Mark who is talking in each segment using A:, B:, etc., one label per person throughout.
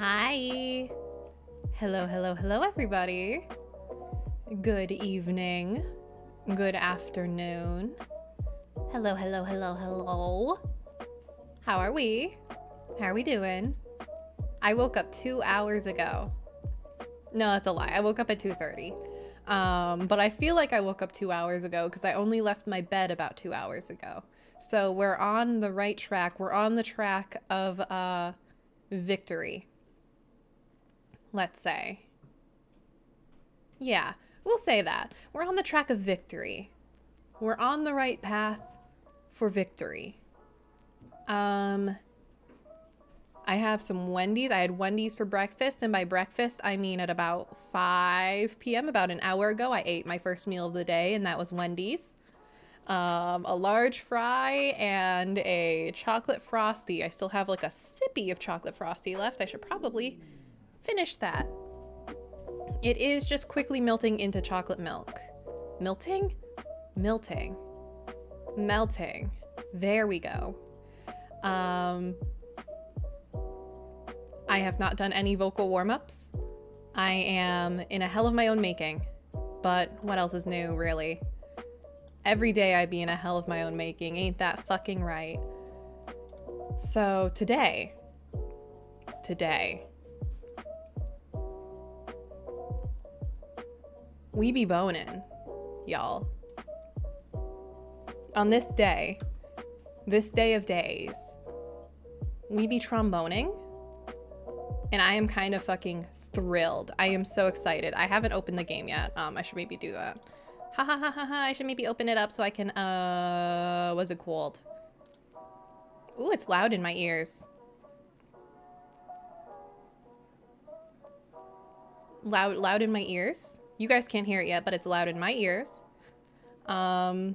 A: Hi. Hello, hello, hello, everybody. Good evening. Good afternoon. Hello, hello, hello, hello. How are we? How are we doing? I woke up two hours ago. No, that's a lie. I woke up at 2.30. Um, but I feel like I woke up two hours ago because I only left my bed about two hours ago. So we're on the right track. We're on the track of uh, victory. Let's say. Yeah, we'll say that. We're on the track of victory. We're on the right path for victory. Um, I have some Wendy's. I had Wendy's for breakfast, and by breakfast, I mean at about 5 p.m., about an hour ago, I ate my first meal of the day, and that was Wendy's. Um, a large fry and a chocolate frosty. I still have like a sippy of chocolate frosty left. I should probably finish that. It is just quickly melting into chocolate milk. Melting? Melting. Melting. There we go. Um, I have not done any vocal warm-ups. I am in a hell of my own making. But what else is new, really? Every day I be in a hell of my own making. Ain't that fucking right? So today, today, we be boning, y'all. On this day, this day of days, we be tromboning, and I am kind of fucking thrilled. I am so excited. I haven't opened the game yet. Um, I should maybe do that. Ha ha ha ha ha, I should maybe open it up so I can, uh, was it called? Ooh, it's loud in my ears. Loud, loud in my ears. You guys can't hear it yet, but it's loud in my ears. Um,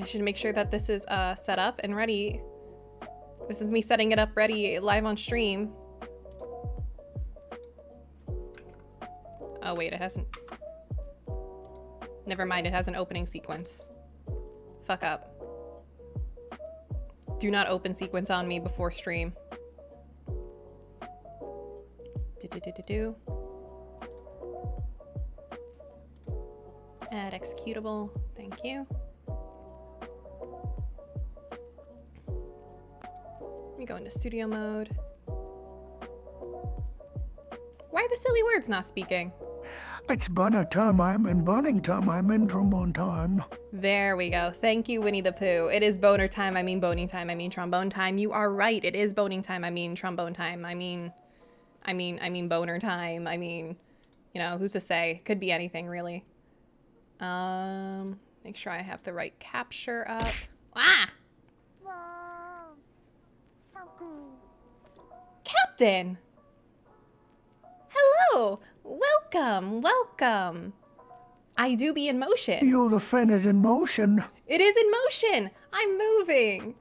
A: I should make sure that this is uh, set up and ready. This is me setting it up ready live on stream. Oh wait, it hasn't. Never mind, it has an opening sequence. Fuck up. Do not open sequence on me before stream. Do do do do do. Add executable. Thank you. Let me go into studio mode. Why are the silly words not speaking?
B: It's boner time, I'm in burning time, I'm in trombone time.
A: There we go. Thank you, Winnie the Pooh. It is boner time. I mean boning time. I mean trombone time. You are right. It is boning time. I mean trombone time. I mean, I mean, I mean boner time. I mean, you know, who's to say? Could be anything really. Um, make sure I have the right capture up. Ah!
C: Wow. So cool.
A: Captain! Hello! Welcome, welcome. I do be in motion.
B: You, the fin is in motion.
A: It is in motion. I'm moving.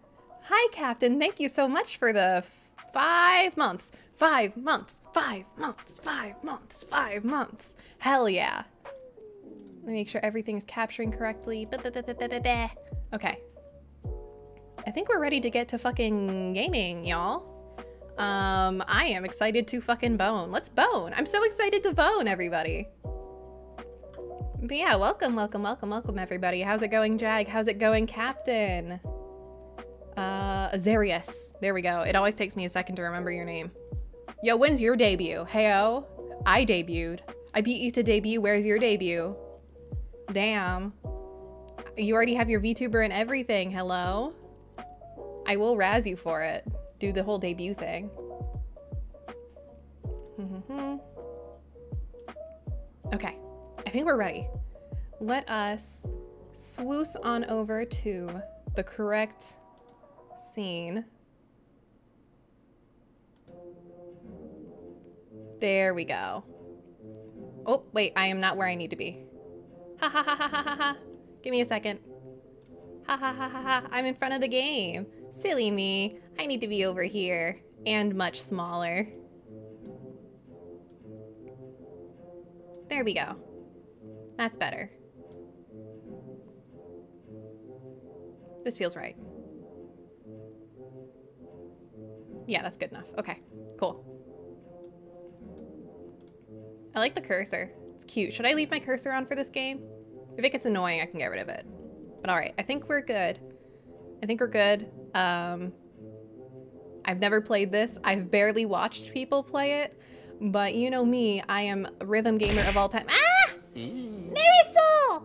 A: Hi, Captain. Thank you so much for the five months. Five months. Five months. Five months. Five months. Hell yeah. Let me make sure everything's capturing correctly. Okay. I think we're ready to get to fucking gaming, y'all. Um, I am excited to fucking bone. Let's bone. I'm so excited to bone, everybody. But yeah, welcome, welcome, welcome, welcome, everybody. How's it going, Jag? How's it going, Captain? Uh, Azarius. There we go. It always takes me a second to remember your name. Yo, when's your debut? Heyo. I debuted. I beat you to debut. Where's your debut? Damn. You already have your VTuber and everything. Hello? I will razz you for it. Do the whole debut thing. okay. I think we're ready. Let us swoosh on over to the correct scene. There we go. Oh, wait, I am not where I need to be. Ha ha ha ha ha ha ha. Give me a second. Ha ha ha ha ha. I'm in front of the game. Silly me. I need to be over here. And much smaller. There we go. That's better. This feels right. Yeah, that's good enough. Okay, cool. I like the cursor. It's cute. Should I leave my cursor on for this game? If it gets annoying, I can get rid of it. But all right, I think we're good. I think we're good. Um, I've never played this. I've barely watched people play it. But you know me, I am a rhythm gamer of all time. Ah! Marisol!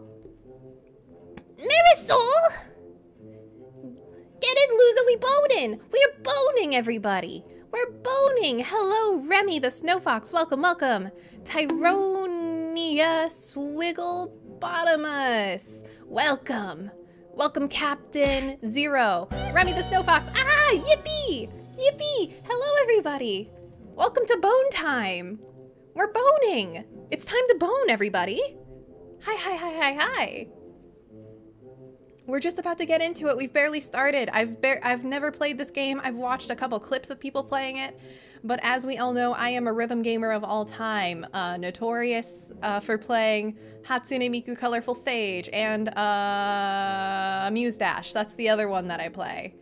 A: Marisol! Get in, loser, we boning! We're boning, everybody! We're boning! Hello, Remy the Snow Fox. Welcome, welcome. Tyronia Swiggle Bottomus. Welcome. Welcome, Captain Zero. Remy the Snow Fox. Ah, yippee! Yippee! Hello, everybody. Welcome to Bone Time. We're boning. It's time to bone, everybody. Hi, hi, hi, hi, hi. We're just about to get into it. We've barely started. I've bar I've never played this game. I've watched a couple clips of people playing it, but as we all know, I am a rhythm gamer of all time, uh, notorious uh, for playing Hatsune Miku Colorful Stage and uh, Muse Dash. That's the other one that I play.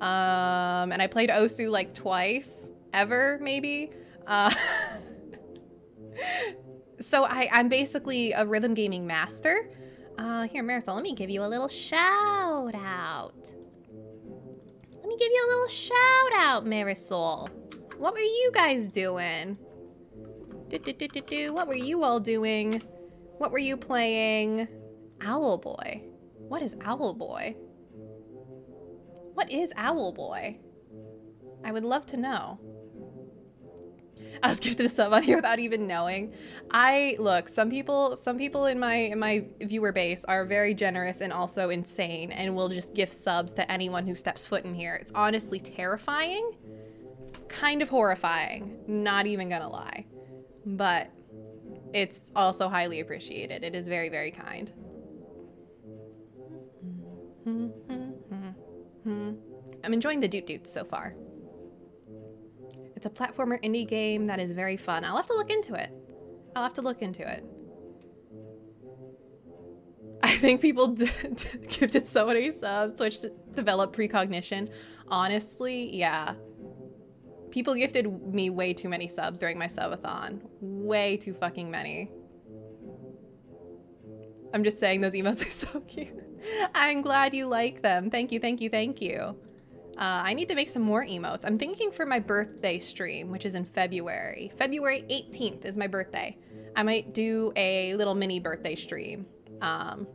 A: Um, and I played Osu like twice, ever maybe. Uh, so I, I'm basically a rhythm gaming master. Uh, here, Marisol, let me give you a little shout out. Let me give you a little shout out, Marisol. What were you guys doing? Do, do, do, do, do. What were you all doing? What were you playing? Owl Boy. What is Owl Boy? What is Owl Boy? I would love to know. I was gifted on here without even knowing. I look, some people some people in my in my viewer base are very generous and also insane and will just gift subs to anyone who steps foot in here. It's honestly terrifying. Kind of horrifying, not even gonna lie. But it's also highly appreciated. It is very, very kind. I'm enjoying the doot doots so far. It's a platformer indie game that is very fun. I'll have to look into it. I'll have to look into it. I think people gifted so many subs, Twitch develop precognition. Honestly, yeah. People gifted me way too many subs during my subathon. Way too fucking many. I'm just saying those emotes are so cute. I'm glad you like them. Thank you, thank you, thank you. Uh, I need to make some more emotes. I'm thinking for my birthday stream, which is in February. February 18th is my birthday. I might do a little mini birthday stream. Um,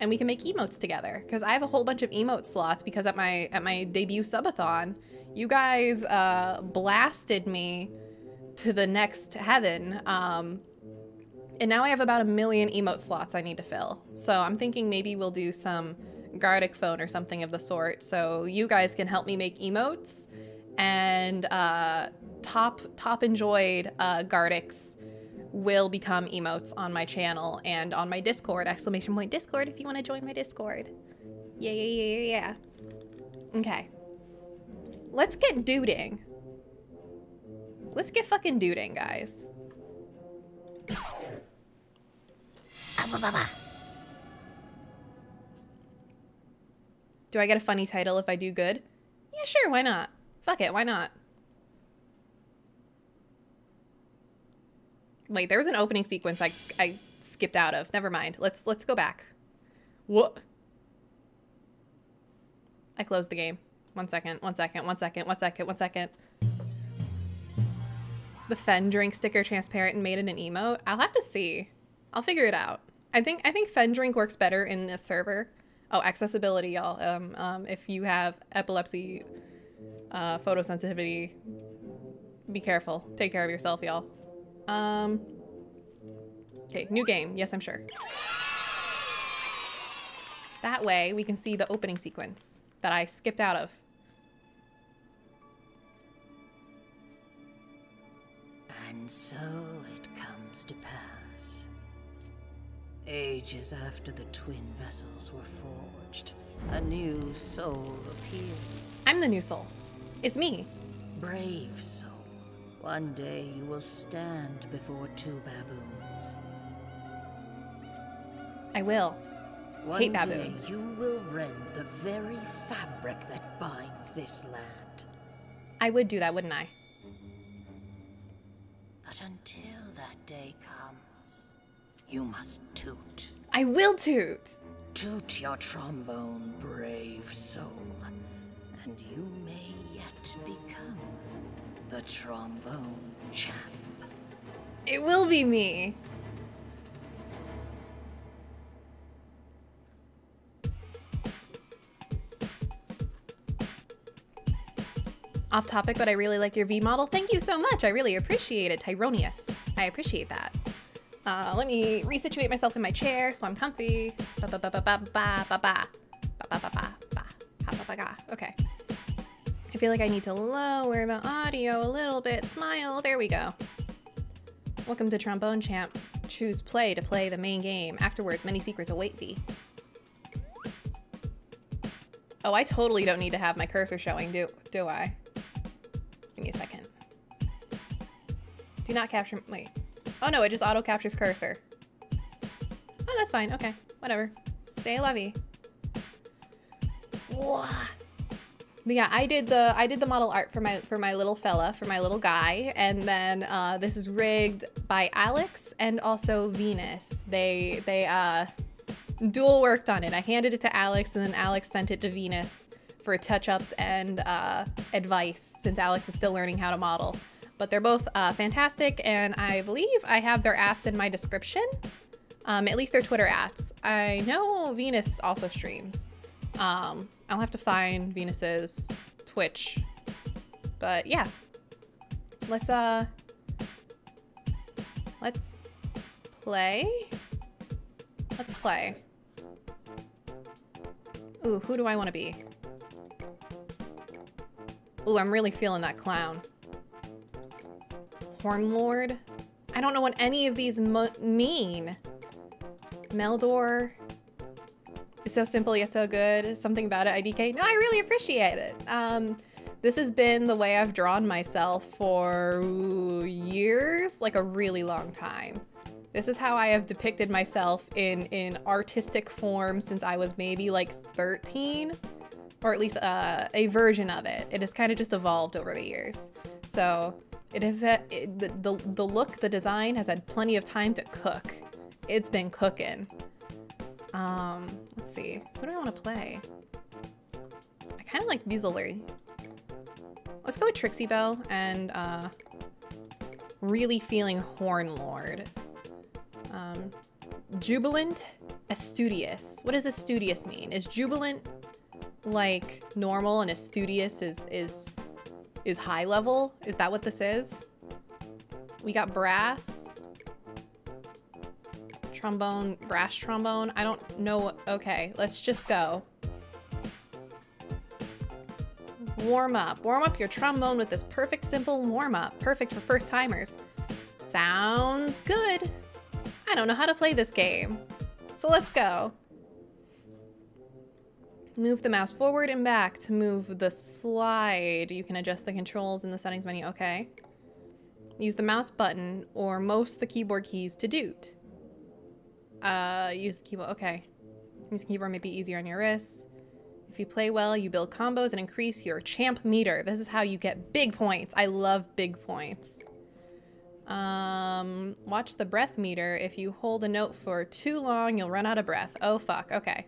A: and we can make emotes together because I have a whole bunch of emote slots because at my at my debut subathon, you guys uh, blasted me to the next heaven. Um, and now I have about a million emote slots I need to fill. So I'm thinking maybe we'll do some Gartic Phone or something of the sort. So you guys can help me make emotes and uh, top top enjoyed uh, Gartics will become emotes on my channel and on my Discord. Exclamation point Discord if you want to join my Discord. Yeah, yeah, yeah, yeah, yeah. Okay. Let's get duding. Let's get fucking duding, guys. Do I get a funny title if I do good? Yeah, sure, why not? Fuck it, why not? Wait, there was an opening sequence I, I skipped out of. Never mind. Let's let's go back. What? I closed the game. One second, one second, one second, one second, one second. The Fen drink sticker transparent and made it an emote. I'll have to see. I'll figure it out. I think I think Fen drink works better in this server. Oh, accessibility, y'all. Um, um, if you have epilepsy, uh, photosensitivity, be careful. Take care of yourself, y'all. Um, okay, new game. Yes, I'm sure. That way, we can see the opening sequence that I skipped out of.
D: And so it comes to pass. Ages after the twin vessels were forged, a new soul appears.
A: I'm the new soul. It's me.
D: Brave soul. One day you will stand before two baboons.
A: I will.
D: One
A: Hate
D: day
A: baboons.
D: you will rend the very fabric that binds this land.
A: I would do that, wouldn't I?
D: But until that day comes, you must toot.
A: I will toot.
D: Toot your trombone, brave soul, and you may yet become the trombone champ.
A: It will be me. Off topic, but I really like your V model. Thank you so much. I really appreciate it, Tyronius. I appreciate that. Uh, let me resituate myself in my chair so I'm comfy. Okay. I feel like I need to lower the audio a little bit. Smile. There we go. Welcome to Trombone Champ. Choose play to play the main game. Afterwards, many secrets await thee. Oh, I totally don't need to have my cursor showing, do, do I? Give me a second. Do not capture- wait. Oh no, it just auto captures cursor. Oh, that's fine. Okay, whatever. Say lovey. But yeah, I did the I did the model art for my for my little fella, for my little guy, and then uh, this is rigged by Alex and also Venus. They they uh, dual worked on it. I handed it to Alex, and then Alex sent it to Venus for touch-ups and uh, advice, since Alex is still learning how to model. But they're both uh, fantastic, and I believe I have their ats in my description. Um, at least their Twitter ats. I know Venus also streams. Um, I'll have to find Venus's Twitch. But yeah. Let's uh let's play. Let's play. Ooh, who do I want to be? Ooh, I'm really feeling that clown. Hornlord? I don't know what any of these mean. Meldor? It's so simple yet so good. Something about it, IDK. No, I really appreciate it. Um, this has been the way I've drawn myself for years, like a really long time. This is how I have depicted myself in in artistic form since I was maybe like 13, or at least uh, a version of it. It has kind of just evolved over the years. So it has had, it, the, the the look, the design has had plenty of time to cook. It's been cooking. Um, let's see. Who do I want to play? I kind of like Beezerly. Let's go with Trixie Belle and uh, really feeling Hornlord. Um, jubilant, astudious. What does astudious mean? Is jubilant like normal and astudious is is is high level? Is that what this is? We got brass trombone, brass trombone. I don't know. Okay, let's just go. Warm up. Warm up your trombone with this perfect, simple warm up. Perfect for first timers. Sounds good. I don't know how to play this game. So let's go. Move the mouse forward and back to move the slide. You can adjust the controls in the settings menu. Okay. Use the mouse button or most the keyboard keys to doot. Uh, use the keyboard. Okay. The keyboard may be easier on your wrists. If you play well, you build combos and increase your champ meter. This is how you get big points. I love big points. Um, watch the breath meter. If you hold a note for too long, you'll run out of breath. Oh, fuck. Okay.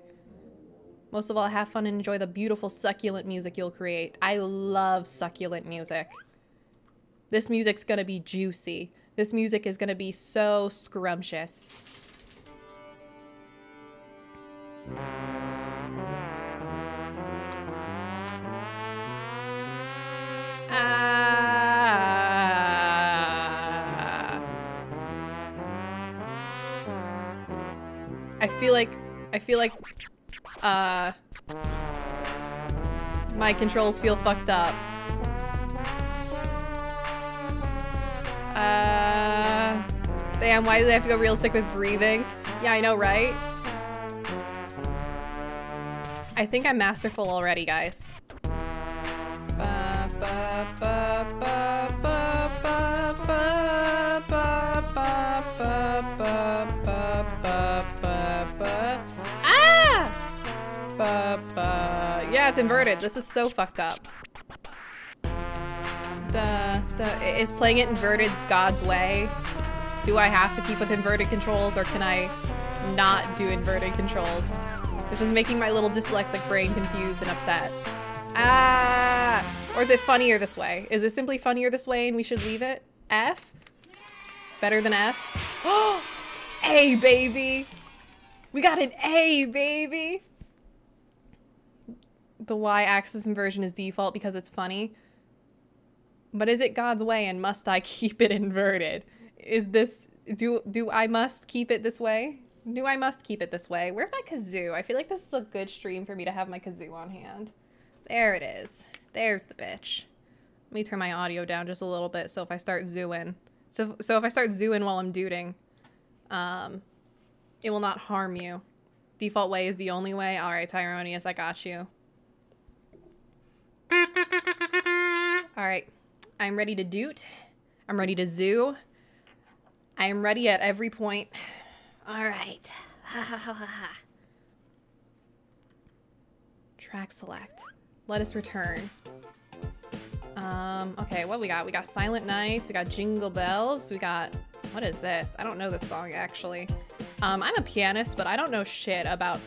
A: Most of all, have fun and enjoy the beautiful succulent music you'll create. I love succulent music. This music's gonna be juicy. This music is gonna be so scrumptious. Ah. I feel like I feel like uh my controls feel fucked up. Uh damn, why do they have to go realistic with breathing? Yeah, I know, right? I think I'm masterful already, guys. Ba, ba, ba, it's inverted. This is so fucked up. The, the, is playing it inverted God's way? Do I have to keep with inverted controls or can I not do inverted controls? This is making my little dyslexic brain confused and upset. Ah! Or is it funnier this way? Is it simply funnier this way and we should leave it? F? Better than F? Oh! A, baby! We got an A, baby! The y-axis inversion is default because it's funny. But is it God's way and must I keep it inverted? Is this do do I must keep it this way? Do I must keep it this way? Where's my kazoo? I feel like this is a good stream for me to have my kazoo on hand. There it is. There's the bitch. Let me turn my audio down just a little bit so if I start zooing. So so if I start zooing while I'm duding, um it will not harm you. Default way is the only way. Alright, Tyronius, I got you. Alright. I'm ready to doot. I'm ready to zoo. I am ready at every point.
D: All right. Ha ha ha ha ha.
A: Track select. Let us return. Um, okay, what we got? We got Silent Nights, we got Jingle Bells, we got... What is this? I don't know this song, actually. Um, I'm a pianist, but I don't know shit about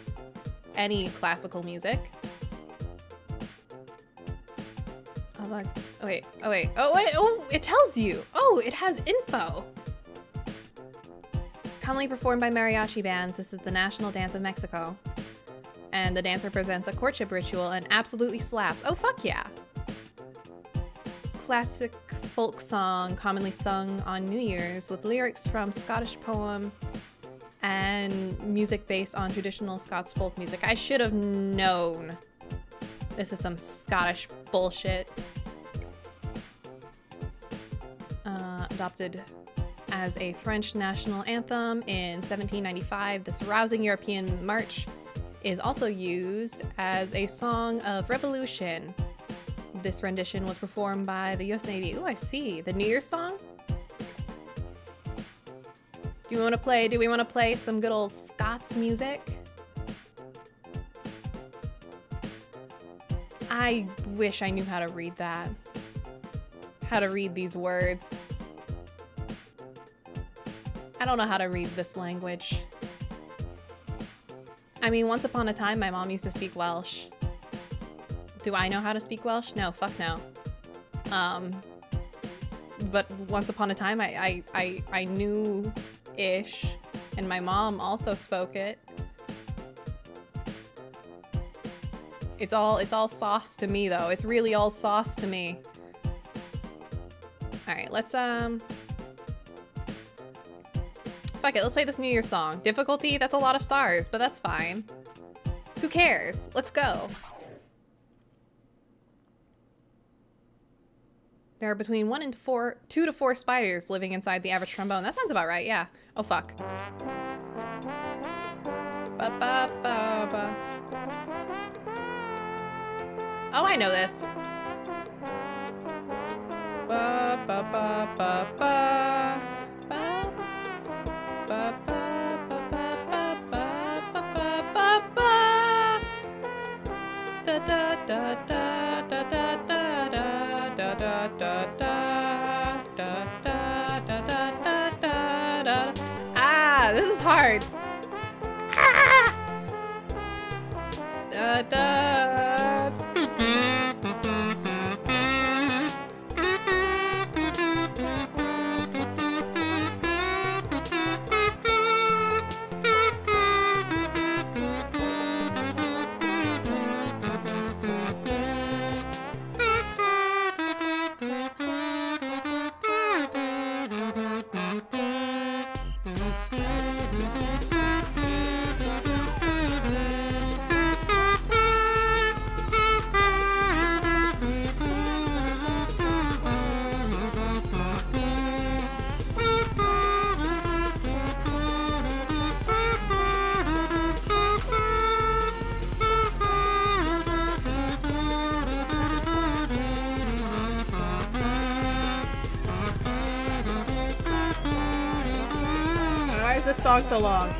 A: any classical music. Oh, look. Oh, wait. Oh, wait. Oh, wait. Oh, it tells you. Oh, it has info. Commonly performed by mariachi bands, this is the national dance of Mexico. And the dance represents a courtship ritual and absolutely slaps. Oh, fuck yeah. Classic folk song commonly sung on New Year's with lyrics from Scottish poem and music based on traditional Scots folk music. I should have known. This is some Scottish bullshit. Uh, adopted as a French national anthem in 1795, this rousing European march is also used as a song of revolution. This rendition was performed by the US Navy. Ooh, I see. The New Year's song? Do we want to play? Do we want to play some good old Scots music? I wish I knew how to read that. How to read these words. I don't know how to read this language. I mean, once upon a time, my mom used to speak Welsh. Do I know how to speak Welsh? No, fuck no. Um, but once upon a time, I, I, I, I knew ish, and my mom also spoke it. It's all it's all sauce to me though. It's really all sauce to me. All right, let's um Fuck it, let's play this New Year song. Difficulty, that's a lot of stars, but that's fine. Who cares? Let's go. There are between one and four, two to four spiders living inside the average trombone. That sounds about right, yeah. Oh, fuck. Ba -ba -ba Oh, I know this. Ba, ba, ba, ba, ba. Ah, this is hard. Ah! Da, da. dog so long?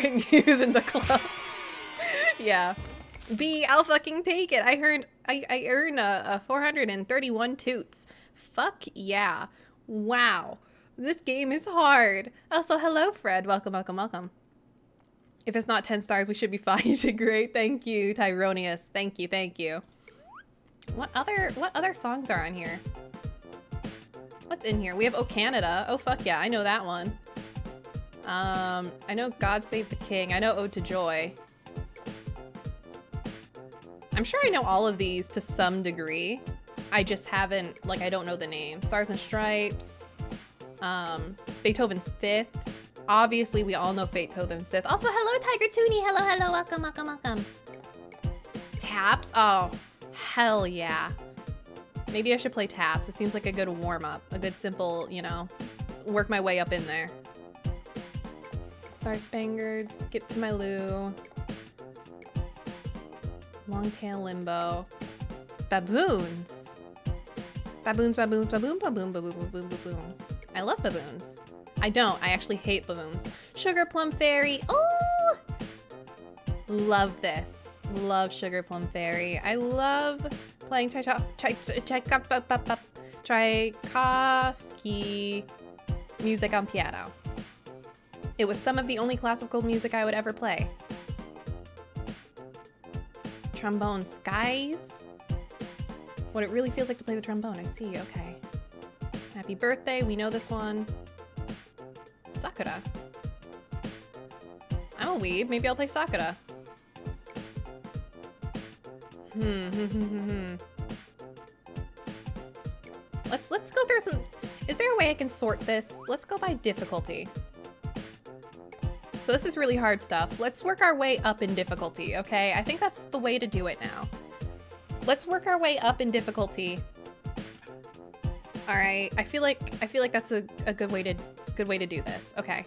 A: You news in the club. yeah. B, I'll fucking take it. I earned I, I earn a, a 431 toots. Fuck yeah. Wow. This game is hard. Also, hello, Fred. Welcome, welcome, welcome. If it's not 10 stars, we should be fine. You did great. Thank you, Tyronius. Thank you, thank you. What other what other songs are on here? What's in here? We have Oh Canada. Oh fuck yeah, I know that one. Um, I know God Save the King. I know Ode to Joy. I'm sure I know all of these to some degree. I just haven't, like, I don't know the name. Stars and Stripes, um, Beethoven's Fifth. Obviously, we all know Beethoven's Fifth. Also, hello, Tiger Toonie. Hello, hello, welcome, welcome, welcome. Taps? Oh, hell yeah. Maybe I should play Taps. It seems like a good warm-up. A good simple, you know, work my way up in there. Star Spangled, Skip to My Lou. Longtail Limbo. Baboons. Baboons, baboons, baboon, baboon, baboon, baboon, baboons. I love baboons. I don't. I actually hate baboons. Sugar Plum Fairy. Oh! Love this. Love Sugar Plum Fairy. I love playing Tchaikovsky music on piano. It was some of the only classical music I would ever play. Trombone Skies. What it really feels like to play the trombone. I see, okay. Happy birthday, we know this one. Sakura. I'm a weeb, maybe I'll play Sakura. Hmm, hmm, hmm, hmm, hmm. Let's let's go through some. Is there a way I can sort this? Let's go by difficulty. So this is really hard stuff. Let's work our way up in difficulty, okay? I think that's the way to do it now. Let's work our way up in difficulty. All right, I feel like I feel like that's a, a good way to good way to do this. Okay.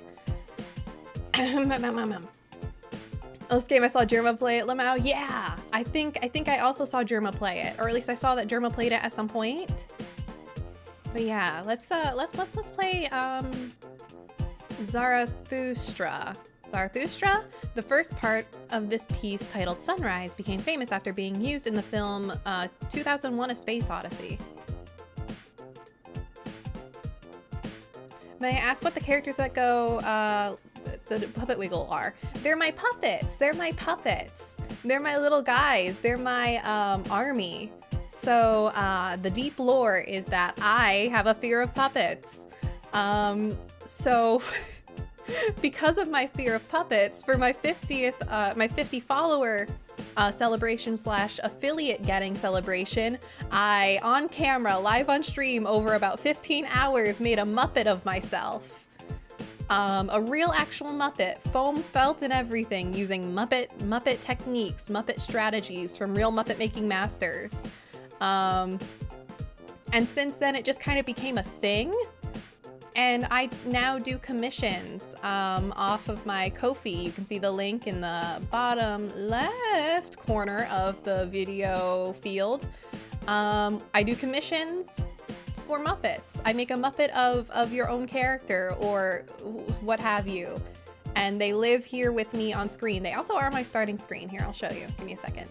A: this game I saw Jerma play it, Lamau. Yeah, I think I think I also saw Jerma play it, or at least I saw that Jerma played it at some point. But yeah, let's uh let's let's let's play um Zarathustra. Zarathustra? The first part of this piece, titled Sunrise, became famous after being used in the film uh, 2001 A Space Odyssey. May I ask what the characters that go uh, the, the puppet wiggle are? They're my puppets. They're my puppets. They're my little guys. They're my um, army. So uh, the deep lore is that I have a fear of puppets. Um, so because of my fear of puppets, for my 50th, uh, my 50 follower uh, celebration slash affiliate getting celebration, I, on camera, live on stream, over about 15 hours, made a Muppet of myself. Um, a real actual Muppet, foam, felt, and everything, using Muppet Muppet techniques, Muppet strategies from real Muppet making masters. Um, and since then, it just kind of became a thing. And I now do commissions um, off of my Ko-fi. You can see the link in the bottom left corner of the video field. Um, I do commissions for Muppets. I make a Muppet of, of your own character or what have you. And they live here with me on screen. They also are my starting screen. Here, I'll show you. Give me a second.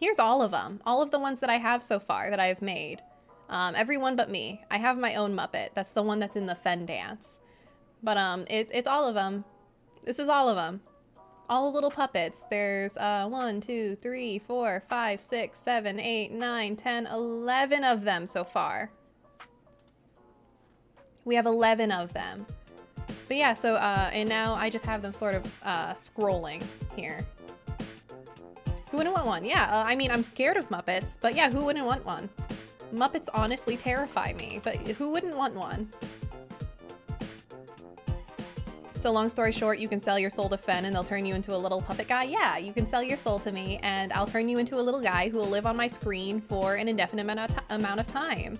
A: Here's all of them. All of the ones that I have so far that I have made. Um, everyone but me. I have my own Muppet. That's the one that's in the Fen dance. But um, it's, it's all of them. This is all of them. All the little puppets. There's uh, one, two, three, four, five, six, seven, eight, nine, ten, eleven of them so far. We have 11 of them. But yeah, so, uh, and now I just have them sort of uh, scrolling here. Who wouldn't want one? Yeah, uh, I mean, I'm scared of Muppets, but yeah, who wouldn't want one? Muppets honestly terrify me, but who wouldn't want one? So long story short, you can sell your soul to Fen and they'll turn you into a little puppet guy? Yeah, you can sell your soul to me and I'll turn you into a little guy who will live on my screen for an indefinite amount of, time.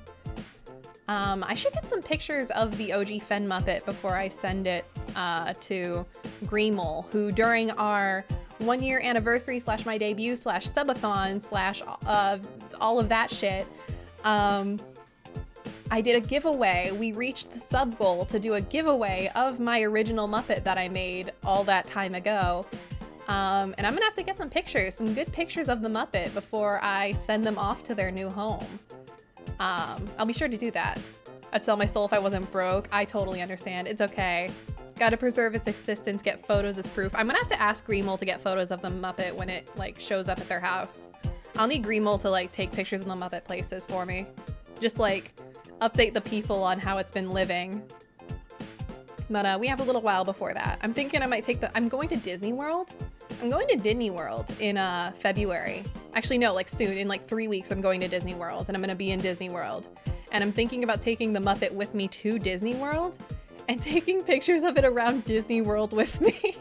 A: Um, I should get some pictures of the OG Fen Muppet before I send it uh, to Greenmole, who during our one year anniversary slash my debut slash subathon slash uh, all of that shit um, I did a giveaway. We reached the sub goal to do a giveaway of my original Muppet that I made all that time ago. Um, and I'm gonna have to get some pictures, some good pictures of the Muppet before I send them off to their new home. Um, I'll be sure to do that. I'd sell my soul if I wasn't broke. I totally understand. It's okay. Gotta preserve its existence, get photos as proof. I'm gonna have to ask Greenmole to get photos of the Muppet when it like shows up at their house. I'll need Greenmole to like take pictures of the Muppet places for me. Just like update the people on how it's been living. But uh, we have a little while before that. I'm thinking I might take the, I'm going to Disney World. I'm going to Disney World in uh, February. Actually, no, like soon, in like three weeks, I'm going to Disney World and I'm gonna be in Disney World. And I'm thinking about taking the Muppet with me to Disney World and taking pictures of it around Disney World with me.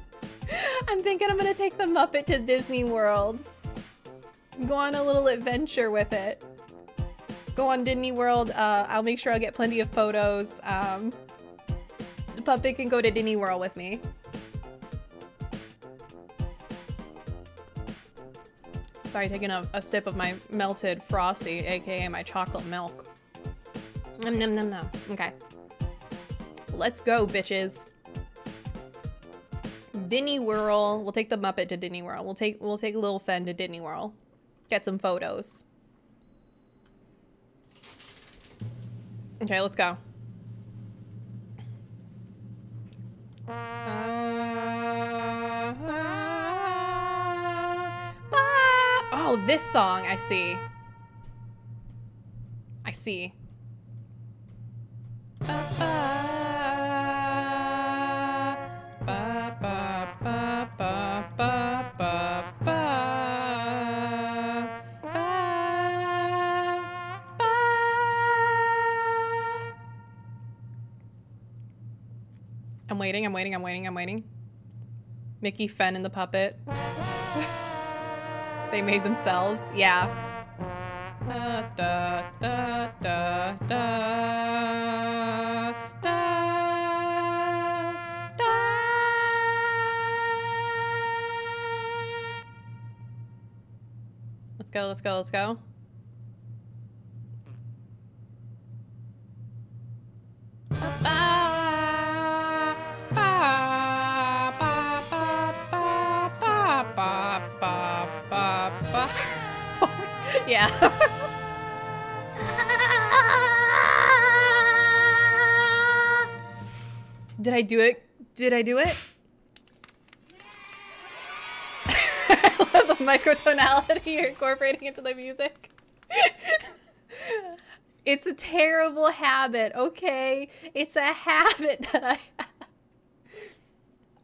A: I'm thinking I'm gonna take the Muppet to Disney World. Go on a little adventure with it. Go on Disney World. Uh, I'll make sure I'll get plenty of photos. Um, the puppet can go to Disney World with me. Sorry, taking a, a sip of my melted frosty, aka my chocolate milk. Num num num num. Okay. Let's go, bitches. Disney World. We'll take the Muppet to Disney World. We'll take we'll take Lil Fen to Disney World. Get some photos. Okay, let's go. Oh, this song, I see. I see. I'm waiting, I'm waiting, I'm waiting, I'm waiting. Mickey Fen and the puppet. they made themselves. Yeah. Da, da, da, da, da, da, da. Let's go, let's go, let's go. Yeah. Did I do it? Did I do it? I love the microtonality you're incorporating into the music. it's a terrible habit, okay? It's a habit that I.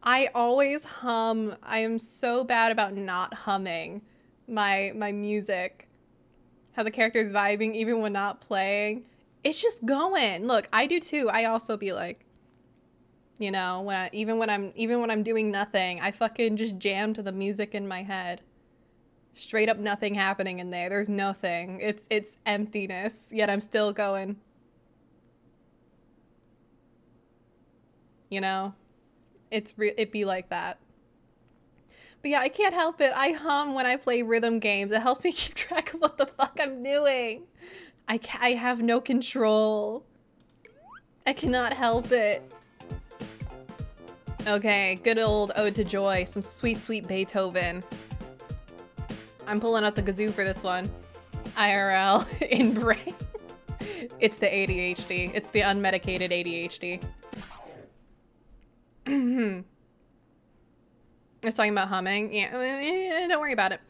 A: I always hum. I am so bad about not humming my my music. How the character's vibing even when not playing. It's just going. Look, I do too. I also be like, you know, when I, even when I'm even when I'm doing nothing, I fucking just jam to the music in my head. Straight up nothing happening in there. There's nothing. It's it's emptiness. Yet I'm still going. You know? It's re- it be like that. But yeah, I can't help it. I hum when I play rhythm games. It helps me keep track of what the fuck I'm doing. I, I have no control. I cannot help it. Okay, good old Ode to Joy. Some sweet, sweet Beethoven. I'm pulling out the kazoo for this one. IRL in brain. it's the ADHD. It's the unmedicated ADHD. It's talking about humming. Yeah, eh, eh, eh, don't worry about it.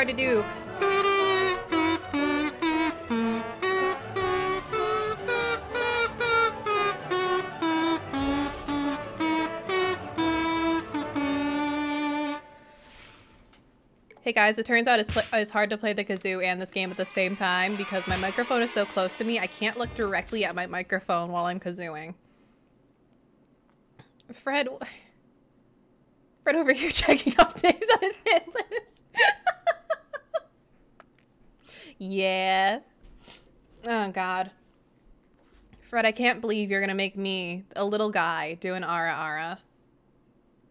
A: Hard to do. Hey guys, it turns out it's, it's hard to play the kazoo and this game at the same time because my microphone is so close to me, I can't look directly at my microphone while I'm kazooing. Fred, Fred over here checking up names on his hit list. Yeah. Oh god. Fred, I can't believe you're gonna make me, a little guy, do an ara ara.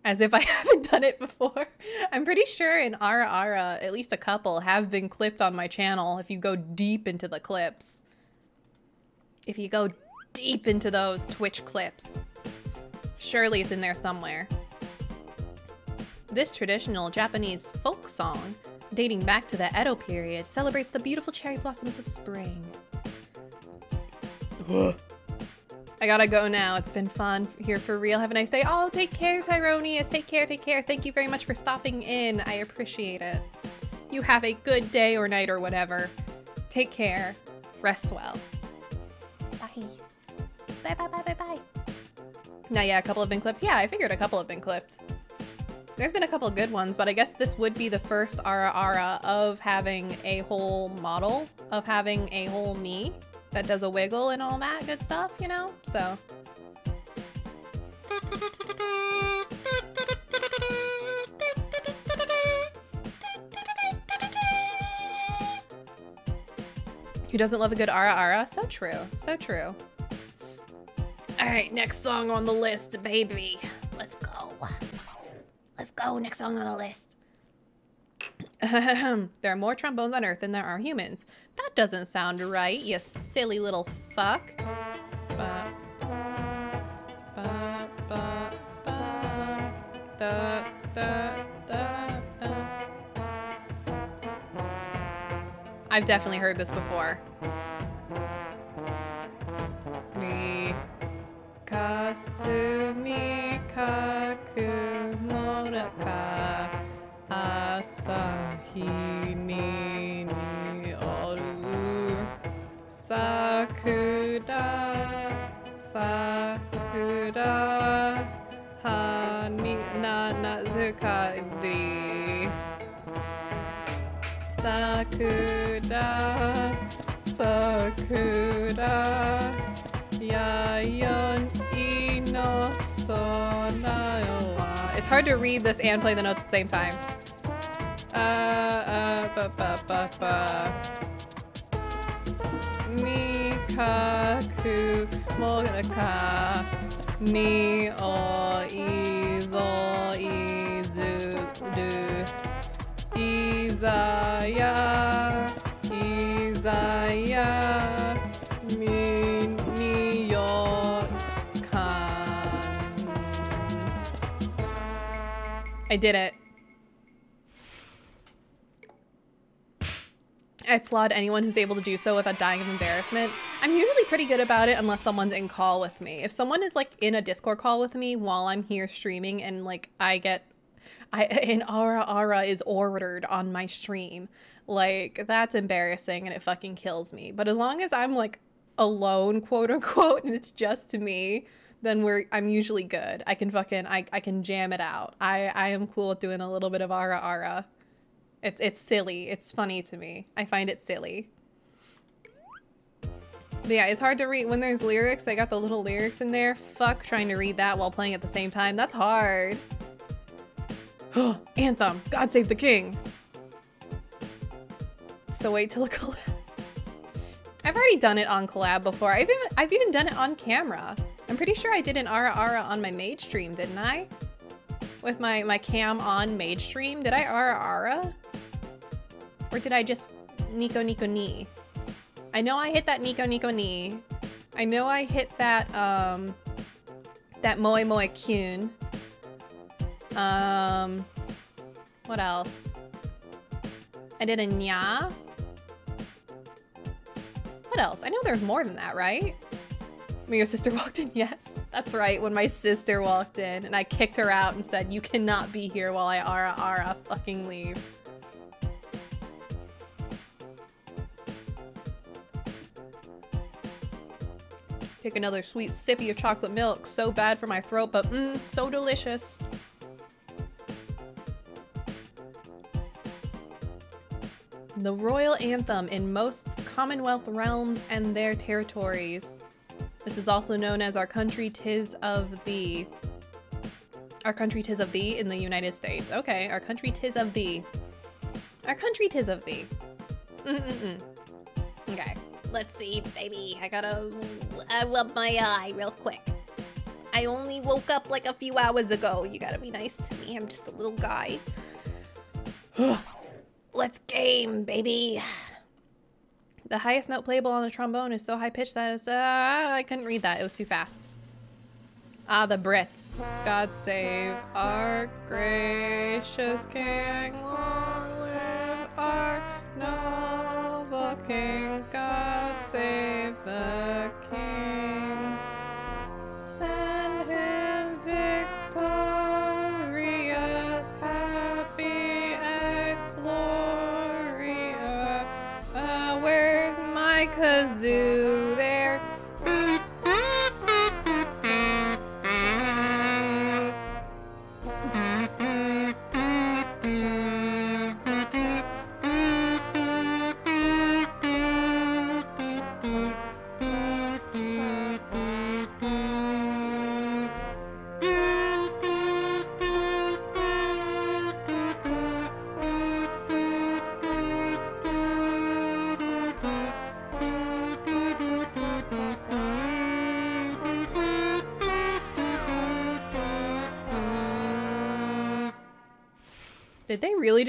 A: As if I haven't done it before. I'm pretty sure in Ara Ara, at least a couple have been clipped on my channel if you go deep into the clips. If you go deep into those Twitch clips. Surely it's in there somewhere. This traditional Japanese folk song, dating back to the Edo period, celebrates the beautiful cherry blossoms of spring. I gotta go now. It's been fun here for real. Have a nice day. Oh, take care, Tyronius. Take care, take care. Thank you very much for stopping in. I appreciate it. You have a good day or night or whatever. Take care. Rest well. Bye. Bye, bye, bye, bye, bye. Now, yeah, a couple have been clipped. Yeah, I figured a couple have been clipped. There's been a couple good ones, but I guess this would be the first Ara Ara of having a whole model, of having a whole me that does a wiggle and all that good stuff, you know? So. Who doesn't love a good Ara Ara? So true. So true. All right, next song on the list, baby. Let's go. Next song on the list. there are more trombones on Earth than there are humans. That doesn't sound right, you silly little fuck. Ba, ba, ba, ba, da, da, da, da. I've definitely heard this before. Kasumi kaku moraka asahi ni oru sakura sakura ha ni na nazuka di sakura sakura yayon hard to read this and play the notes at the same time uh, uh, ba, ba, ba, ba. Moraka ni o izo izudu izaya izaya I did it. I applaud anyone who's able to do so without dying of embarrassment. I'm usually pretty good about it unless someone's in call with me. If someone is like in a Discord call with me while I'm here streaming and like I get I an ara ara is ordered on my stream, like that's embarrassing and it fucking kills me. But as long as I'm like alone, quote unquote, and it's just to me, then we're I'm usually good. I can fucking I, I can jam it out. I I am cool with doing a little bit of ara ara. It's it's silly. It's funny to me. I find it silly. But yeah, it's hard to read when there's lyrics. I got the little lyrics in there. Fuck trying to read that while playing at the same time. That's hard. Anthem. God save the king. So wait till a collab. I've already done it on collab before. I've even I've even done it on camera. I'm pretty sure I did an Ara Ara on my mage stream, didn't I? With my, my cam on mage stream. Did I Ara Ara? Or did I just Nico Nico Ni? I know I hit that Nico Nico Ni. I know I hit that, um, that Moe Moe Kyun. Um, what else? I did a Nya. What else? I know there's more than that, right? When your sister walked in, yes. That's right, when my sister walked in and I kicked her out and said, you cannot be here while I ara ara fucking leave. Take another sweet sippy of chocolate milk. So bad for my throat, but mmm, so delicious. The royal anthem in most Commonwealth realms and their territories. This is also known as Our Country Tis of Thee. Our Country Tis of Thee in the United States. Okay, Our Country Tis of Thee. Our Country Tis of Thee. Mm-mm-mm. Okay, let's see, baby. I gotta I rub my eye real quick. I only woke up like a few hours ago. You gotta be nice to me. I'm just a little guy. Let's game, baby. The highest note playable on the trombone is so high pitched that it's, uh, I couldn't read that. It was too fast. Ah, the Brits. God save our gracious king. Long live our noble king. God save the king. Send my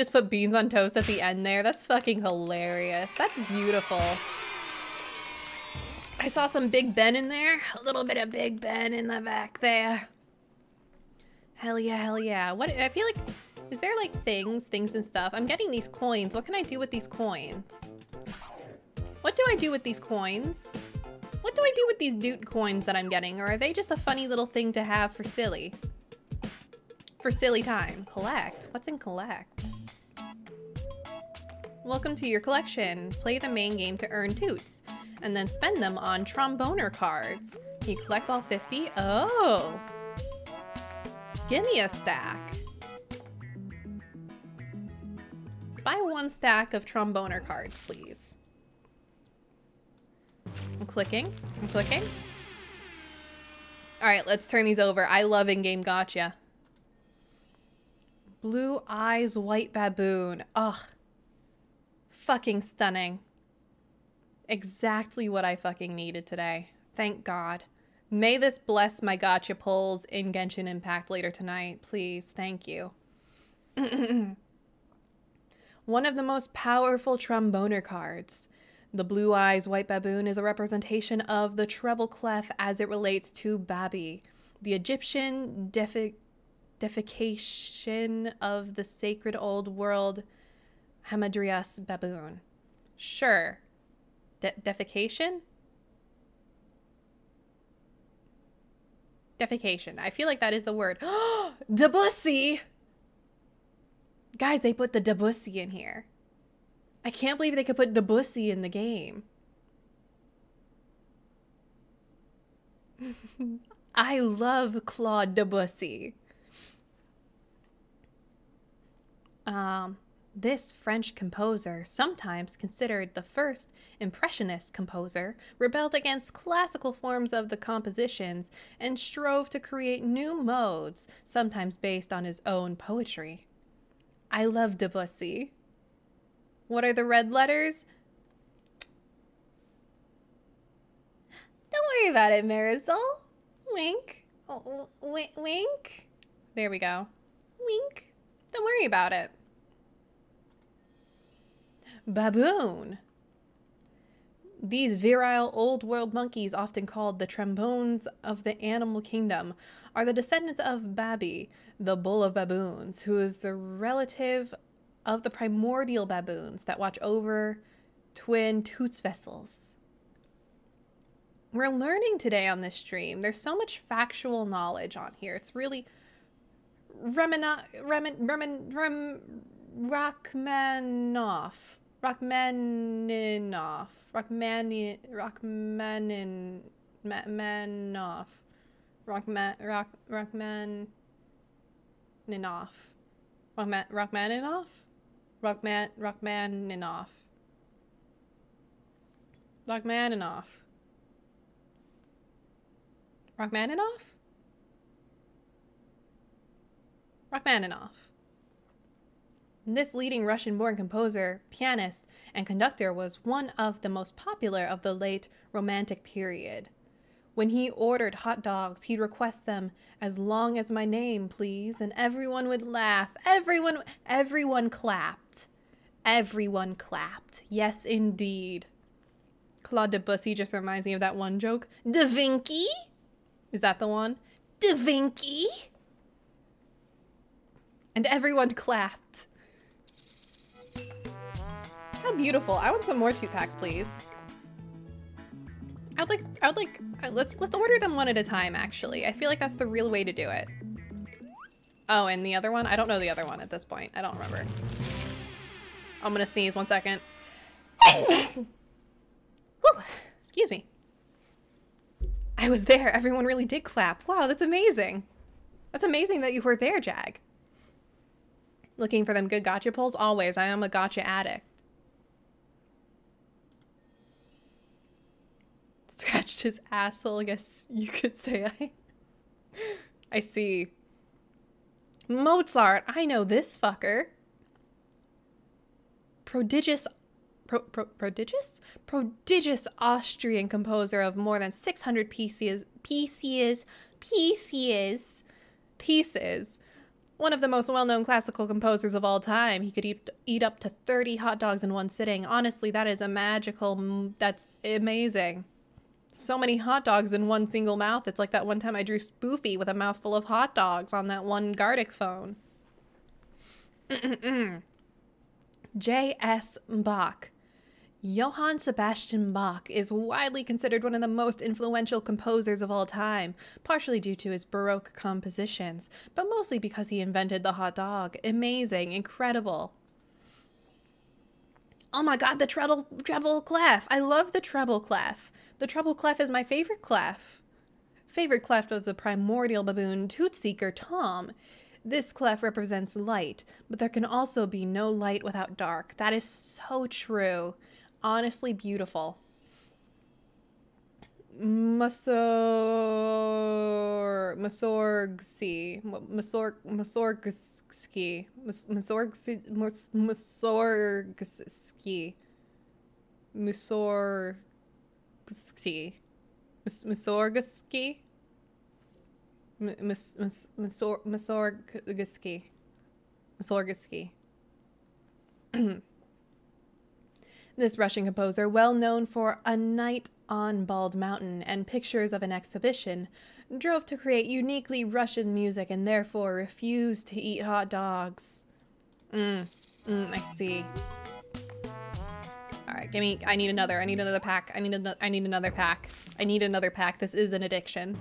A: just put beans on toast at the end there? That's fucking hilarious. That's beautiful. I saw some Big Ben in there. A little bit of Big Ben in the back there. Hell yeah, hell yeah. What, I feel like, is there like things, things and stuff? I'm getting these coins. What can I do with these coins? What do I do with these coins? What do I do with these doot coins that I'm getting? Or are they just a funny little thing to have for silly? For silly time. Collect. What's in collect? Welcome to your collection. Play the main game to earn toots, and then spend them on tromboner cards. You collect all 50? Oh! Give me a stack. Buy one stack of tromboner cards, please. I'm clicking. I'm clicking. All right, let's turn these over. I love in-game gacha. Blue eyes, white baboon. Ugh. Fucking stunning. Exactly what I fucking needed today. Thank God. May this bless my gacha pulls in Genshin Impact later tonight. Please. Thank you. One of the most powerful tromboner cards. The blue eyes white baboon is a representation of the treble clef as it relates to Babi, the Egyptian defi- defecation of the sacred old world Hamadryas baboon. Sure. De- defecation? Defecation. I feel like that is the word. Debussy! Guys, they put the Debussy in here. I can't believe they could put Debussy in the game. I love Claude Debussy. Um, this French composer, sometimes considered the first Impressionist composer, rebelled against classical forms of the compositions and strove to create new modes, sometimes based on his own poetry. I love Debussy. What are the red letters? Don't worry about it, Marisol. Wink. Oh, wink. Wink. There we go. Wink. Don't worry about it. Baboon. These virile old world monkeys, often called the trombones of the animal kingdom, are the descendants of Babi, the bull of baboons, who is the relative of the primordial baboons that watch over twin toots vessels. We're learning today on this stream. There's so much factual knowledge on here. It's really Remina, Remin, Remin, Rem, Rachmaninoff. Rachmaninoff. Rachmani, Rachmanin, Ma- Manoff. Rachman, Rach, Rachmaninoff. Rachman, Rachmaninoff? Rachman, Rachmaninoff. Rachmaninoff. Rachmaninoff? Rachmaninoff. This leading Russian born composer, pianist, and conductor was one of the most popular of the late Romantic period. When he ordered hot dogs, he'd request them as long as my name, please, and everyone would laugh. Everyone everyone clapped. Everyone clapped. Yes, indeed. Claude Debussy just reminds me of that one joke. Da Vinci? Is that the one? Da Vinci? And everyone clapped. How beautiful. I want some more two packs, please. I would like, I would like, uh, let's, let's order them one at a time, actually. I feel like that's the real way to do it. Oh, and the other one? I don't know the other one at this point. I don't remember. I'm gonna sneeze one second. Whew. Excuse me. I was there. Everyone really did clap. Wow, that's amazing. That's amazing that you were there, Jag. Looking for them good gacha pulls? Always. I am a gacha addict. Scratched his asshole. I guess you could say I. I see. Mozart. I know this fucker. Prodigious. Pro, pro, prodigious? Prodigious Austrian composer of more than 600 pieces. Pieces. Pieces. Pieces one of the most well-known classical composers of all time. He could eat, eat up to 30 hot dogs in one sitting. Honestly, that is a magical, that's amazing. So many hot dogs in one single mouth. It's like that one time I drew Spoofy with a mouthful of hot dogs on that one Gartic Phone. J.S. Bach. Johann Sebastian Bach is widely considered one of the most influential composers of all time, partially due to his Baroque compositions, but mostly because he invented the hot dog. Amazing, incredible. Oh my god, the treble, treble clef. I love the treble clef. The treble clef is my favorite clef. Favorite clef of the primordial baboon toot seeker Tom. This clef represents light, but there can also be no light without dark. That is so true honestly beautiful. Masor Masorgsi Masor Masorgski Masorgsi Masorgski Masorgski Masorgski Masorgski Masorgski This Russian composer, well known for A Night on Bald Mountain and pictures of an exhibition, drove to create uniquely Russian music and therefore refused to eat hot dogs. Mm, mm, I see. All right, give me. I need another. I need another pack. I need another. I need another pack. I need another pack. This is an addiction.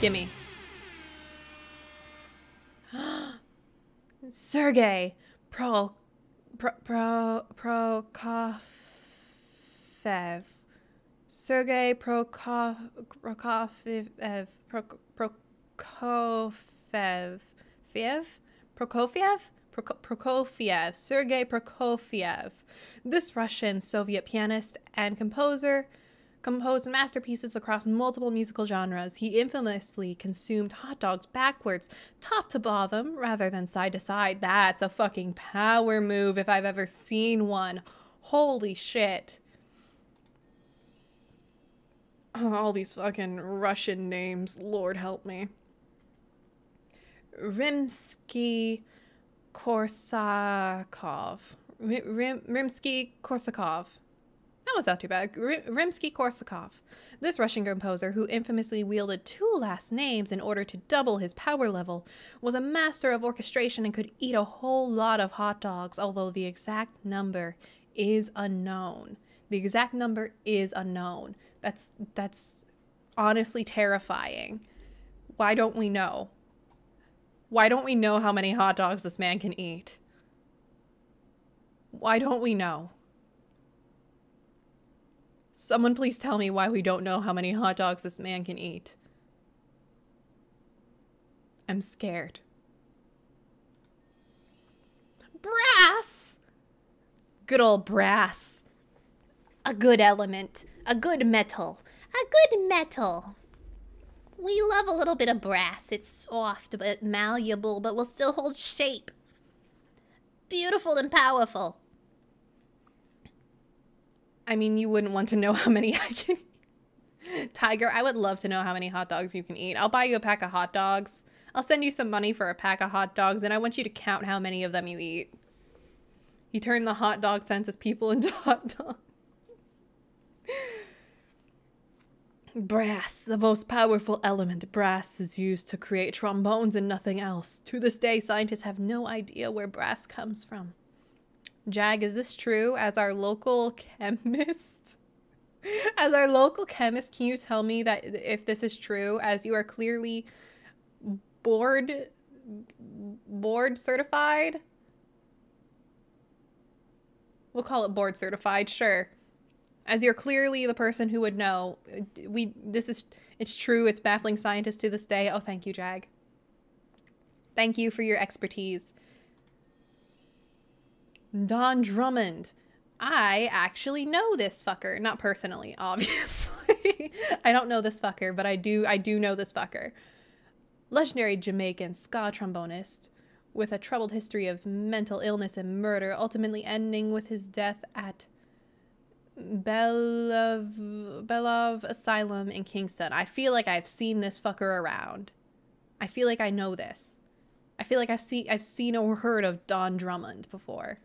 A: Gimme. Sergey Pro Pro, Pro, Prokofiev. Sergei Prokofiev. Prokofiev. Fiev? Prokofiev? Prokofiev. Sergei Prokofiev. This Russian Soviet pianist and composer composed masterpieces across multiple musical genres. He infamously consumed hot dogs backwards, top to bottom, rather than side to side. That's a fucking power move if I've ever seen one. Holy shit. all these fucking Russian names. Lord help me. Rimsky Korsakov. Rim, Rimsky Korsakov. That was not too bad. Rimsky Korsakov. This Russian composer, who infamously wielded two last names in order to double his power level, was a master of orchestration and could eat a whole lot of hot dogs, although the exact number is unknown. The exact number is unknown. That's that's honestly terrifying. Why don't we know? Why don't we know how many hot dogs this man can eat? Why don't we know? Someone please tell me why we don't know how many hot dogs this man can eat. I'm scared. Brass! Good old brass. A good element. A good metal. A good metal. We love a little bit of brass. It's soft but malleable, but will still hold shape. Beautiful and powerful. I mean, you wouldn't want to know how many I can. Tiger, I would love to know how many hot dogs you can eat. I'll buy you a pack of hot dogs. I'll send you some money for a pack of hot dogs, and I want you to count how many of them you eat. He turned the hot dog census people into hot dogs. Brass, the most powerful element. Brass is used to create trombones and nothing else. To this day, scientists have no idea where brass comes from. Jag, is this true? As our local chemist? As our local chemist, can you tell me that if this is true, as you are clearly board board certified? We'll call it board certified, sure. As you're clearly the person who would know. We this is it's true, it's baffling scientists to this day. Oh, thank you, Jag. Thank you for your expertise. Don Drummond. I actually know this fucker. Not personally, obviously. I don't know this fucker, but I do I do know this fucker. Legendary Jamaican ska trombonist with a troubled history of mental illness and murder, ultimately ending with his death at Belov Belov Asylum in Kingston. I feel like I've seen this fucker around. I feel like I know this. I feel like I've seen I've seen or heard of Don Drummond before.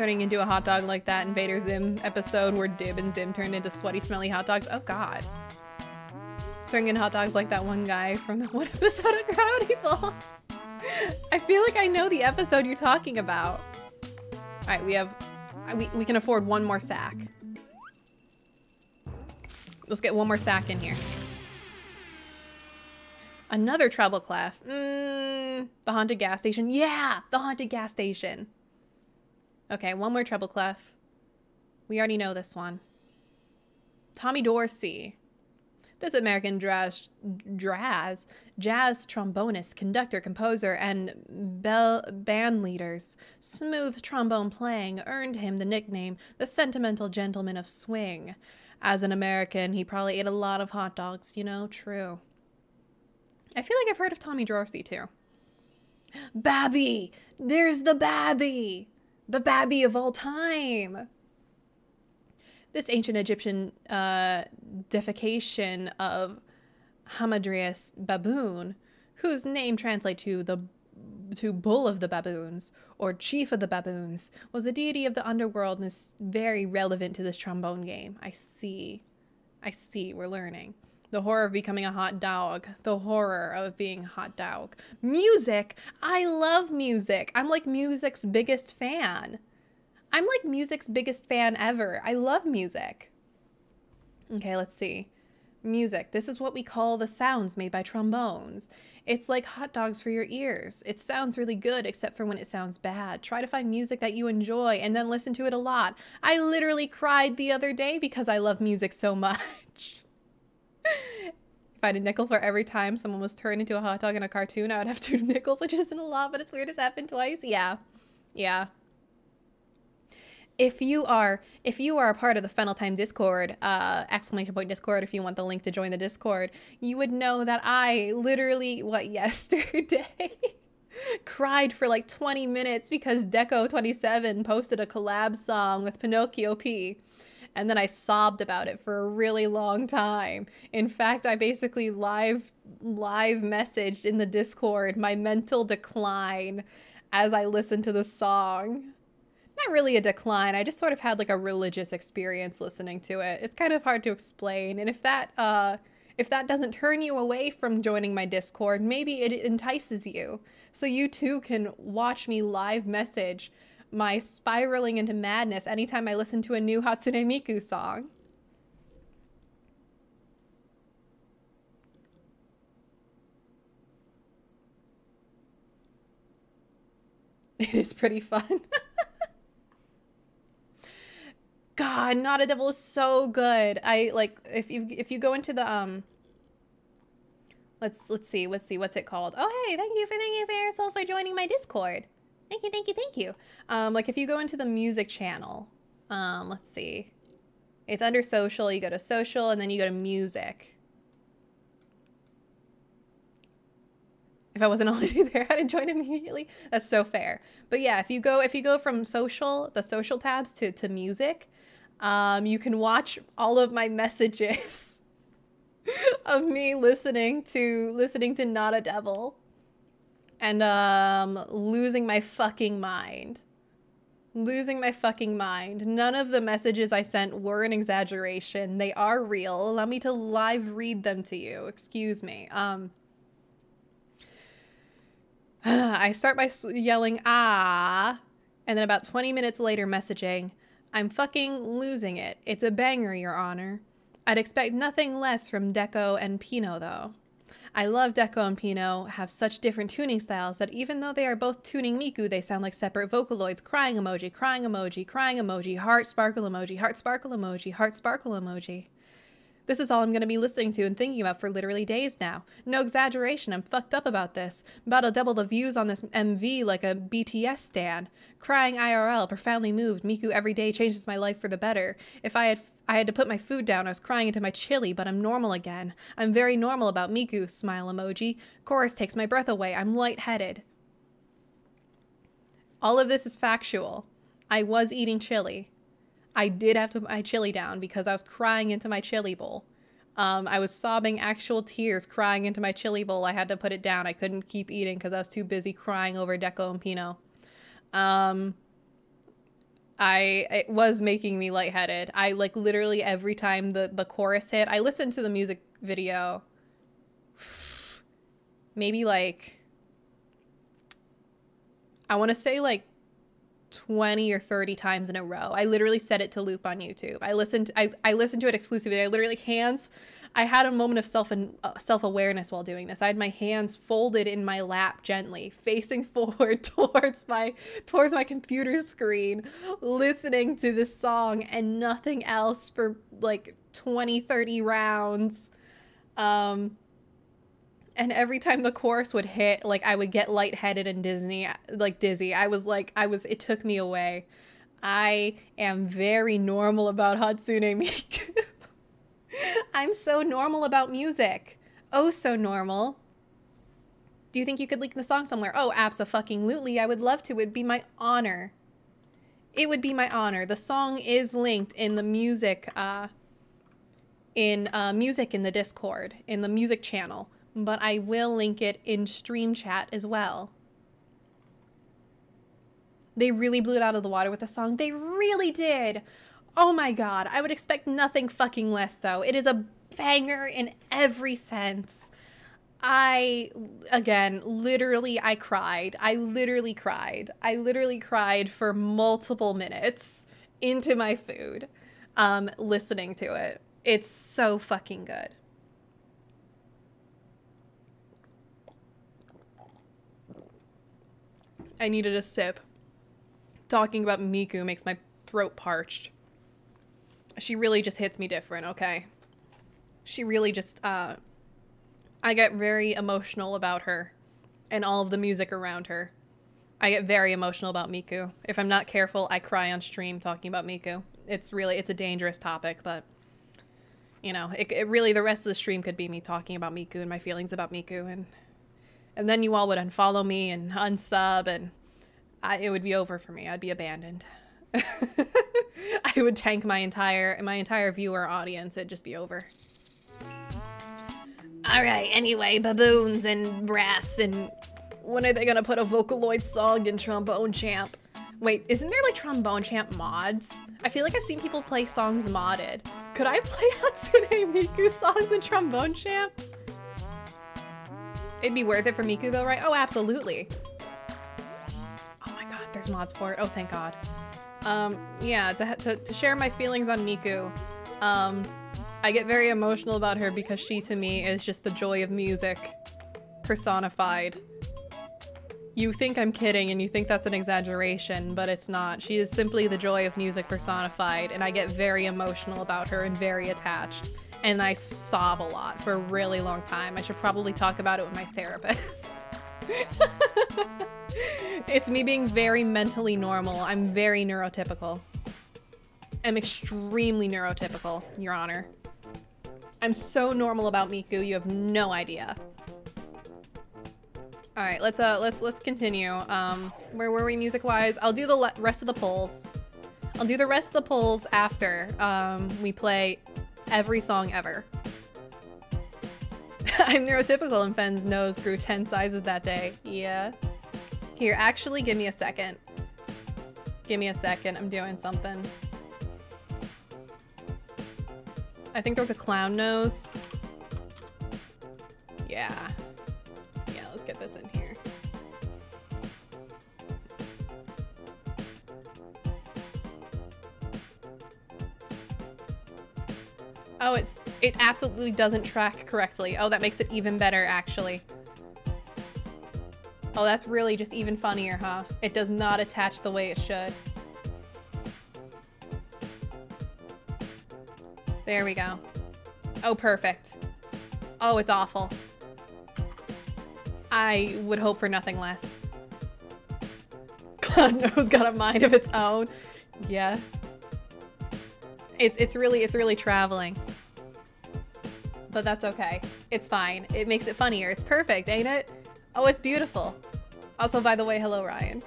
A: turning into a hot dog like that Invader Zim episode where Dib and Zim turned into sweaty, smelly hot dogs. Oh god. Turning into hot dogs like that one guy from the one episode of Gravity Falls. I feel like I know the episode you're talking about. Alright, we have... We, we can afford one more sack. Let's get one more sack in here. Another treble clef. Mmm, the haunted gas station. Yeah, the haunted gas station. Okay, one more treble clef. We already know this one. Tommy Dorsey. This American jazz, jazz, jazz trombonist, conductor, composer, and bell band leader's smooth trombone playing earned him the nickname the Sentimental Gentleman of Swing. As an American, he probably ate a lot of hot dogs, you know, true. I feel like I've heard of Tommy Dorsey too. Babby! There's the Babby! the Babby of all time. This ancient Egyptian uh, deification of Hamadryas baboon, whose name translates to the to bull of the baboons or chief of the baboons, was a deity of the underworld and is very relevant to this trombone game. I see. I see. We're learning. The horror of becoming a hot dog. The horror of being a hot dog. Music. I love music. I'm like music's biggest fan. I'm like music's biggest fan ever. I love music. Okay, let's see. Music. This is what we call the sounds made by trombones. It's like hot dogs for your ears. It sounds really good, except for when it sounds bad. Try to find music that you enjoy and then listen to it a lot. I literally cried the other day because I love music so much if I had a nickel for every time someone was turned into a hot dog in a cartoon, I would have two nickels, which isn't a lot, but it's weird it's happened twice. Yeah. Yeah. If you are if you are a part of the Fennel Thyme Discord, uh, exclamation point Discord, if you want the link to join the Discord, you would know that I literally what yesterday cried for like 20 minutes because Deco27 posted a collab song with Pinocchio P and then I sobbed about it for a really long time. In fact, I basically live live messaged in the Discord my mental decline as I listened to the song. Not really a decline. I just sort of had like a religious experience listening to it. It's kind of hard to explain. And if that uh if that doesn't turn you away from joining my Discord, maybe it entices you. So you too can watch me live message my spiraling into madness anytime I listen to a new Hatsune Miku song. It is pretty fun. God, Not a Devil is so good. I like if you if you go into the um let's let's see, let's see, what's it called? Oh hey, thank you for thank you for yourself for joining my Discord. Thank you, thank you, thank you. Um, like if you go into the music channel, um, let's see. It's under social, you go to social and then you go to music. If I wasn't already there, I'd join immediately. That's so fair. But yeah, if you go if you go from social, the social tabs to, to music, um, you can watch all of my messages of me listening to listening to Not a Devil and um, losing my fucking mind. Losing my fucking mind. None of the messages I sent were an exaggeration. They are real. Allow me to live read them to you. Excuse me. Um, I start by yelling, ah, and then about 20 minutes later, messaging, I'm fucking losing it. It's a banger, Your Honor. I'd expect nothing less from Deco and Pino, though. I love Deco and Pino have such different tuning styles that even though they are both tuning Miku, they sound like separate Vocaloids. Crying emoji, crying emoji, crying emoji, heart sparkle emoji, heart sparkle emoji, heart sparkle emoji. This is all I'm going to be listening to and thinking about for literally days now. No exaggeration, I'm fucked up about this. About to double the views on this MV like a BTS stan. Crying IRL, profoundly moved. Miku every day changes my life for the better. If I had I had to put my food down. I was crying into my chili, but I'm normal again. I'm very normal about Miku, smile emoji. Chorus takes my breath away. I'm lightheaded. All of this is factual. I was eating chili. I did have to put my chili down because I was crying into my chili bowl. Um, I was sobbing actual tears crying into my chili bowl. I had to put it down. I couldn't keep eating because I was too busy crying over Deco and Pino. Um, I it was making me lightheaded. I like literally every time the the chorus hit, I listened to the music video maybe like I want to say like 20 or 30 times in a row. I literally set it to loop on YouTube. I listened I I listened to it exclusively. I literally hands I had a moment of self and uh, self awareness while doing this. I had my hands folded in my lap gently, facing forward towards my towards my computer screen, listening to this song and nothing else for like 20, 30 rounds. Um, and every time the chorus would hit, like I would get lightheaded and Disney, like dizzy. I was like, I was. It took me away. I am very normal about Hatsune Miku. I'm so normal about music. Oh, so normal. Do you think you could leak the song somewhere? Oh, absolutely. I would love to. It would be my honor. It would be my honor. The song is linked in the music, uh, in uh, music in the Discord, in the music channel, but I will link it in stream chat as well. They really blew it out of the water with the song. They really did. Oh my god, I would expect nothing fucking less though. It is a banger in every sense. I, again, literally, I cried. I literally cried. I literally cried for multiple minutes into my food um, listening to it. It's so fucking good. I needed a sip. Talking about Miku makes my throat parched she really just hits me different, okay? She really just, uh, I get very emotional about her and all of the music around her. I get very emotional about Miku. If I'm not careful, I cry on stream talking about Miku. It's really, it's a dangerous topic, but you know, it, it really, the rest of the stream could be me talking about Miku and my feelings about Miku and, and then you all would unfollow me and unsub and I, it would be over for me. I'd be abandoned. I would tank my entire my entire viewer audience. It'd just be over. All right. Anyway, baboons and brass and when are they gonna put a Vocaloid song in Trombone Champ? Wait, isn't there like Trombone Champ mods? I feel like I've seen people play songs modded. Could I play Hatsune Miku songs in Trombone Champ? It'd be worth it for Miku though, right? Oh, absolutely. Oh my god, there's mods for it. Oh, thank god. Um, yeah, to, to, to share my feelings on Miku, um, I get very emotional about her because she to me is just the joy of music personified. You think I'm kidding and you think that's an exaggeration, but it's not. She is simply the joy of music personified, and I get very emotional about her and very attached. And I sob a lot for a really long time. I should probably talk about it with my therapist. it's me being very mentally normal. I'm very neurotypical. I'm extremely neurotypical, Your Honor. I'm so normal about Miku, you have no idea. All right, let's uh let's let's continue. Um where were we music wise? I'll do the rest of the polls. I'll do the rest of the polls after um we play every song ever. I'm neurotypical and Fen's nose grew 10 sizes that day. Yeah. Here, actually give me a second. Give me a second. I'm doing something. I think there's a clown nose. Yeah. Yeah, Oh, it's it absolutely doesn't track correctly. Oh, that makes it even better, actually. Oh, that's really just even funnier, huh? It does not attach the way it should. There we go. Oh, perfect. Oh, it's awful. I would hope for nothing less. God knows got a mind of its own. Yeah. It's it's really it's really traveling. But that's okay. It's fine. It makes it funnier. It's perfect, ain't it? Oh, it's beautiful. Also, by the way, hello, Ryan.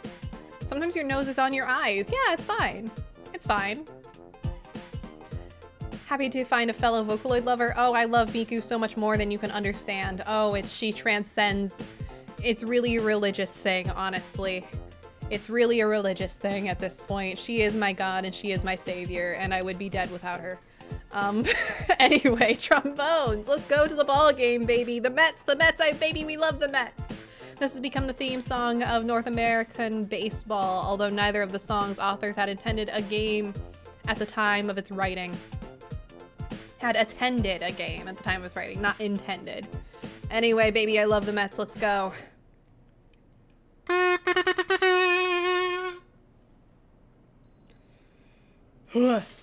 A: Sometimes your nose is on your eyes. Yeah, it's fine. It's fine. Happy to find a fellow Vocaloid lover. Oh, I love Miku so much more than you can understand. Oh, it's she transcends. It's really a religious thing, honestly. It's really a religious thing at this point. She is my god and she is my savior, and I would be dead without her. Um, anyway, trombones. Let's go to the ball game, baby. The Mets, the Mets, I baby, we love the Mets. This has become the theme song of North American baseball, although neither of the song's authors had intended a game at the time of its writing had attended a game at the time of its writing, not intended. Anyway, baby, I love the Mets. Let's go.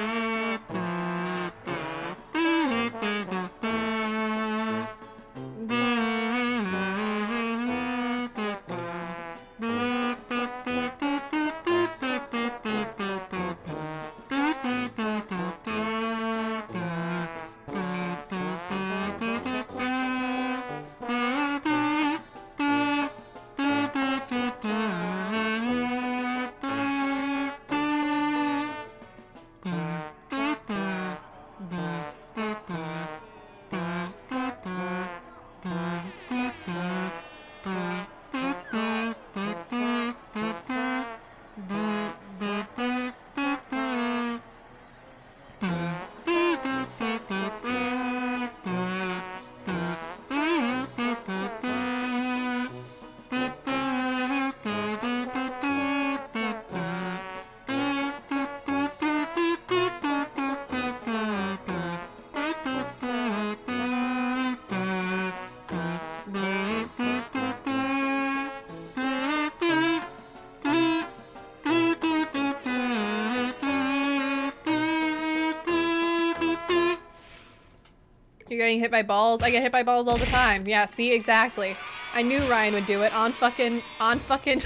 A: hit by balls. I get hit by balls all the time. Yeah, see, exactly. I knew Ryan would do it on fucking, on fucking,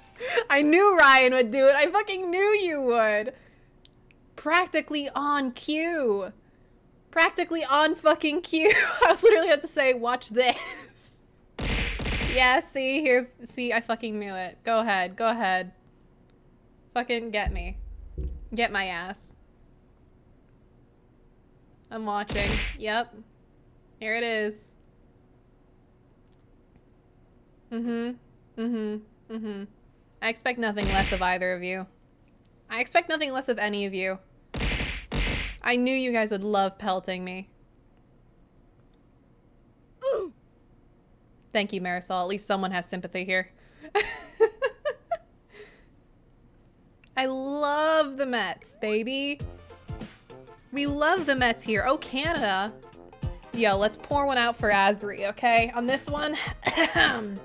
A: I knew Ryan would do it. I fucking knew you would. Practically on cue. Practically on fucking cue. I was literally have to say, watch this. Yeah, see, here's see, I fucking knew it. Go ahead, go ahead. Fucking get me. Get my ass. I'm watching. Yep. Here it is. Mm-hmm. Mm-hmm. Mm-hmm. I expect nothing less of either of you. I expect nothing less of any of you. I knew you guys would love pelting me. Thank you, Marisol. At least someone has sympathy here. I love the Mets, baby. We love the Mets here. Oh, Canada. Yo, let's pour one out for Asri, okay? On this one.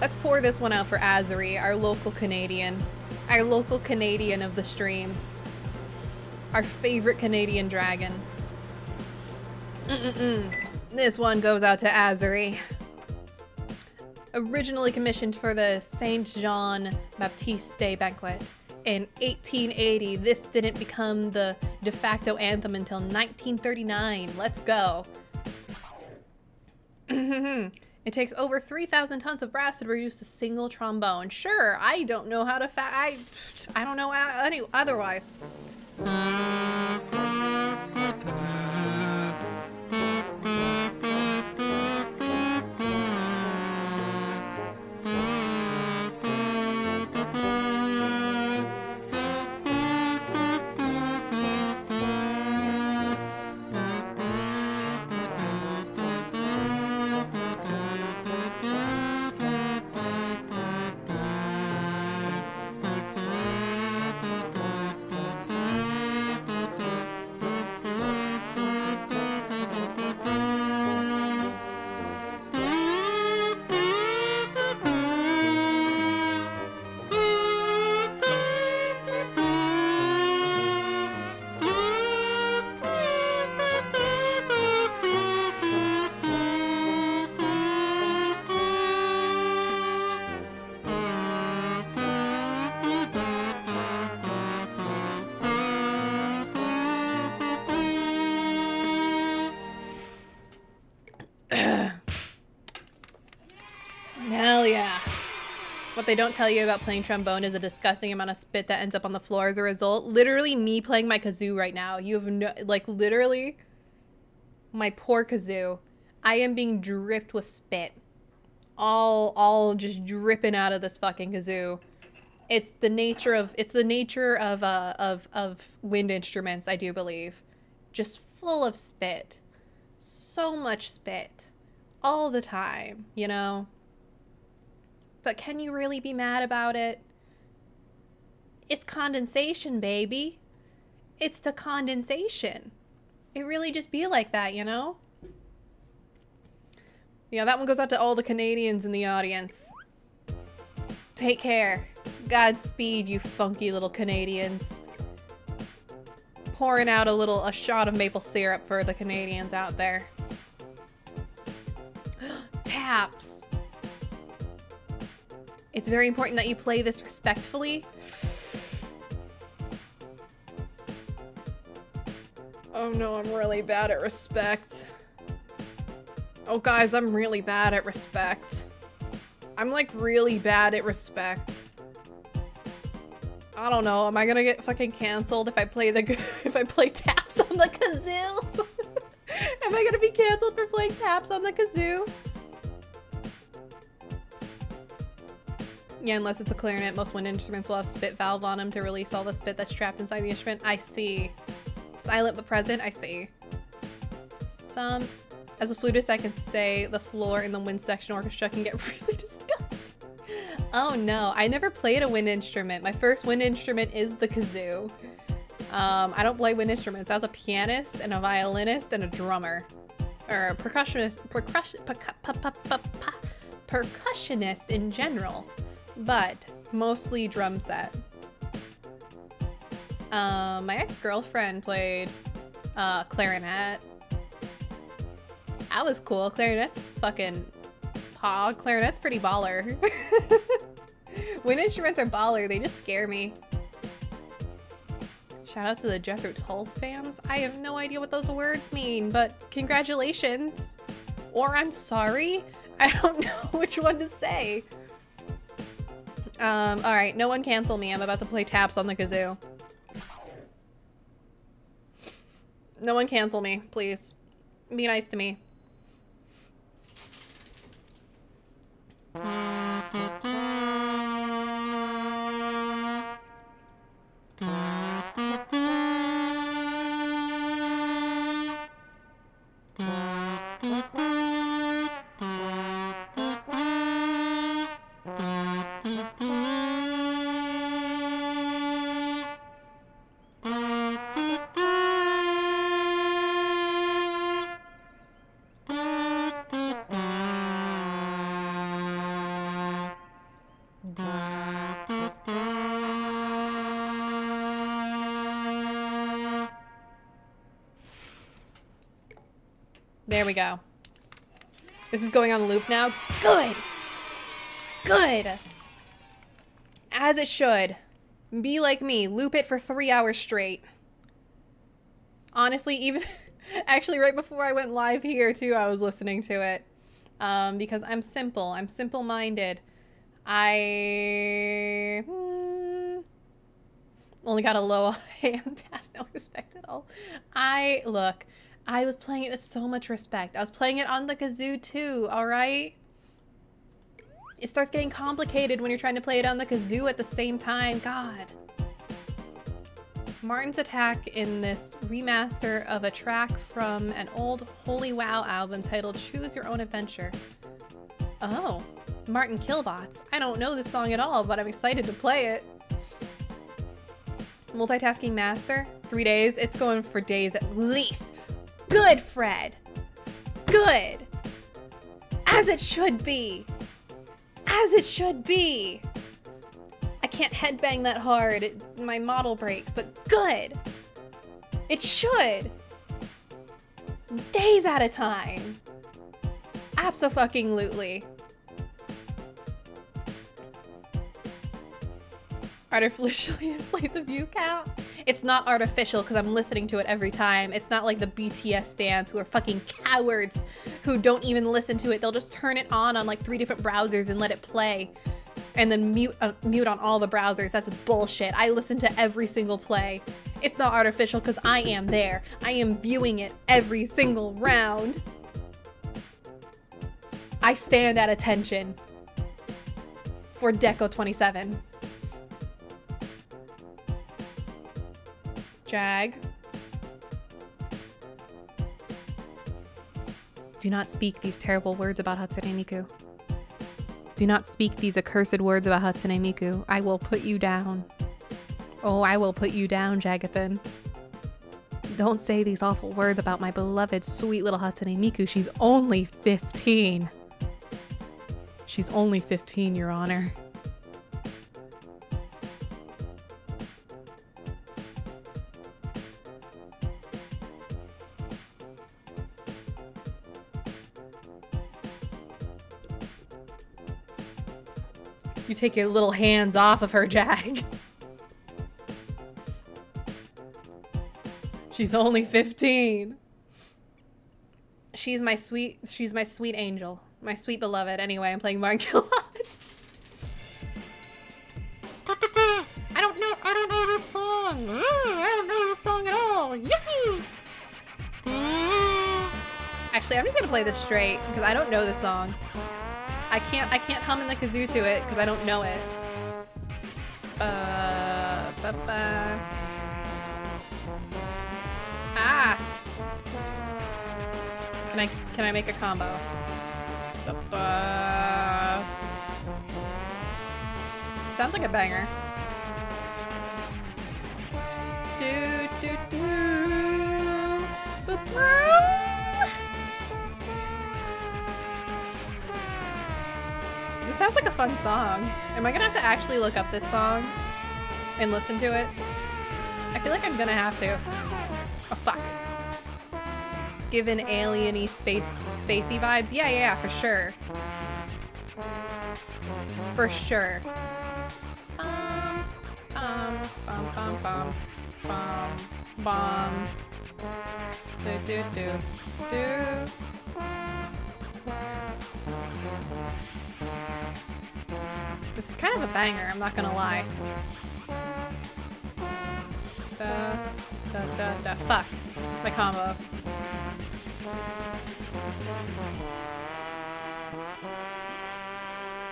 A: let's pour this one out for Asri, our local Canadian. Our local Canadian of the stream. Our favorite Canadian dragon. Mm-mm-mm. This one goes out to Azuri. Originally commissioned for the Saint Jean Baptiste Day banquet in 1880, this didn't become the de facto anthem until 1939. Let's go. it takes over 3,000 tons of brass to produce a single trombone. Sure, I don't know how to fa- I, I don't know any otherwise. They don't tell you about playing trombone is a disgusting amount of spit that ends up on the floor as a result. Literally me playing my kazoo right now. You have no, like literally my poor kazoo. I am being dripped with spit. All, all just dripping out of this fucking kazoo. It's the nature of, it's the nature of, uh, of, of wind instruments, I do believe. Just full of spit. So much spit. All the time, you know? But can you really be mad about it? It's condensation, baby. It's the condensation. It really just be like that, you know? Yeah, that one goes out to all the Canadians in the audience. Take care. Godspeed, you funky little Canadians. Pouring out a little, a shot of maple syrup for the Canadians out there. Taps. It's very important that you play this respectfully. Oh no, I'm really bad at respect. Oh guys, I'm really bad at respect. I'm like really bad at respect. I don't know, am I gonna get fucking canceled if I play the- if I play taps on the kazoo? am I gonna be canceled for playing taps on the kazoo? Yeah, unless it's a clarinet, most wind instruments will have spit valve on them to release all the spit that's trapped inside the instrument. I see. Silent but present, I see. Some, as a flutist, I can say the floor in the wind section orchestra can get really disgusting. Oh no, I never played a wind instrument. My first wind instrument is the kazoo. Um, I don't play wind instruments. I was a pianist and a violinist and a drummer. Or a percussionist, percussion, percussionist in general but mostly drum set. Uh, my ex-girlfriend played uh, clarinet. That was cool. Clarinet's fucking pog. Clarinet's pretty baller. when instruments are baller. They just scare me. Shout out to the Jethro Tull's fans. I have no idea what those words mean, but congratulations. or I'm sorry. I don't know which one to say. Um, all right, no one cancel me. I'm about to play taps on the kazoo. No one cancel me, please. Be nice to me. There we go. This is going on loop now. Good. Good. As it should. Be like me. Loop it for three hours straight. Honestly, even... actually, right before I went live here, too, I was listening to it. Um, because I'm simple. I'm simple-minded. I... Hmm, only got a low hand tap. No respect at all. I... Look... I was playing it with so much respect. I was playing it on the kazoo too, alright? It starts getting complicated when you're trying to play it on the kazoo at the same time. God. Martians attack in this remaster of a track from an old Holy Wow album titled Choose Your Own Adventure. Oh, Martian Killbots. I don't know this song at all, but I'm excited to play it. Multitasking master, three days. It's going for days at least. Good, Fred. Good. As it should be. As it should be. I can't headbang that hard. It, my model breaks, but good. It should. Days at a time. Absolutely. Artificially inflate the view count? It's not artificial because I'm listening to it every time. It's not like the BTS stands who are fucking cowards who don't even listen to it. They'll just turn it on on like three different browsers and let it play and then mute uh, mute on all the browsers. That's bullshit. I listen to every single play. It's not artificial because I am there. I am viewing it every single round. I stand at attention for Deco 27. Jag. Do not speak these terrible words about Hatsune Miku. Do not speak these accursed words about Hatsune Miku. I will put you down. Oh, I will put you down, Jagathan. Don't say these awful words about my beloved, sweet little Hatsune Miku. She's only 15. She's only 15, Your Honor. You take your little hands off of her, Jag. She's only 15. She's my sweet, she's my sweet angel. My sweet beloved. Anyway, I'm playing Martin Kilowatts. I don't know, I don't know this song. I don't know this song at all. Yahoo! Actually, I'm just gonna play this straight because I don't know this song. I can't I can't hum in the kazoo to it because I don't know it. Uh, ba -ba. Ah. Can I can I make a combo? Ba. Sounds like a banger. Do do do. This sounds like a fun song. Am I gonna have to actually look up this song and listen to it? I feel like I'm gonna have to. Oh fuck. Given alien-y space spacey vibes? Yeah, yeah, for sure. For sure. Um, um, bum, bum, bum, bum, bum. Do, do, do, do. This is kind of a banger, I'm not gonna lie. Da, da, da, da. Fuck. My combo.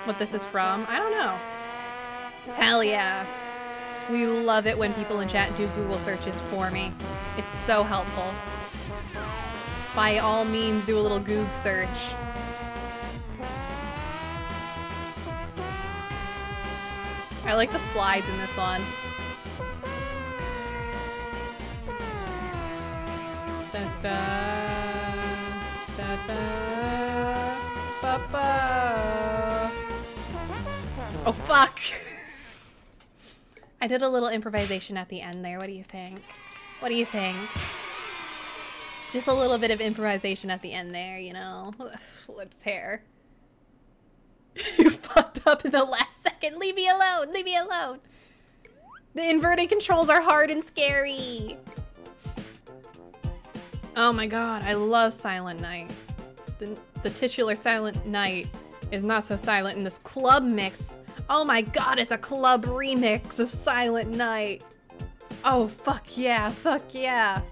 A: What this is from? I don't know. Hell yeah. We love it when people in chat do Google searches for me. It's so helpful. By all means, do a little Goog search. I like the slides in this one. Da da da da ba ba. Oh fuck! I did a little improvisation at the end there. What do you think? What do you think? Just a little bit of improvisation at the end there, you know? Flips hair. you fucked up in the last second. Leave me alone. Leave me alone. The inverted controls are hard and scary. Oh my god, I love Silent Night. The, the titular Silent Night is not so silent in this club mix. Oh my god, it's a club remix of Silent Night. Oh fuck yeah, fuck yeah.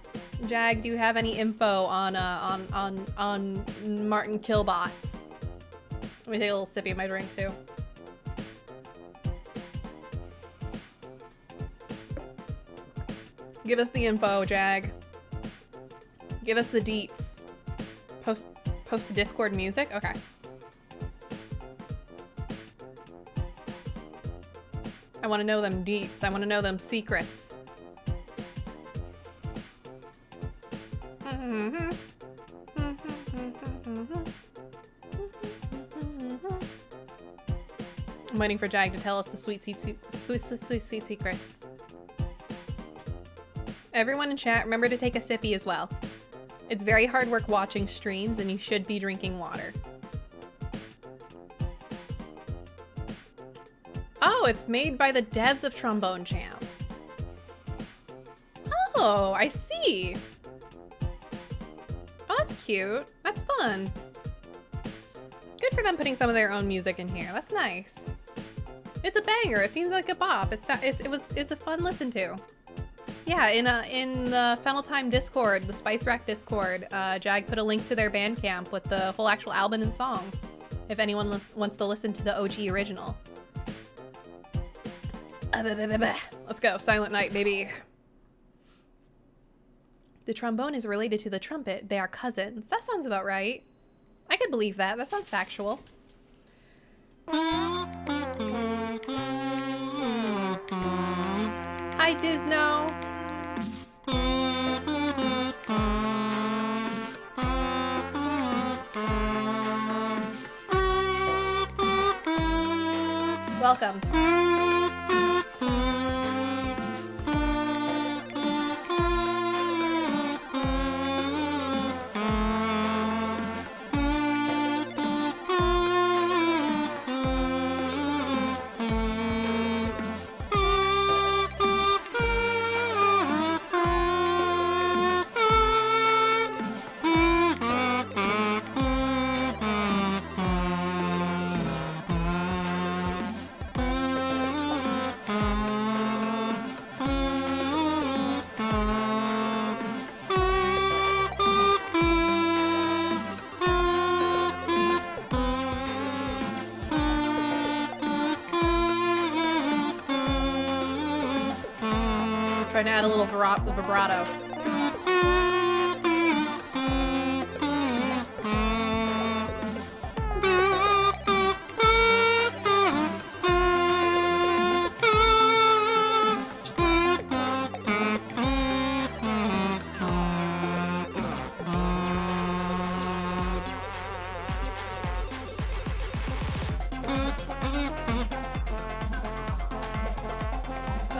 A: Jag, do you have any info on uh, on on on Martian Killbots? Let me take a little sippy of my drink too. Give us the info, Jag. Give us the deets. Post post to Discord music? Okay. I want to know them deets. I want to know them secrets. I'm waiting for Jag to tell us the sweet, sweet, sweet, sweet, sweet, secrets. Everyone in chat, remember to take a sippy as well. It's very hard work watching streams and you should be drinking water. Oh, it's made by the devs of Trombone Champ. Oh, I see. Oh, that's cute. That's fun. Good for them putting some of their own music in here. That's nice. It's a banger. It seems like a bop. It's, it's it was it's a fun listen to. Yeah, in a, in the Fennel Thyme Discord, the Spice Rack Discord, uh, Jag put a link to their Bandcamp with the whole actual album and song. If anyone wants to listen to the OG original. Let's go, Silent Night, baby. The trombone is related to the trumpet. They are cousins. That sounds about right. I could believe that. That sounds factual. Hi, Disno. Welcome. Vibrato.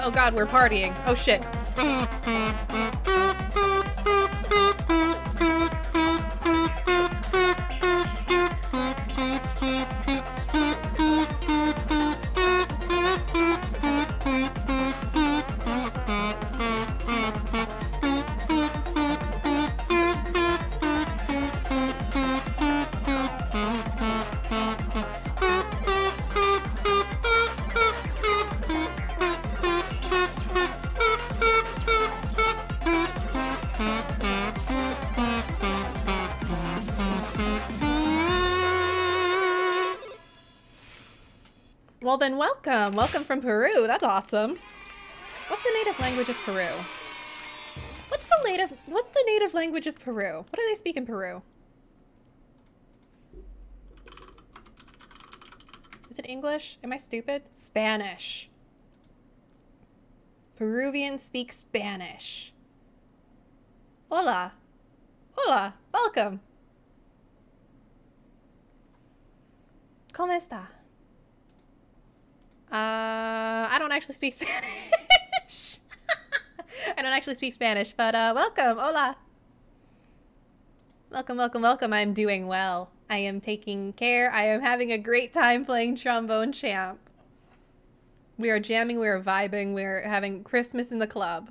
A: Oh god, we're partying. Oh shit. Welcome. Welcome from Peru. That's awesome. What's the native language of Peru? What's the native what's the native language of Peru? What do they speak in Peru? Is it English? Am I stupid? Spanish. Peruvians speak Spanish. Hola. Hola. Welcome. ¿Cómo está? Uh, I don't actually speak Spanish. I don't actually speak Spanish, but uh, welcome. Hola. Welcome, welcome, welcome. I'm doing well. I am taking care. I am having a great time playing Trombone Champ. We are jamming, we are vibing, we are having Christmas in the club.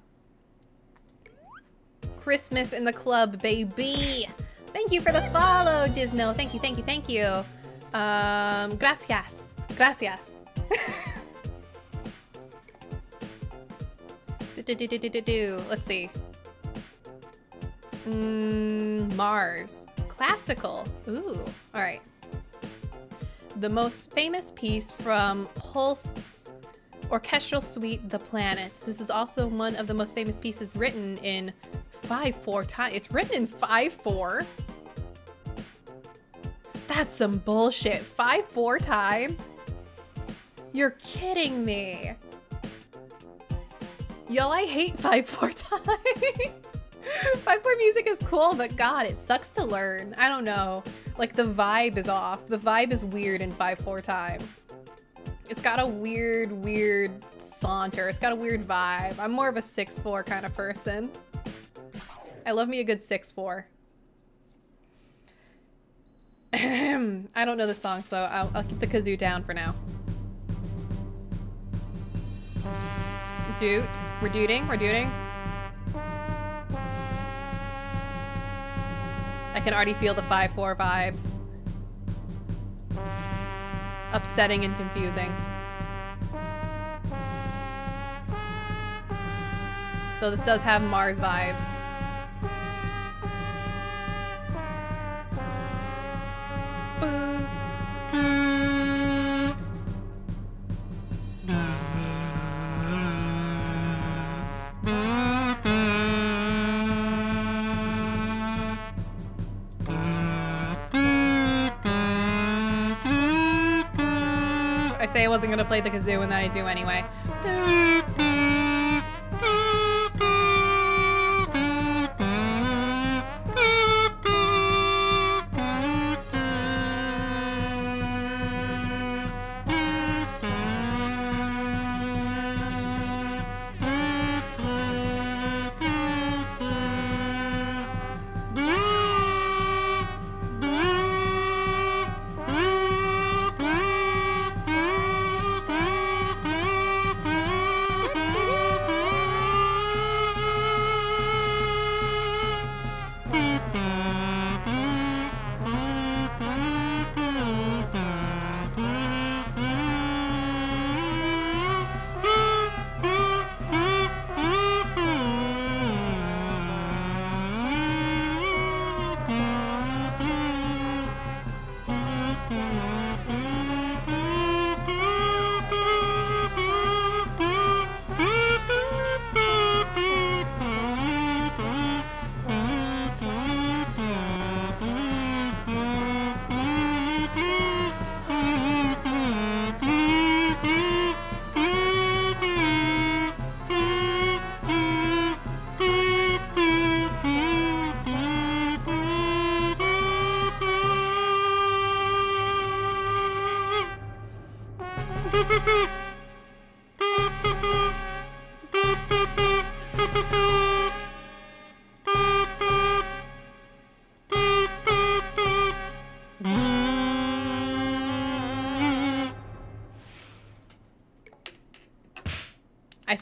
A: Christmas in the club, baby. Thank you for the follow, Disno. Thank you, thank you, thank you. Um, gracias. Gracias. Do, do, do, do, do, do. Let's see. Mm, Mars. Classical. Ooh. All right. The most famous piece from Holst's orchestral suite, The Planets. This is also one of the most famous pieces written in 5-4 time. It's written in 5-4? That's some bullshit. 5-4 time? You're kidding me. Yo, I hate 5-4 time. 5-4 music is cool, but god, it sucks to learn. I don't know. Like, the vibe is off. The vibe is weird in 5-4 time. It's got a weird, weird saunter. It's got a weird vibe. I'm more of a 6-4 kind of person. I love me a good 6-4. I don't know the song, so I'll, I'll keep the kazoo down for now. Dude, we're duding, we're duding. I can already feel the 5-4 vibes. Upsetting and confusing. Though this does have Mars vibes. Boo. Say I wasn't gonna play the kazoo and then I do anyway.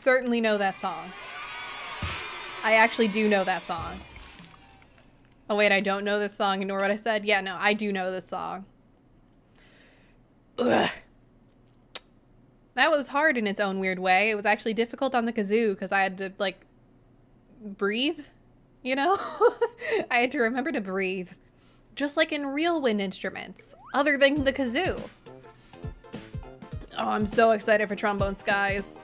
A: Certainly know that song. I actually do know that song. Oh wait, I don't know this song, ignore what I said. Yeah, no, I do know this song. Ugh. That was hard in its own weird way. It was actually difficult on the kazoo because I had to, like, breathe, you know? I had to remember to breathe. Just like in real wind instruments, other than the kazoo. Oh, I'm so excited for Trombone Skies.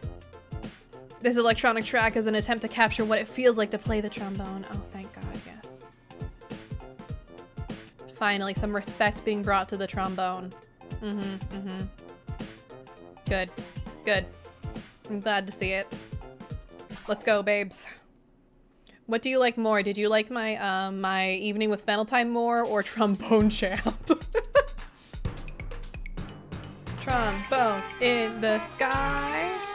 A: This electronic track is an attempt to capture what it feels like to play the trombone. Oh, thank God, yes. Finally, some respect being brought to the trombone. Mm-hmm, mm-hmm. Good, good. I'm glad to see it. Let's go, babes. What do you like more? Did you like my um, my evening with Fennel Thyme more or trombone champ? trombone in the sky.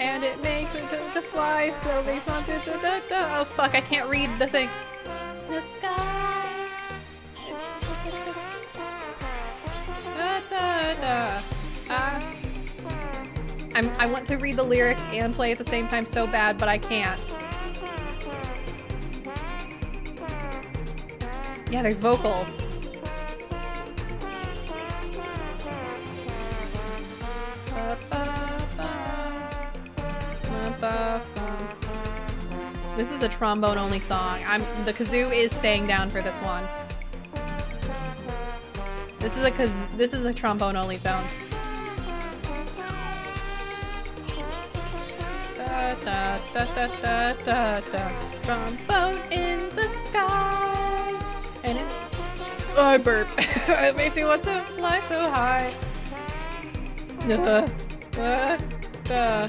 A: And it makes it to, to fly, so they da, da. Oh fuck, I can't read the thing. The sky. Da, da, da. Uh, I'm, I want to read the lyrics and play at the same time so bad, but I can't. Yeah, there's vocals. This is a trombone only song. I'm the kazoo is staying down for this one. This is a kaz this is a trombone only zone. Da, da, da, da, da, da. Trombone in the sky. And it oh, I burped. it makes me want to fly so high. Uh, uh, da,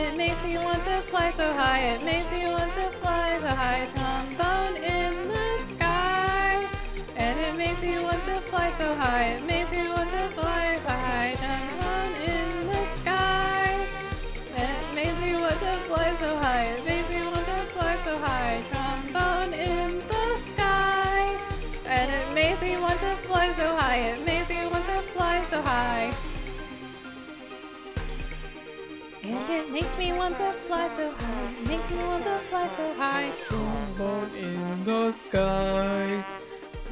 A: It makes me want to fly so high. It makes me want to fly so high. Trombone in the sky. And it makes me want to fly so high. It makes me want to fly so high. Trombone in the sky. And it makes me want to fly so high. It makes me want to fly so high. Trombone in the sky. And it makes me want to fly so high. It makes me want to fly so high. And it makes me want to fly so high. It makes me want to fly so high.
E: Trombone in the sky.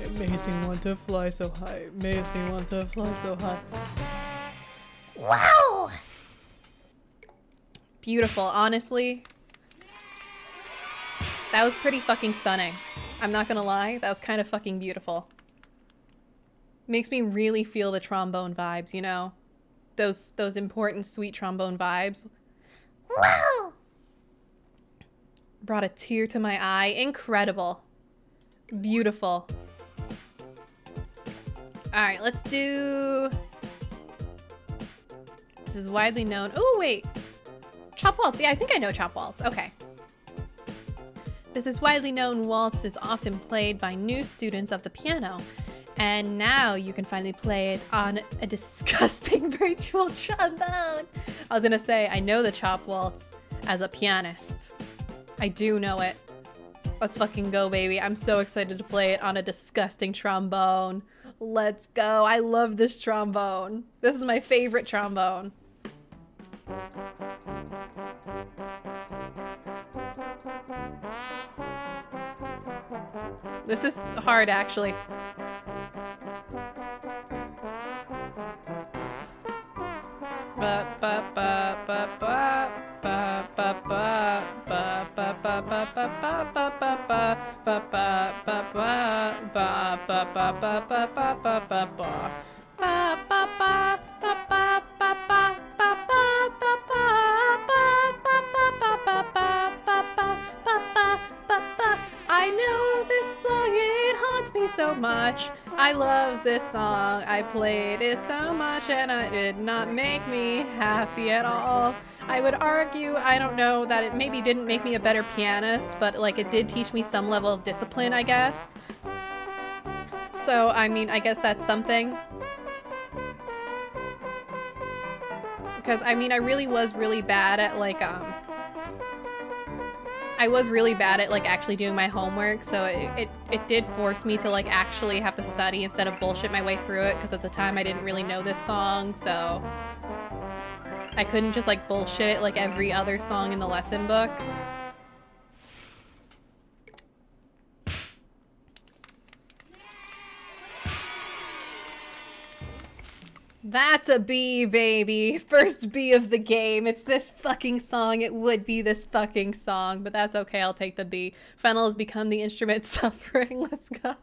E: It makes me want to fly so high. It makes me want to fly so high.
C: Wow!
A: Beautiful, honestly. That was pretty fucking stunning. I'm not gonna lie, that was kind of fucking beautiful. Makes me really feel the trombone vibes, you know? Those those important sweet trombone vibes.
C: Wow!
A: Brought a tear to my eye. Incredible. Beautiful. Alright, let's do... This is widely known... Oh, wait. Chop Waltz. Yeah, I think I know Chop Waltz. Okay. This is widely known waltz is often played by new students of the piano. And now you can finally play it on a disgusting virtual trombone. I was gonna say, I know the Chop Waltz as a pianist. I do know it. Let's fucking go, baby. I'm so excited to play it on a disgusting trombone. Let's go. I love this trombone. This is my favorite trombone. This is hard, actually. So much. I love this song. I played it so much and it did not make me happy at all. I would argue, I don't know, that it maybe didn't make me a better pianist, but like it did teach me some level of discipline, I guess. So, I mean, I guess that's something. Because, I mean, I really was really bad at like, um, I was really bad at like actually doing my homework, so it, it, it did force me to like actually have to study instead of bullshit my way through it, because at the time I didn't really know this song, so... I couldn't just like bullshit it like every other song in the lesson book. That's a B, baby. First B of the game. It's this fucking song. It would be this fucking song, but that's okay. I'll take the B. Fennel has become the instrument suffering. Let's go.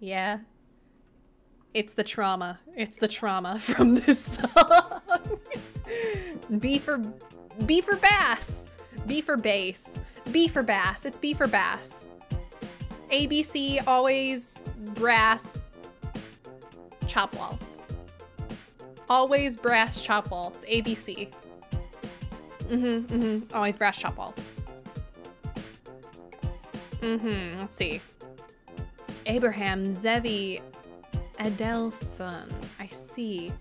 A: Yeah. It's the trauma. It's the trauma from this song. B for B for bass. B for bass. B for bass. It's B for bass. ABC always brass chop waltz. Always brass chop waltz. ABC. Mm-hmm, mm-hmm. Always brass chop waltz. Mm-hmm. Let's see. Abraham Zevi Idelsohn. I see.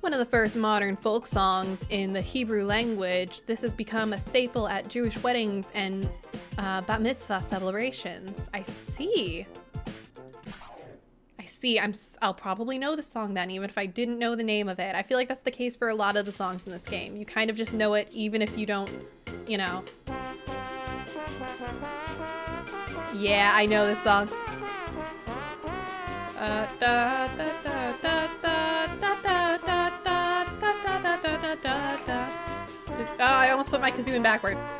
A: One of the first modern folk songs in the Hebrew language, this has become a staple at Jewish weddings and uh, bat mitzvah celebrations. I see see. I'm, I'll probably know the song then, even if I didn't know the name of it. I feel like that's the case for a lot of the songs in this game. You kind of just know it even if you don't, you know. Yeah, I know this song. Da, da, da, oh, I almost put my kazoo in backwards.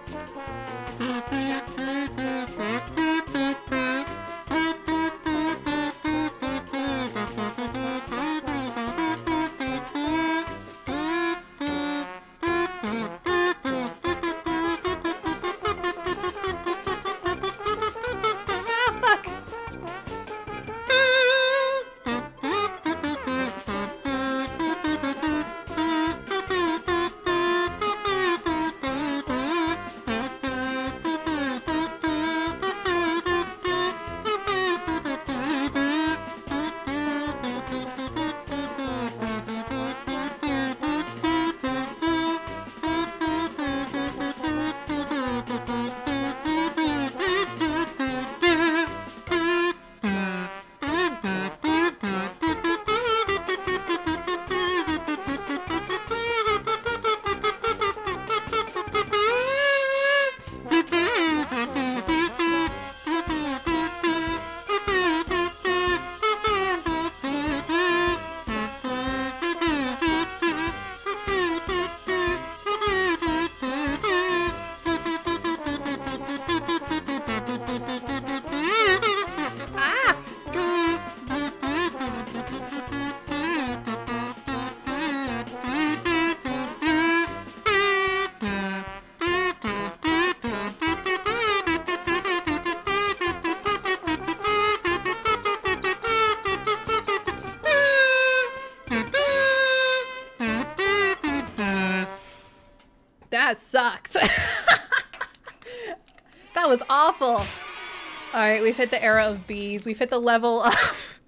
A: We've hit the era of bees. We've hit the level of.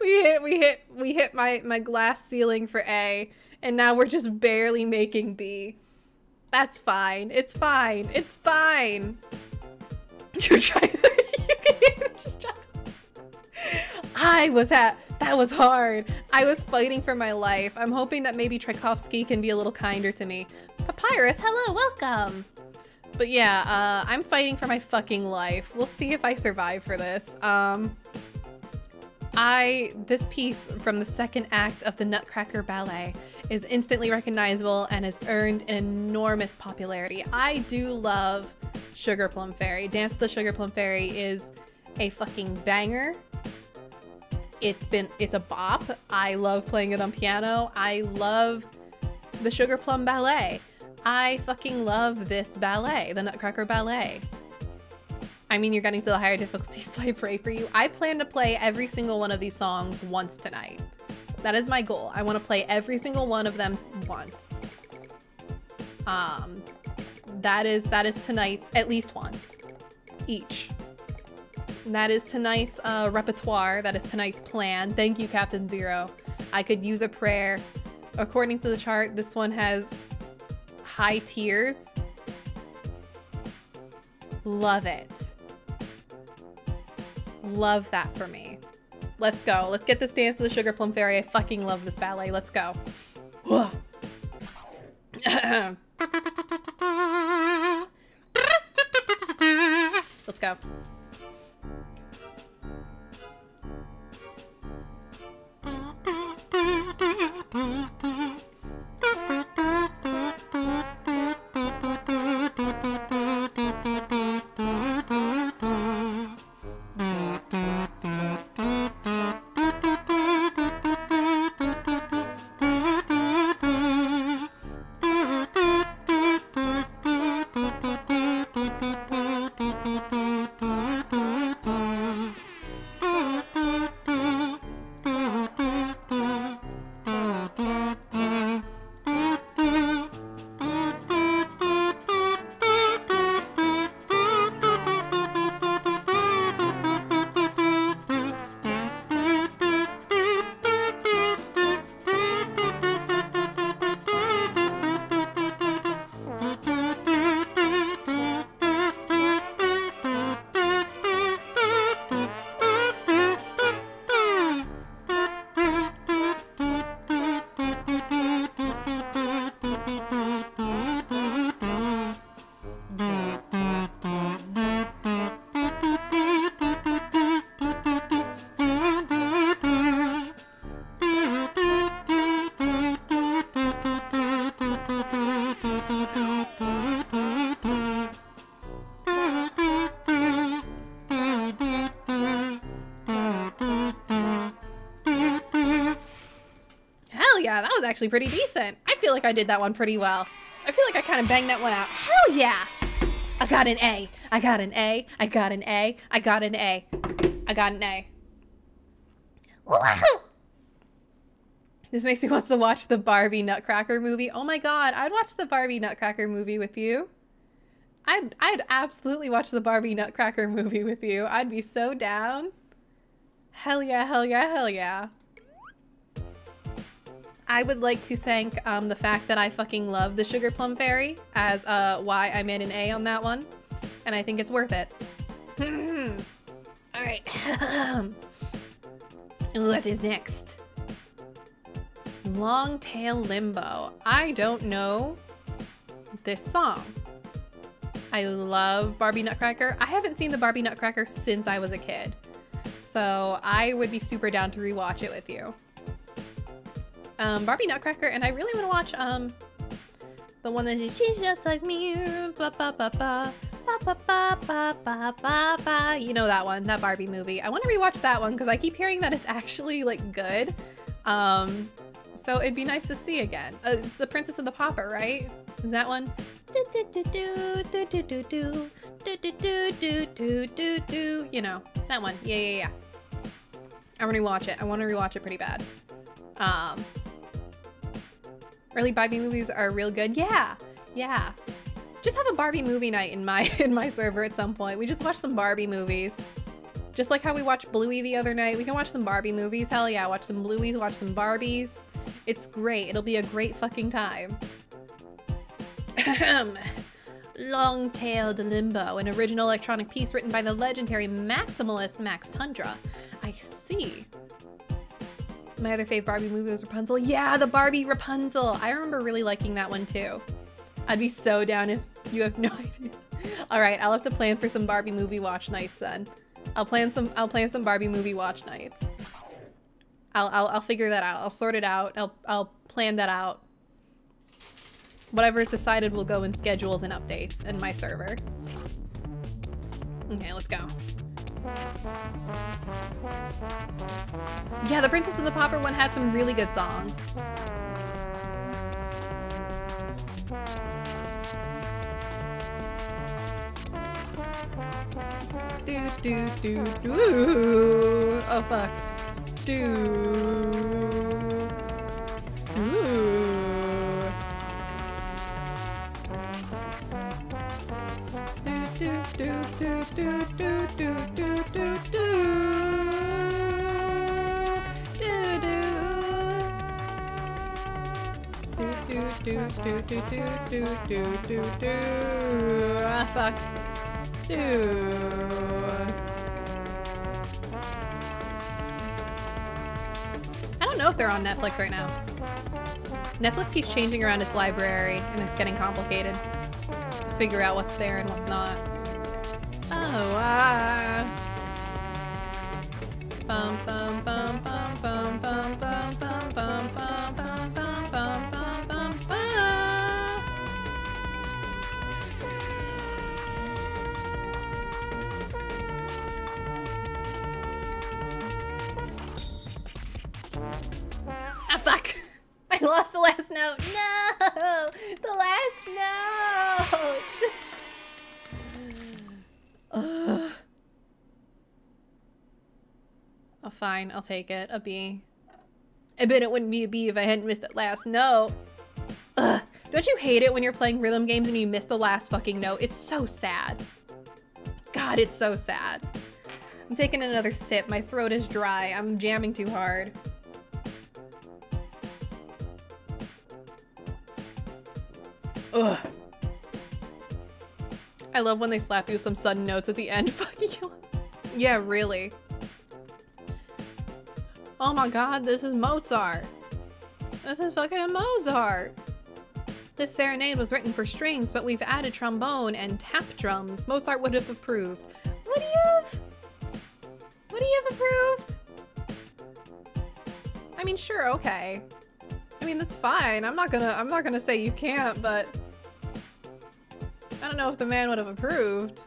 A: we hit, we hit, we hit my my glass ceiling for A, and now we're just barely making B. That's fine. It's fine. It's fine. You're trying. try- I was at. That was hard. I was fighting for my life. I'm hoping that maybe Tchaikovsky can be a little kinder to me. Papyrus, hello, welcome. But yeah, uh, I'm fighting for my fucking life. We'll see if I survive for this. Um, I this piece from the second act of the Nutcracker Ballet is instantly recognizable and has earned an enormous popularity. I do love Sugar Plum Fairy. Dance the Sugar Plum Fairy is a fucking banger. It's been it's a bop. I love playing it on piano. I love the Sugar Plum Ballet. I fucking love this ballet, the Nutcracker Ballet. I mean, you're getting to the higher difficulty, so I pray for you. I plan to play every single one of these songs once tonight. That is my goal. I want to play every single one of them once. Um, that is that is tonight's at least once, each. And that is tonight's uh, repertoire. That is tonight's plan. Thank you, Captain Zero. I could use a prayer. According to the chart, this one has high tiers. Love it. Love that for me. Let's go. Let's get this Dance of the Sugar Plum Fairy. I fucking love this ballet. Let's go. Let's go. Actually pretty decent. I feel like I did that one pretty well. I feel like I kind of banged that one out. Hell yeah! I got an A. I got an A. I got an A. I got an A. I got an A. This makes me want to watch the Barbie Nutcracker movie. Oh my god, I'd watch the Barbie Nutcracker movie with you. I'd I'd absolutely watch the Barbie Nutcracker movie with you. I'd be so down. Hell yeah, hell yeah, hell yeah. I would like to thank um, the fact that I fucking love the Sugar Plum Fairy as uh, why I made an A on that one. And I think it's worth it. Alright. what is next? Long Tail Limbo. I don't know this song. I love Barbie Nutcracker. I haven't seen the Barbie Nutcracker since I was a kid. So I would be super down to rewatch it with you um, Barbie Nutcracker, and I really want to watch um, the one that she, she's just like me, ba ba ba ba. Ba, ba, ba, ba, ba, ba. You know that one, that Barbie movie. I want to rewatch that one because I keep hearing that it's actually like good. Um, so it'd be nice to see again. Uh, it's the Princess of the Pauper, right? Is that one? You know, that one. Yeah, yeah, yeah. I want to rewatch it. I want to rewatch it pretty bad. Um, early Barbie movies are real good. Yeah, yeah. Just have a Barbie movie night in my in my server at some point. We just watch some Barbie movies. Just like how we watched Bluey the other night. We can watch some Barbie movies. Hell yeah, watch some Blueys, watch some Barbies. It's great. It'll be a great fucking time. Long-tailed Limbo, an original electronic piece written by the legendary maximalist Max Tundra. I see. My other fave Barbie movie was Rapunzel. Yeah, the Barbie Rapunzel. I remember really liking that one too. I'd be so down if you have no idea. All right, I'll have to plan for some Barbie movie watch nights then. I'll plan some. I'll plan some Barbie movie watch nights. I'll, I'll, I'll figure that out. I'll sort it out. I'll, I'll plan that out. Whatever it's decided will go in schedules and updates in my server. Okay, let's go. Yeah, the Princess and the Pauper one had some really good songs. Do do do do. Oh fuck. Do. Ooh. Fuck. I don't know if they're on Netflix right now. Netflix keeps changing around its library and it's getting complicated to figure out what's there and what's not. Oh, ah. Bum, bum, bum, bum, bum, bum, bum, bum, bum, bum, bum, bum, bum, bum, bum, bum. Ah, fuck! I lost the last note. No! The last note! Ugh. Oh, fine. I'll take it. A B. I bet it wouldn't be a B if I hadn't missed that last note. Ugh. Don't you hate it when you're playing rhythm games and you miss the last fucking note? It's so sad. God, it's so sad. I'm taking another sip. My throat is dry. I'm jamming too hard. Ugh. I love when they slap you with some sudden notes at the end. Yeah, really. Oh my god, this is Mozart. This is fucking Mozart. This serenade was written for strings, but we've added trombone and tap drums. Mozart would have approved. Would he have? Would he have approved? I mean, sure, okay. I mean, that's fine. I'm not gonna, I'm not gonna say you can't, but I don't know if the man would have approved.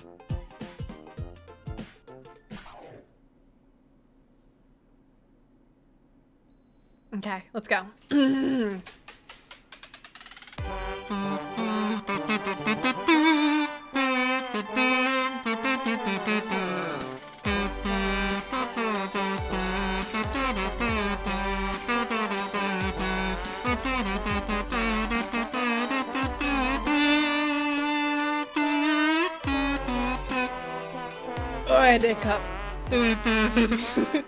A: Okay, let's go. フフフ。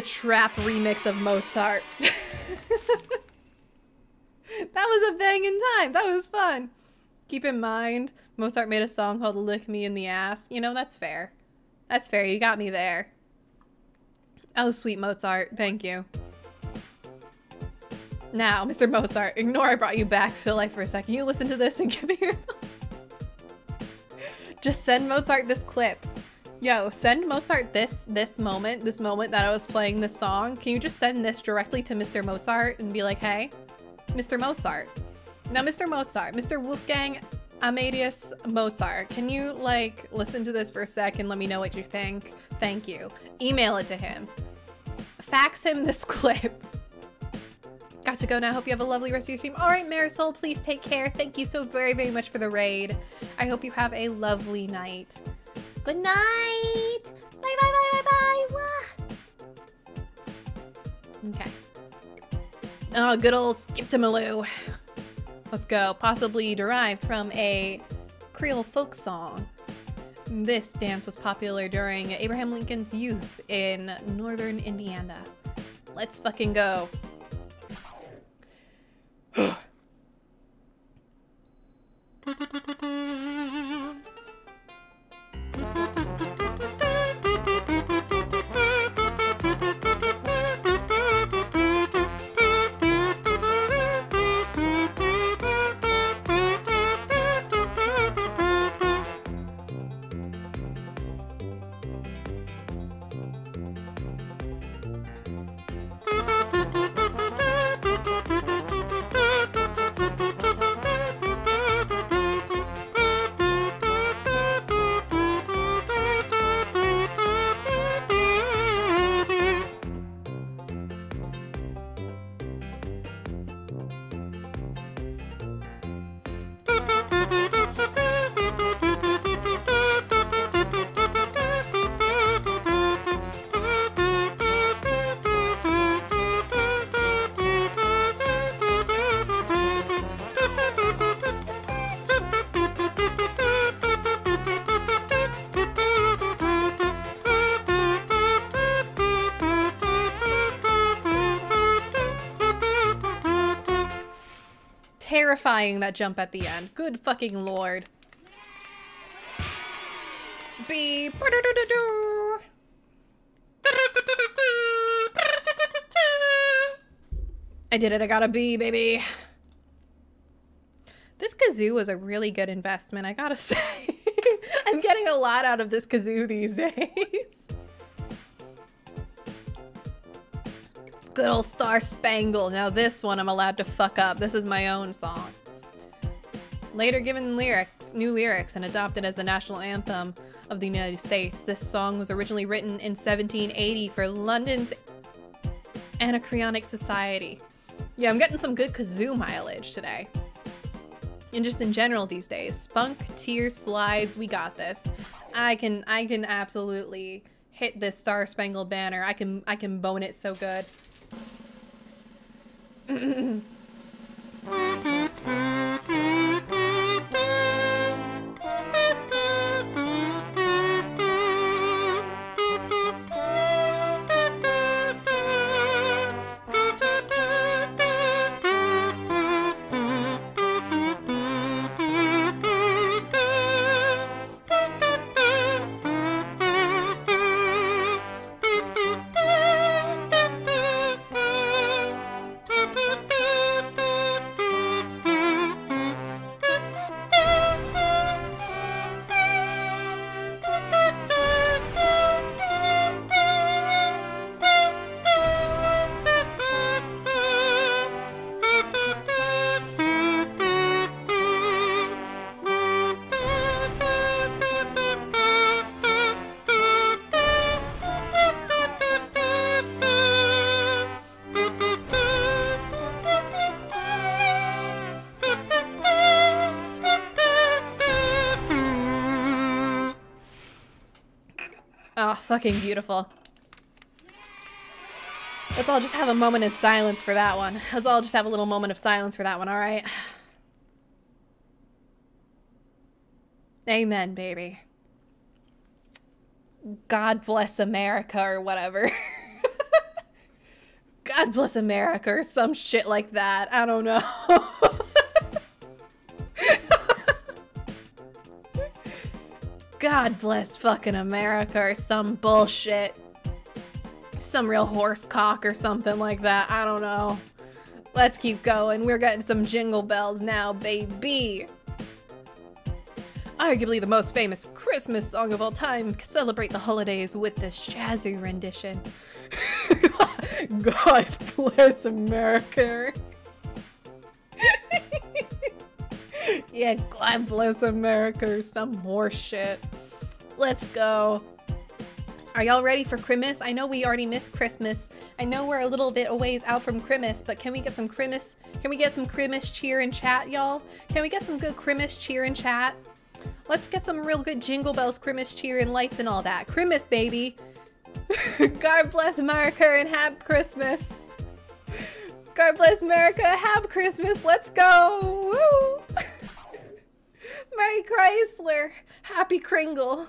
A: The trap remix of Mozart. that was a banging time. That was fun. Keep in mind, Mozart made a song called Lick Me in the Ass. You know, that's fair. That's fair. You got me there. Oh, sweet Mozart. Thank you. Now, Mr. Mozart, ignore I brought you back to life for a second. You listen to this and give me your... Just send Mozart this clip. Yo, send Mozart this this moment, this moment that I was playing this song. Can you just send this directly to Mr. Mozart and be like, hey, Mr. Mozart. Now, Mr. Mozart, Mr. Wolfgang Amadeus Mozart, can you like listen to this for a sec and let me know what you think? Thank you. Email it to him. Fax him this clip. Got to go now. Hope you have a lovely rest of your stream. All right, Marisol, please take care. Thank you so very, very much for the raid. I hope you have a lovely night. Good night. Bye, bye, bye, bye, bye. Wah. Okay. Oh, good old Skip-to-Maloo. Let's go. Possibly derived from a Creole folk song. This dance was popular during Abraham Lincoln's youth in northern Indiana. Let's fucking go. Terrifying that jump at the end. Good fucking lord. Beep. I did it. I got a B, baby. This kazoo was a really good investment, I gotta say. I'm getting a lot out of this kazoo these days. Good old Star Spangled. Now this one I'm allowed to fuck up. This is my own song. Later given lyrics, new lyrics and adopted as the national anthem of the United States, this song was originally written in 1780 for London's Anacreontic Society. Yeah, I'm getting some good kazoo mileage today. And just in general these days, spunk, tears, slides, we got this. I can I can absolutely hit this Star Spangled Banner. I can I can bone it so good. Oh, fucking beautiful. Let's all just have a moment of silence for that one. Let's all just have a little moment of silence for that one, alright? Amen, baby. God bless America or whatever. God bless America or some shit like that. I don't know. God bless fucking America or some bullshit. Some real horse cock or something like that. I don't know. Let's keep going. We're getting some jingle bells now, baby. Arguably the most famous Christmas song of all time, celebrate the holidays with this jazzy rendition. God bless America. yeah, God bless America or some horse shit. Let's go. Are y'all ready for Christmas? I know we already missed Christmas. I know we're a little bit ways out from Christmas, but can we get some Christmas? Can we get some Christmas cheer in chat, y'all? Can we get some good Christmas cheer in chat? Let's get some real good Jingle Bells Christmas cheer and lights and all that. Christmas, baby. God bless America and have Christmas. God bless America, have Christmas. Let's go. Woo! Merry Chrysler. Happy Kringle.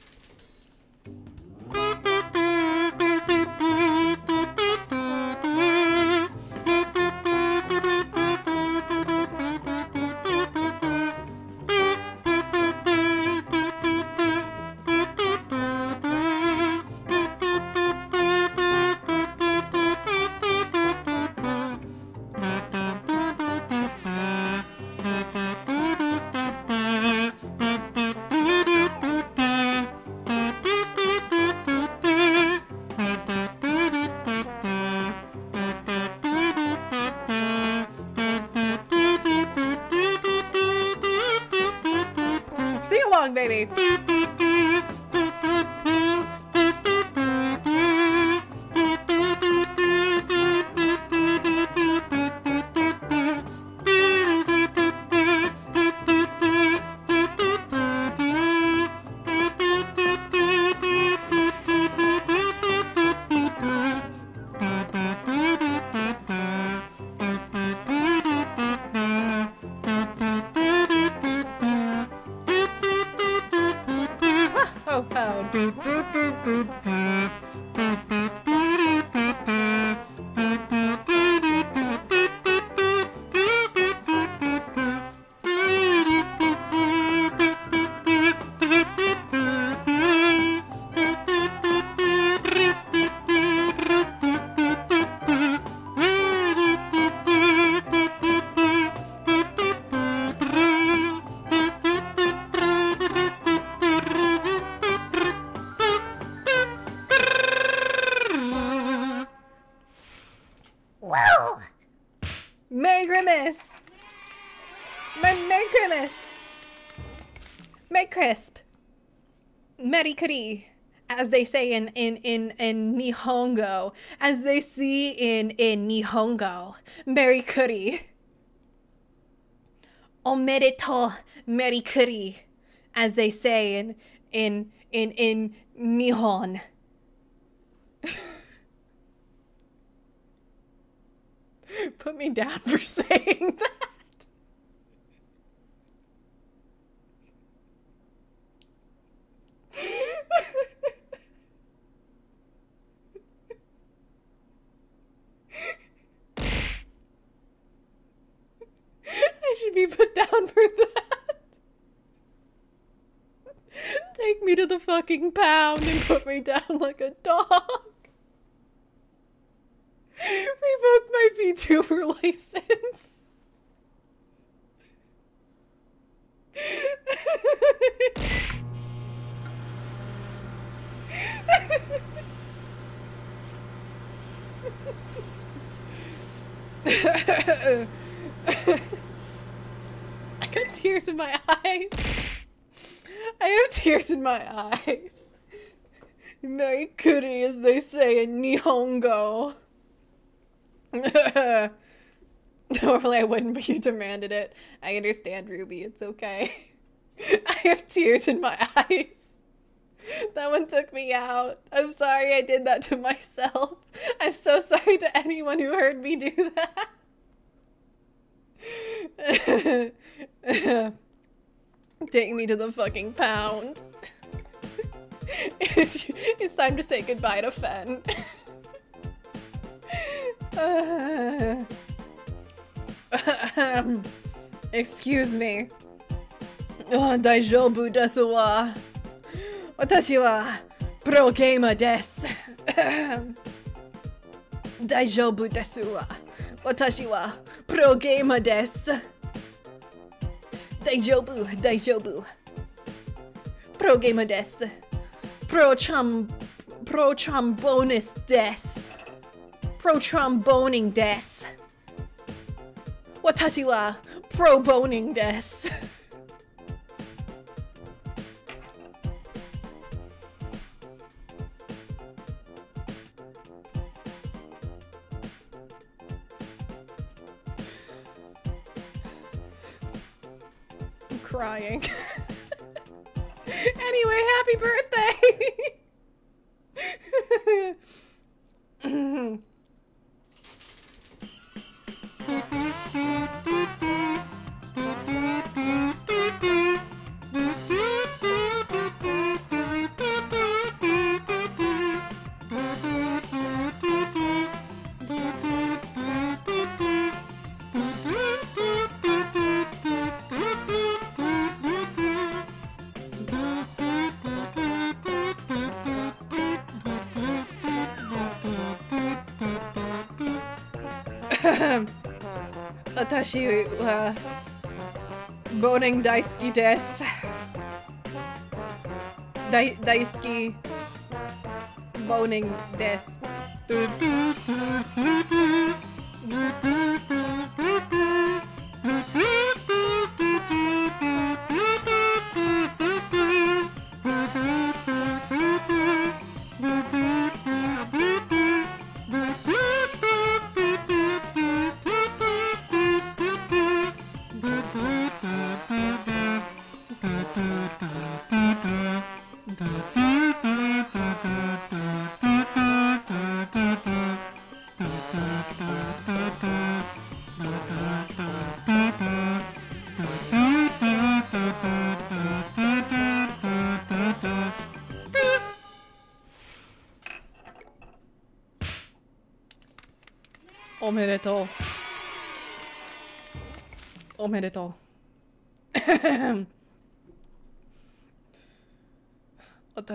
A: they say in, in, in, in Nihongo. As they see in, in Nihongo. Merry Kuri! Omedeto Merry Kuri! As they say in, in, in, in Nihon. Put me down for saying that. I should be put down for that. Take me to the fucking pound and put me down like a dog. Revoke my VTuber license. I got tears in my eyes. I have tears in my eyes. Merry Kuri, as they say in Nihongo. Normally I wouldn't, but you demanded it. I understand, Ruby. It's okay. I have tears in my eyes. That one took me out. I'm sorry I did that to myself. I'm so sorry to anyone who heard me do that. Take me to the fucking pound. it's, it's, time to say goodbye to Fen. uh, excuse me. Oh, daijoubu desu wa. Watashi wa pro gamer desu. daijoubu desu wa. Watashi wa pro gamer desu. Daijobu, Daijobu. Pro gamer des. Pro chum. Pro trombonist des. Pro tromboning des. Watatiwa, wa pro boning des. crying. anyway, happy birthday! Watashi wa uh, boning daisuki desu. Dai daisuki boning desu.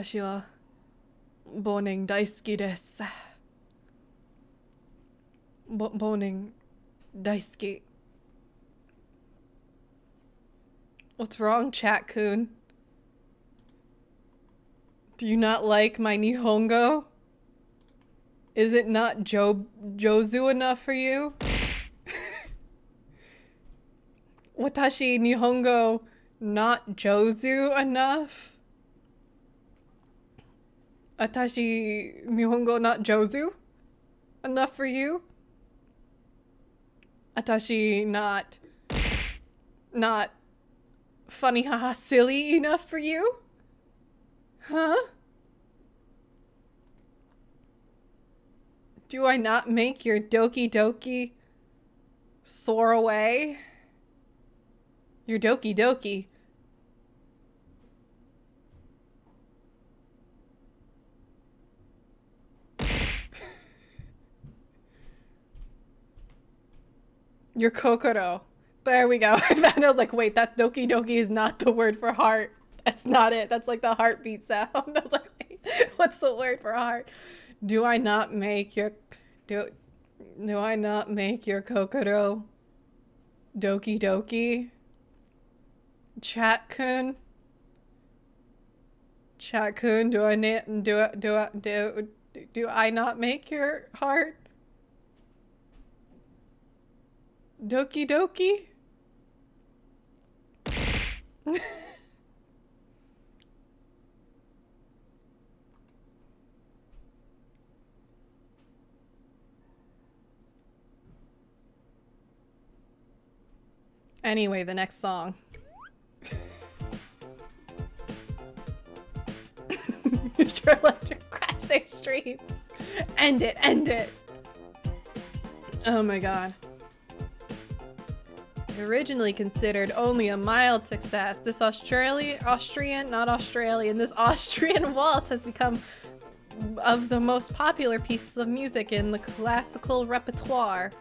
A: 私は忘年大好きです。ぼ忘年大好き。What's wrong, chat kun? Do you not like my Nihongo? Is it not jo Jozu enough for you? Watashi Nihongo not Jozu enough? Atashi Nihongo not Jozu enough for you? Atashi not not funny haha silly enough for you? Huh? Do I not make your Doki Doki soar away? Your Doki Doki. Your Kokoro. There we go. I found I was like, wait, that Doki Doki is not the word for heart. That's not it. That's like the heartbeat sound. I was like, wait, what's the word for heart? Do I not make your do do I not make your Kokoro Doki Doki? Chat kun? Chat kun, do I do do I do do I not make your heart? Doki Doki? Anyway, the next song. sure Electric crash their stream. End it, end it. Oh my god. Originally considered only a mild success, this Australia Austrian, not Australian, this Austrian waltz has become of the most popular pieces of music in the classical repertoire.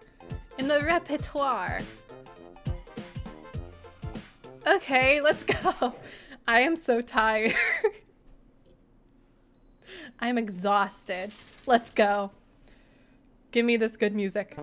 A: In the repertoire. Okay, let's go. I am so tired. I am exhausted. Let's go. Give me this good music.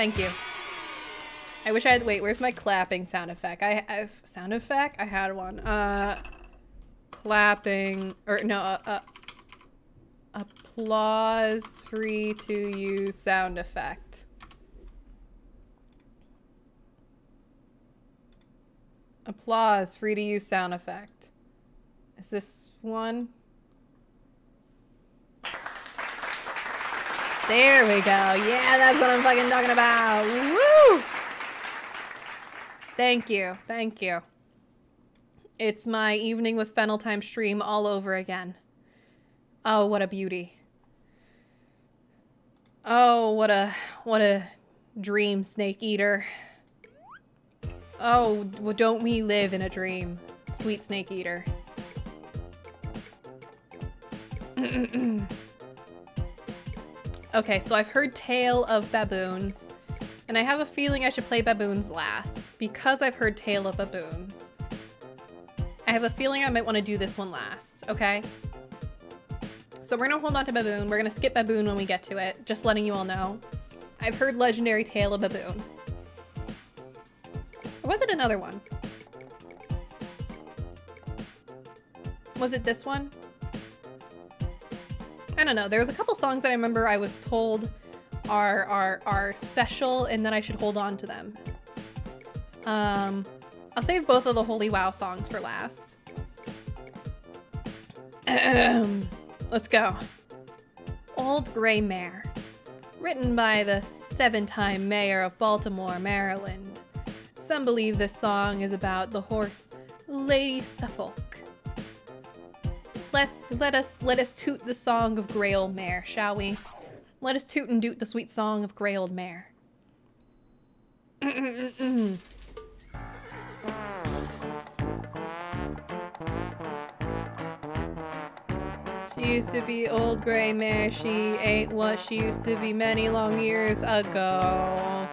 A: Thank you. I wish I had, wait, where's my clapping sound effect? I have, sound effect? I had one. Uh, clapping, or no, uh, uh applause free to use sound effect. Applause free to use sound effect. Is this one? There we go. Yeah, that's what I'm fucking talking about. Woo! Thank you. Thank you. It's my evening with Fennel Thyme stream all over again. Oh, what a beauty. Oh, what a what a dream, Snake Eater. Oh, well, don't we live in a dream, sweet Snake Eater. okay, so I've heard Tale of Baboons, and I have a feeling I should play Baboons last, because I've heard Tale of Baboons. I have a feeling I might want to do this one last, okay? So we're gonna hold on to Baboon. We're gonna skip Baboon when we get to it, just letting you all know. I've heard Legendary Tale of Baboon. Or was it another one? Was it this one? I don't know. There was a couple songs that I remember I was told are are are special and that I should hold on to them. Um, I'll save both of the Holy Wow songs for last. Let's go. Old Gray Mare. Written by the seven-time mayor of Baltimore, Maryland. Some believe this song is about the horse Lady Suffolk. Let's let us let us toot the song of Grey Old Mare, shall we? Let us toot and doot the sweet song of Grey Old Mare. She used to be old gray mare, she ain't what she used to be many long years ago.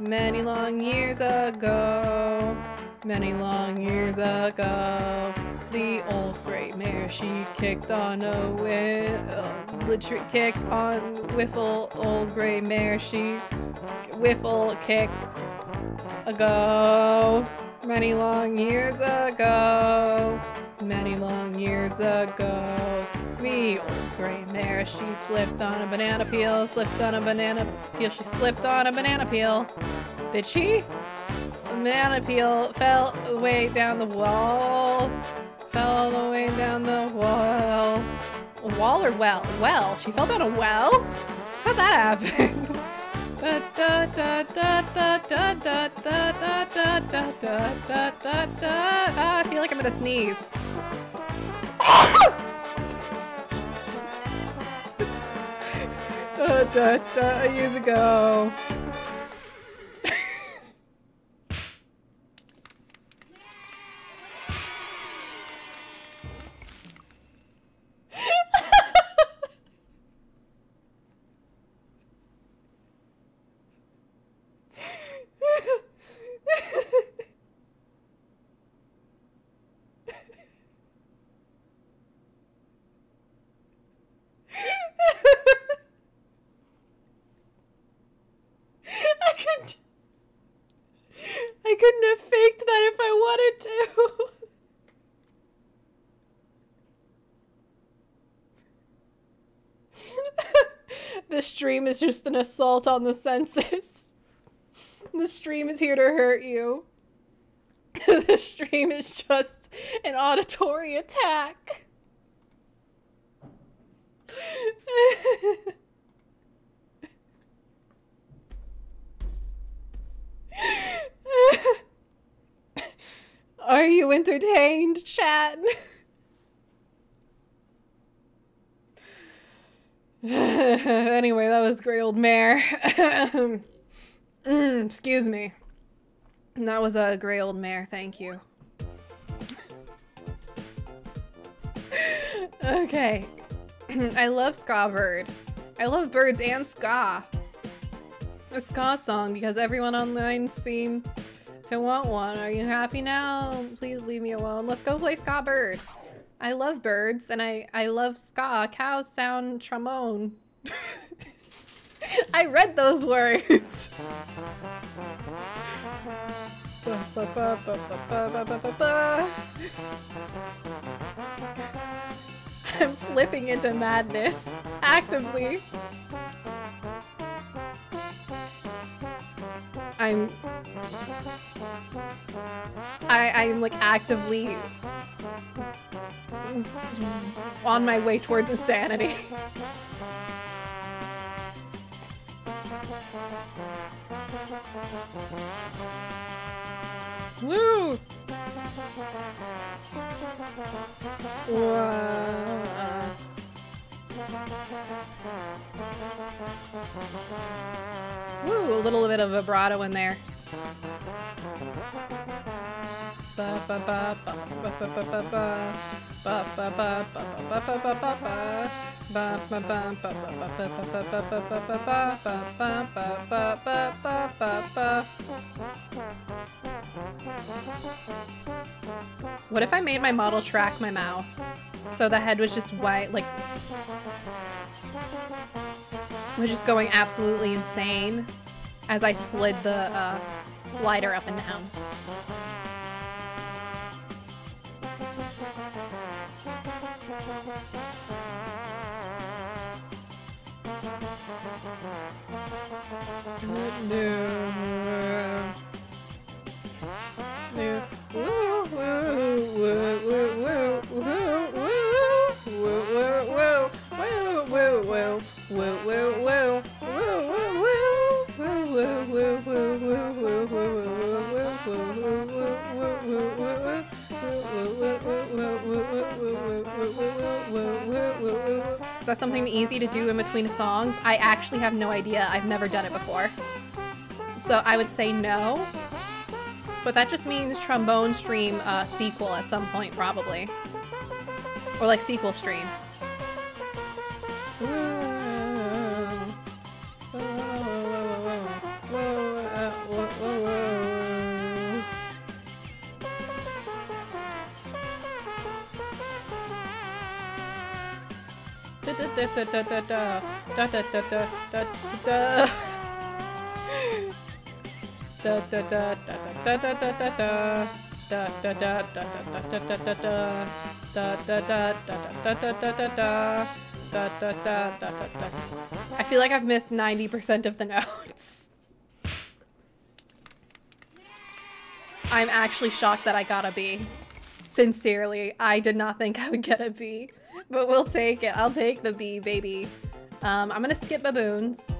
A: Many long years ago. Many long years ago. The old gray mare, she kicked on a uh, literally kicked on whiffle old gray mare, she whiffle kicked ago. Many long years ago. Many long years ago me. Old gray mare, she slipped on a banana peel, slipped on a banana peel, she slipped on a banana peel. Did she? A banana peel fell way down the wall. Fell the way down the wall. Wall or well? Well, she fell down a well? How'd that happen? I feel like I'm gonna sneeze. da da years ago. I could I couldn't have faked that if I wanted to. this stream is just an assault on the senses. The stream is here to hurt you. the stream is just an auditory attack. Are you entertained, chat? anyway, that was Grey Old Mare. Mm, excuse me. That was a Grey Old Mare, thank you. okay. I love Ska Bird. I love birds and ska. A ska song because everyone online seemed to want one. Are you happy now? Please leave me alone. Let's go play Ska Bird. I love birds and I, I love ska, cow, sound, trombone. I read those words. I'm slipping into madness actively. I'm I I'm like actively on my way towards insanity. Woo! Whoa. Woo, a little bit of vibrato in there. What if I made my model track my mouse? So the head was just white, like was just going absolutely insane as I slid the uh, slider up and down. Is that something easy to do in between songs? I actually have no idea. I've never done it before. So I would say no. But that just means trombone stream uh, sequel at some point, probably. Or like sequel stream. I feel like I've missed 90% of the notes. I'm actually shocked that I got a B. Sincerely, I did not think I would get a B. But we'll take it. I'll take the B, baby. Um, I'm gonna skip baboons.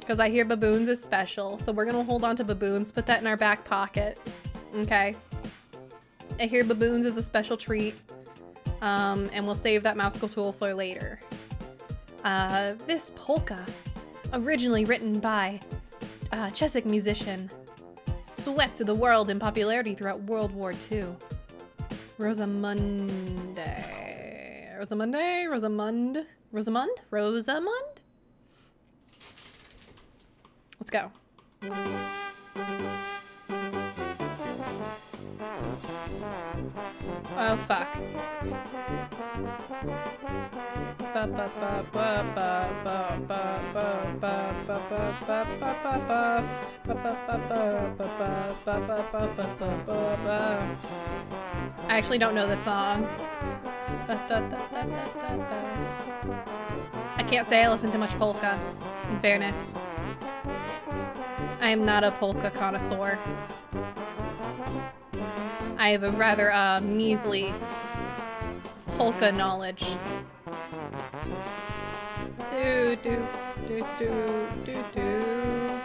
A: Because I hear baboons is special. So we're gonna hold on to baboons, put that in our back pocket. Okay. I hear baboons is a special treat. Um, and we'll save that mouse tool for later. Uh, this polka, originally written by a Czech musician, swept the world in popularity throughout World War II. Rosamunde. Rosamund? Rosamund, Rosamund, Rosamund? Let's go. Oh, fuck. I actually don't know this song. I can't say I listen to much polka, in fairness. I am not a polka connoisseur. I have a rather uh, measly polka knowledge. Do do do do do do.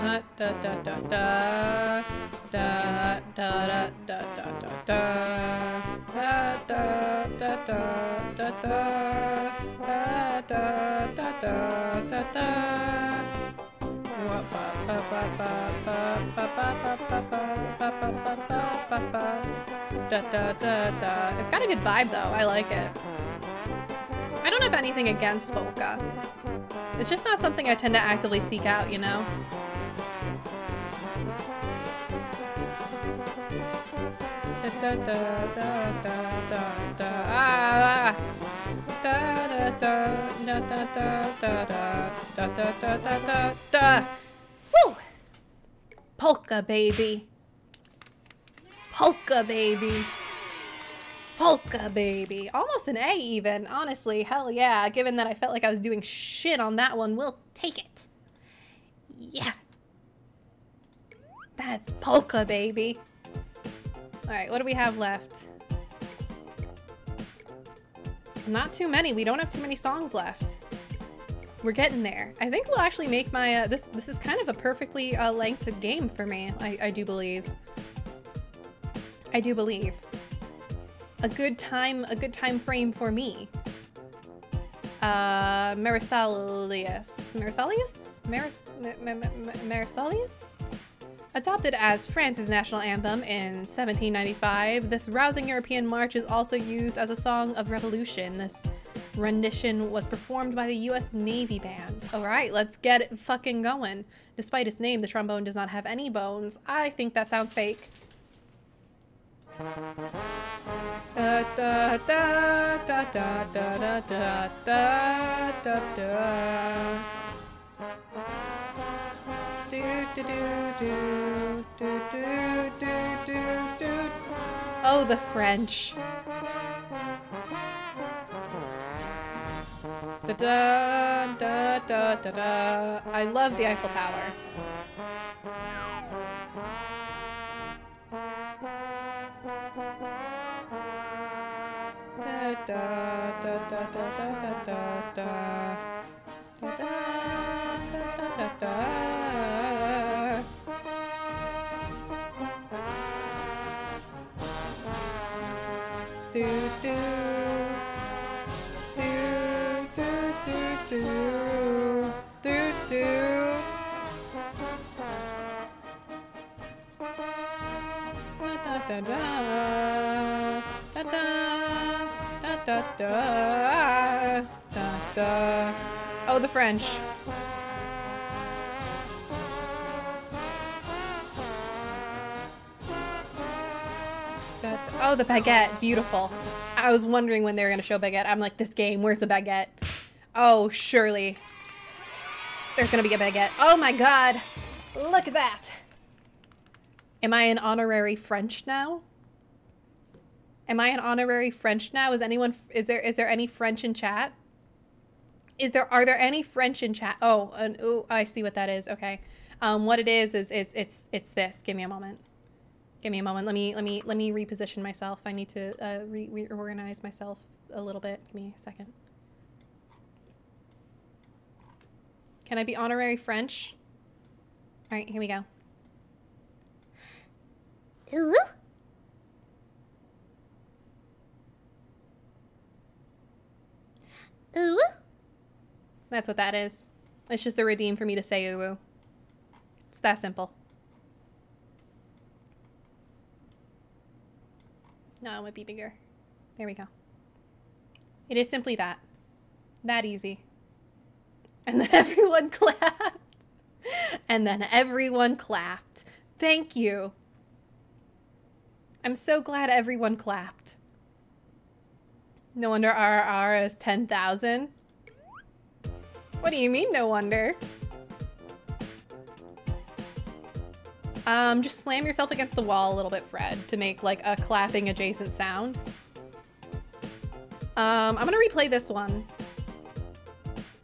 A: Da da da da da da da da da da da da da da da da da da da da da da da da Da, da, da. It's got a good vibe though. I like it. I don't have anything against polka. It's just not something I tend to actively seek out, you know? Da, da, da, da, da, da. Ah, ah. Da, da da da da da da da da da da da da. Woo! Polka baby. Polka baby. Polka baby. Almost an A even. Honestly, hell yeah. Given that I felt like I was doing shit on that one, we'll take it. Yeah. That's polka baby. All right, what do we have left? Not too many. We don't have too many songs left. We're getting there. I think we'll actually make my, uh, this This is kind of a perfectly uh, length game for me, I, I do believe. I do believe. A good time, a good time frame for me. Uh, Marisalius. Marisalius? Maris, Mar Mar Mar Marisalius? Adopted as France's national anthem in 1795, this rousing European march is also used as a song of revolution. This rendition was performed by the US Navy Band. Alright, let's get it fucking going. Despite its name, the trombone does not have any bones. I think that sounds fake. Da da da Oh, the French. Da da da da da da. I love the Eiffel Tower. Da da da da da da da da. Da da da. Oh, the French. Oh, the baguette. Beautiful. I was wondering when they were going to show baguette. I'm like, this game, where's the baguette? Oh, surely. There's going to be a baguette. Oh my god. Look at that. Am I an honorary French now? Am I an honorary French now? Is anyone, is there, is there any French in chat? Is there, are there any French in chat? Oh, an, oh, I see what that is. Okay. Um, what it is, is it's, it's, it's this. Give me a moment. Give me a moment. Let me let me let me reposition myself. I need to uh, re reorganize myself a little bit. Give me a second. Can I be honorary French? All right, here we go.
F: Ooh. Ooh.
A: That's what that is. It's just a redeem for me to say ooh. It's that simple. No, it might be bigger. There we go. It is simply that. That easy. And then everyone clapped. And then everyone clapped. Thank you. I'm so glad everyone clapped. No wonder RR is 10,000. What do you mean, no wonder? Um, just slam yourself against the wall a little bit, Fred, to make like a clapping adjacent sound. Um, I'm gonna replay this one.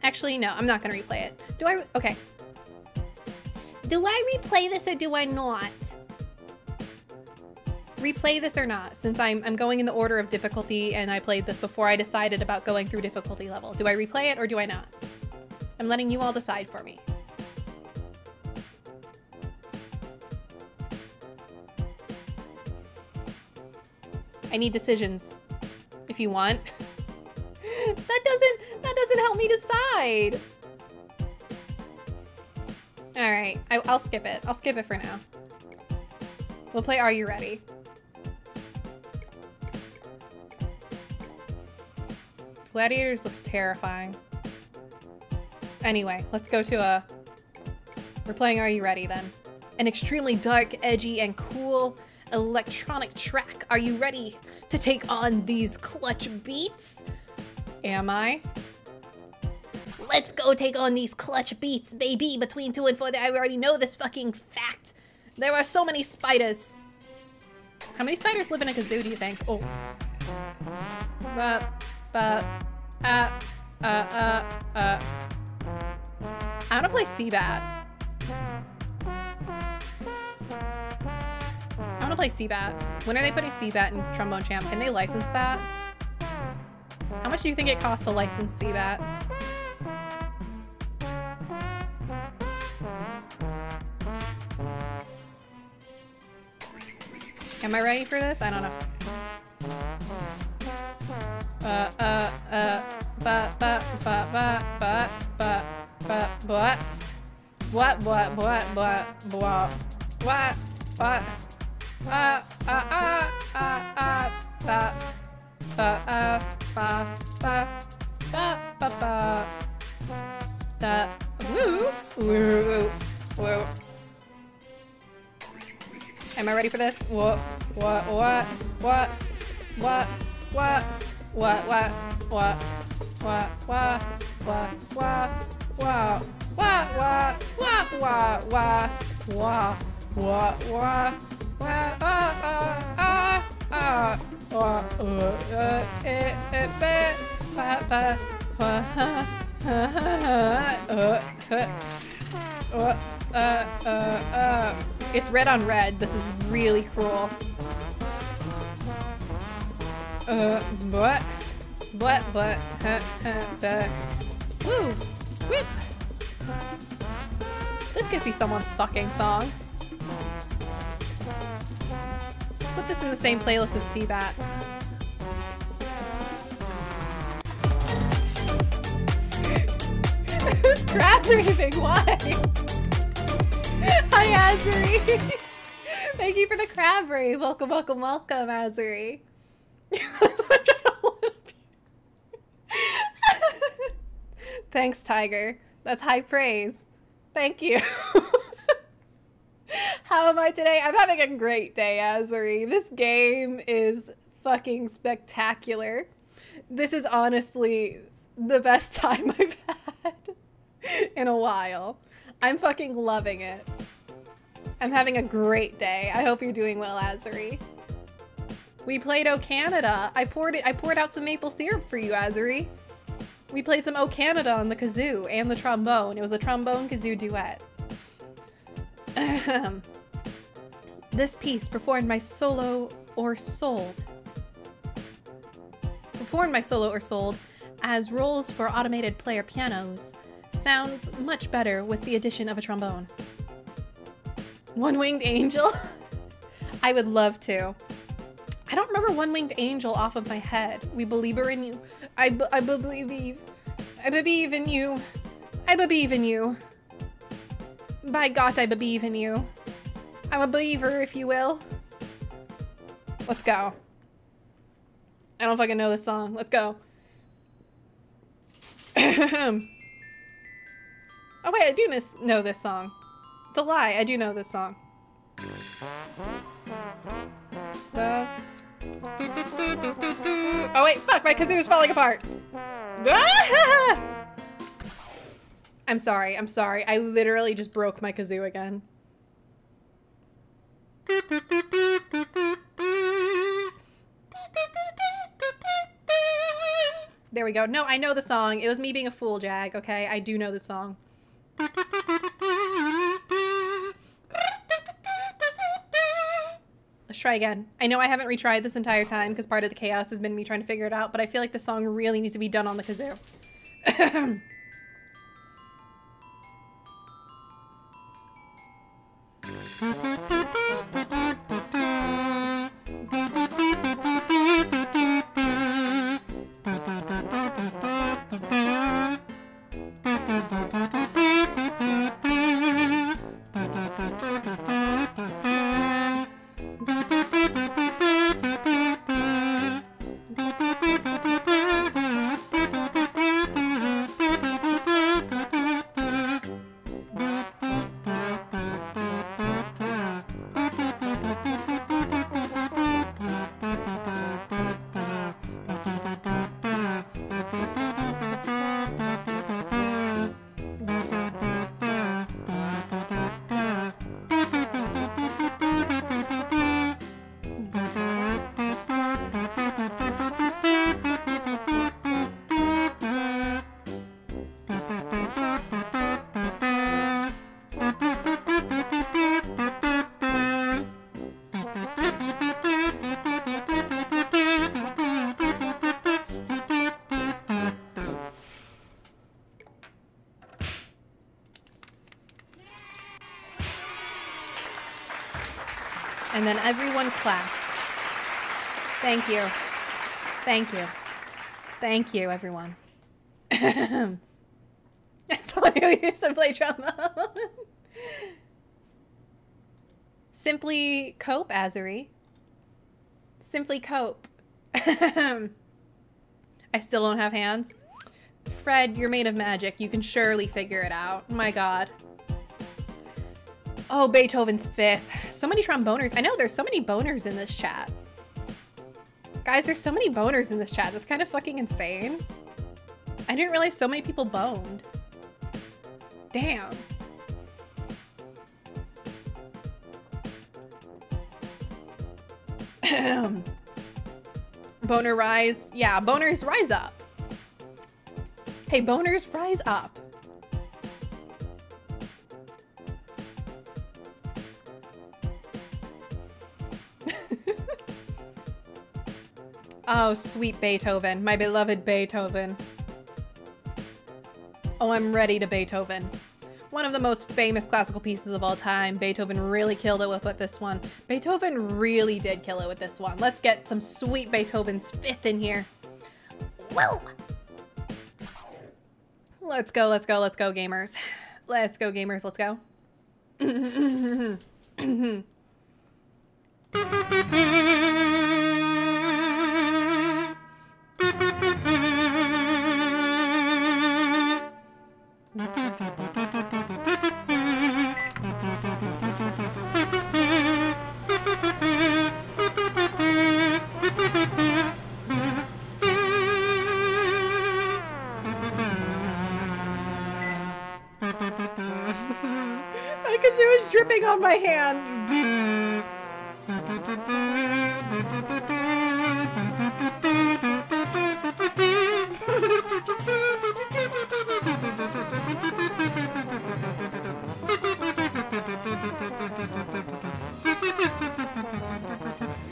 A: Actually, no, I'm not gonna replay it. Do I? Okay. Do I replay this or do I not? Replay this or not, since I'm, I'm going in the order of difficulty and I played this before I decided about going through difficulty level. Do I replay it or do I not? I'm letting you all decide for me. I need decisions. If you want. that doesn't that doesn't help me decide. All right, I, I'll skip it. I'll skip it for now. We'll play Are You Ready? Gladiators looks terrifying. Anyway, let's go to a... We're playing Are You Ready then? An extremely dark, edgy, and cool electronic track. Are you ready to take on these clutch beats? Am I? Let's go take on these clutch beats, baby. Between two and four, I already know this fucking fact. There are so many spiders. How many spiders live in a kazoo, do you think? Oh. But, but, uh, uh, uh, uh. I wanna play Seabat. I wanna play Seabat. When are they putting Seabat in Trombone Champ? Can they license that? How much do you think it costs to license Seabat? Am I ready for this? I don't know. Uh, uh, uh, ba, ba, ba, ba, ba, ba, ba, what? What, what, what, what, what, what, what? Uh, uh, uh, uh, uh, da, ba, uh, ba, ba, ba, ba, ba, da, woo, woo, woo. Am I ready for this? What? What? What? What? What? What? What? What? What? What? What? What? What? What? What? What? What? What? What? What? What? What? Ah ah ah ah. Uh uh eh eh ba ba ba ba ha ha ha uh uh uh uh uh uh. It's red on red. This is really cruel. Uh, what? What, what, huh, huh, the. Woo! Whoop! This could be someone's fucking song. Put this in the same playlist as See That. Who's crab raving? Why? Hi, Azuri. Thank you for the crab rave. Welcome, welcome, welcome, Azuri. Thanks, Tiger. That's high praise. Thank you. How am I today? I'm having a great day, Azuri. This game is fucking spectacular. This is honestly the best time I've had in a while. I'm fucking loving it. I'm having a great day. I hope you're doing well, Azuri. We played O Canada. I poured it. I poured out some maple syrup for you, Azuri. We played some O Canada on the kazoo and the trombone. It was a trombone kazoo duet. this piece performed by solo or sold. Performed by solo or sold as rolls for automated player pianos sounds much better with the addition of a trombone. One Winged Angel? I would love to. I don't remember One Winged Angel off of my head. We believe in you. I, I believe. I believe in you. I believe in you. By God, I believe in you. I'm a believer, if you will. Let's go. I don't fucking know this song. Let's go. oh wait, I do miss know this song. It's a lie. I do know this song. Oh wait, fuck, my kazoo is falling apart. Ah! I'm sorry, I'm sorry. I literally just broke my kazoo again. There we go. No, I know the song. It was me being a fool, Jag, okay? I do know the song. Let's try again. I know I haven't retried this entire time because part of the chaos has been me trying to figure it out, but I feel like the song really needs to be done on the kazoo. Thank you. Thank you. Thank you, everyone. Someone who used to play trombone. Simply cope, Azuri. Simply cope. I still don't have hands. Fred, you're made of magic. You can surely figure it out. My god. Oh, Beethoven's fifth. So many tromboners. I know there's so many boners in this chat. Guys, there's so many boners in this chat. That's kind of fucking insane. I didn't realize so many people boned. Damn. Boner rise. Yeah, boners rise up. Hey, boners rise up. Oh, sweet Beethoven. My beloved Beethoven. Oh, I'm ready to Beethoven. One of the most famous classical pieces of all time. Beethoven really killed it with, with this one. Beethoven really did kill it with this one. Let's get some sweet Beethoven's fifth in here.
C: Whoa!
A: Let's go, let's go, let's go, gamers. Let's go, gamers, let's go. on my hand.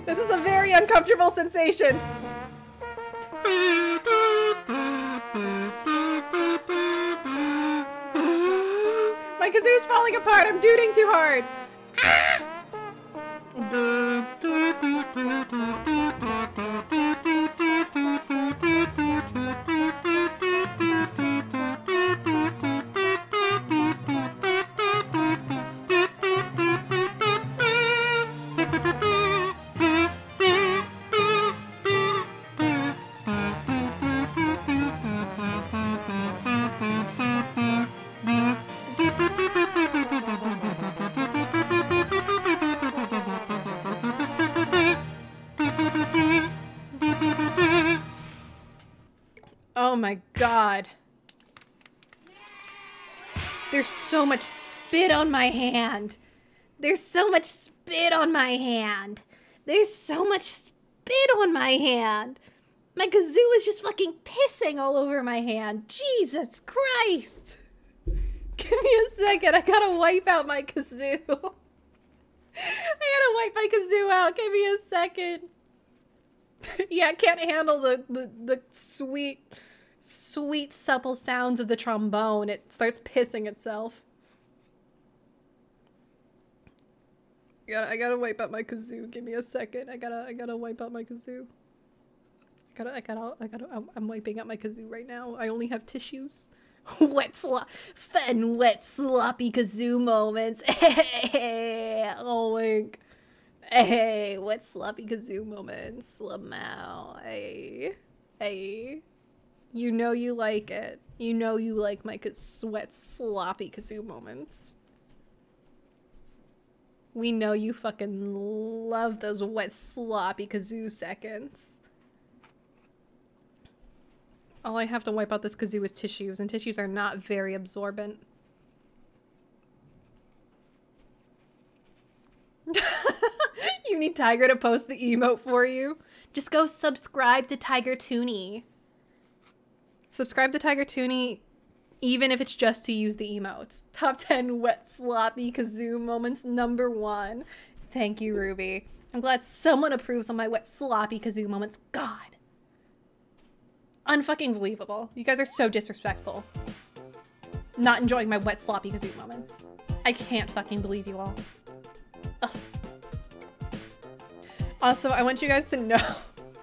A: This is a very uncomfortable sensation. My kazoo's falling apart. I'm duding too hard. On my hand. There's so much spit on my hand. There's so much spit on my hand. My kazoo is just fucking pissing all over my hand. Jesus Christ. Give me a second. I gotta wipe out my kazoo. I gotta wipe my kazoo out. Give me a second. yeah, I can't handle the, the, the sweet, sweet, supple sounds of the trombone. It starts pissing itself. I gotta, I gotta wipe out my kazoo. Give me a second. I gotta, I gotta wipe out my kazoo. I gotta, I gotta, I gotta. I'm, I'm wiping out my kazoo right now. I only have tissues. wet slop, fun, wet, sloppy kazoo moments. oh, wink. Hey, wet sloppy kazoo moments. Lamau. Hey. Hey. You know you like it. You know you like my wet sloppy kazoo moments. We know you fucking love those wet sloppy kazoo seconds. All I have to wipe out this kazoo is tissues, and tissues are not very absorbent. you need Tiger to post the emote for you. Just go subscribe to Tiger Tooney. Subscribe to Tiger Tooney, even if it's just to use the emotes. Top 10 wet sloppy kazoo moments number one. Thank you, Ruby. I'm glad someone approves on my wet sloppy kazoo moments. God. Unfucking believable. You guys are so disrespectful. Not enjoying my wet sloppy kazoo moments. I can't fucking believe you all. Ugh. Also, I want you guys to know.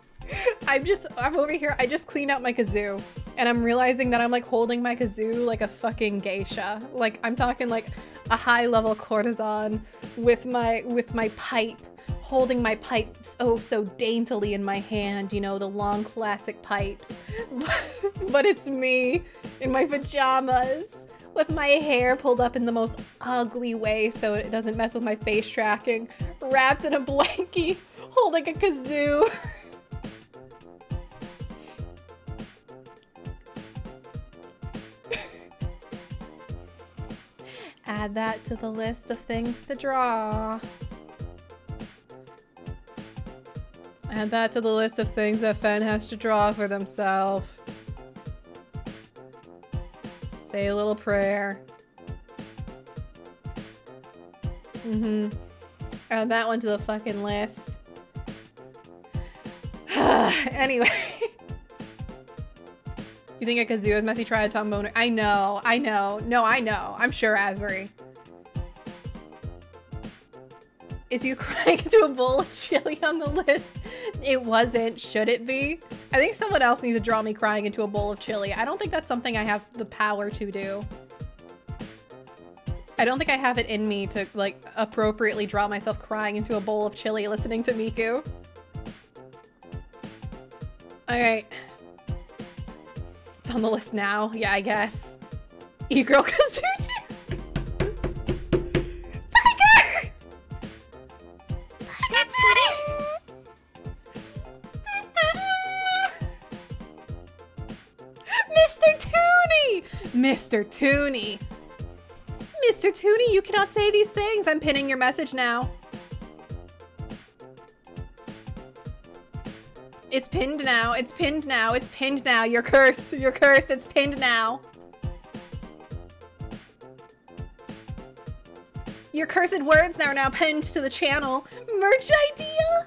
A: I'm just, I'm over here. I just cleaned out my kazoo. And I'm realizing that I'm like holding my kazoo like a fucking geisha. Like, I'm talking like a high level courtesan with my, with my pipe. Holding my pipe oh so daintily in my hand, you know, the long classic pipes. but it's me in my pajamas with my hair pulled up in the most ugly way so it doesn't mess with my face tracking, wrapped in a blankie, holding a kazoo. Add that to the list of things to draw. Add that to the list of things that Fen has to draw for themselves. Say a little prayer. Mm-hmm. Add that one to the fucking list. anyway. you think a kazoo is messy? Try a. I know, I know. No, I know. I'm sure, Azri. Is you crying into a bowl of chili on the list? It wasn't. Should it be? I think someone else needs to draw me crying into a bowl of chili. I don't think that's something I have the power to do. I don't think I have it in me to, like, appropriately draw myself crying into a bowl of chili listening to Miku. Alright. It's on the list now. Yeah, I guess. E-Girl Kazuchi! Tiger! Tiger Tootie! Mr. Toonie! Mr. Toonie! Mr. Toonie, you cannot say these things. I'm pinning your message now. It's pinned now. It's pinned now. It's pinned now. You're cursed. You're cursed. It's pinned now. Your cursed words now are now pinned to the channel. Merch idea?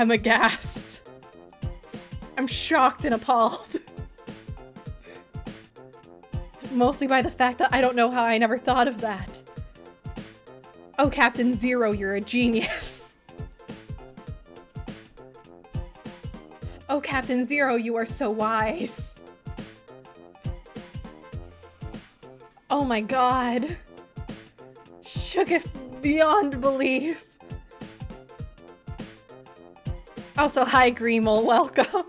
A: I'm aghast. I'm shocked and appalled. Mostly by the fact that I don't know how I never thought of that. Oh, Captain Zero, you're a genius. Oh, Captain Zero, you are so wise. Oh my god. Shook it beyond belief. Also, hi Greenmole, welcome.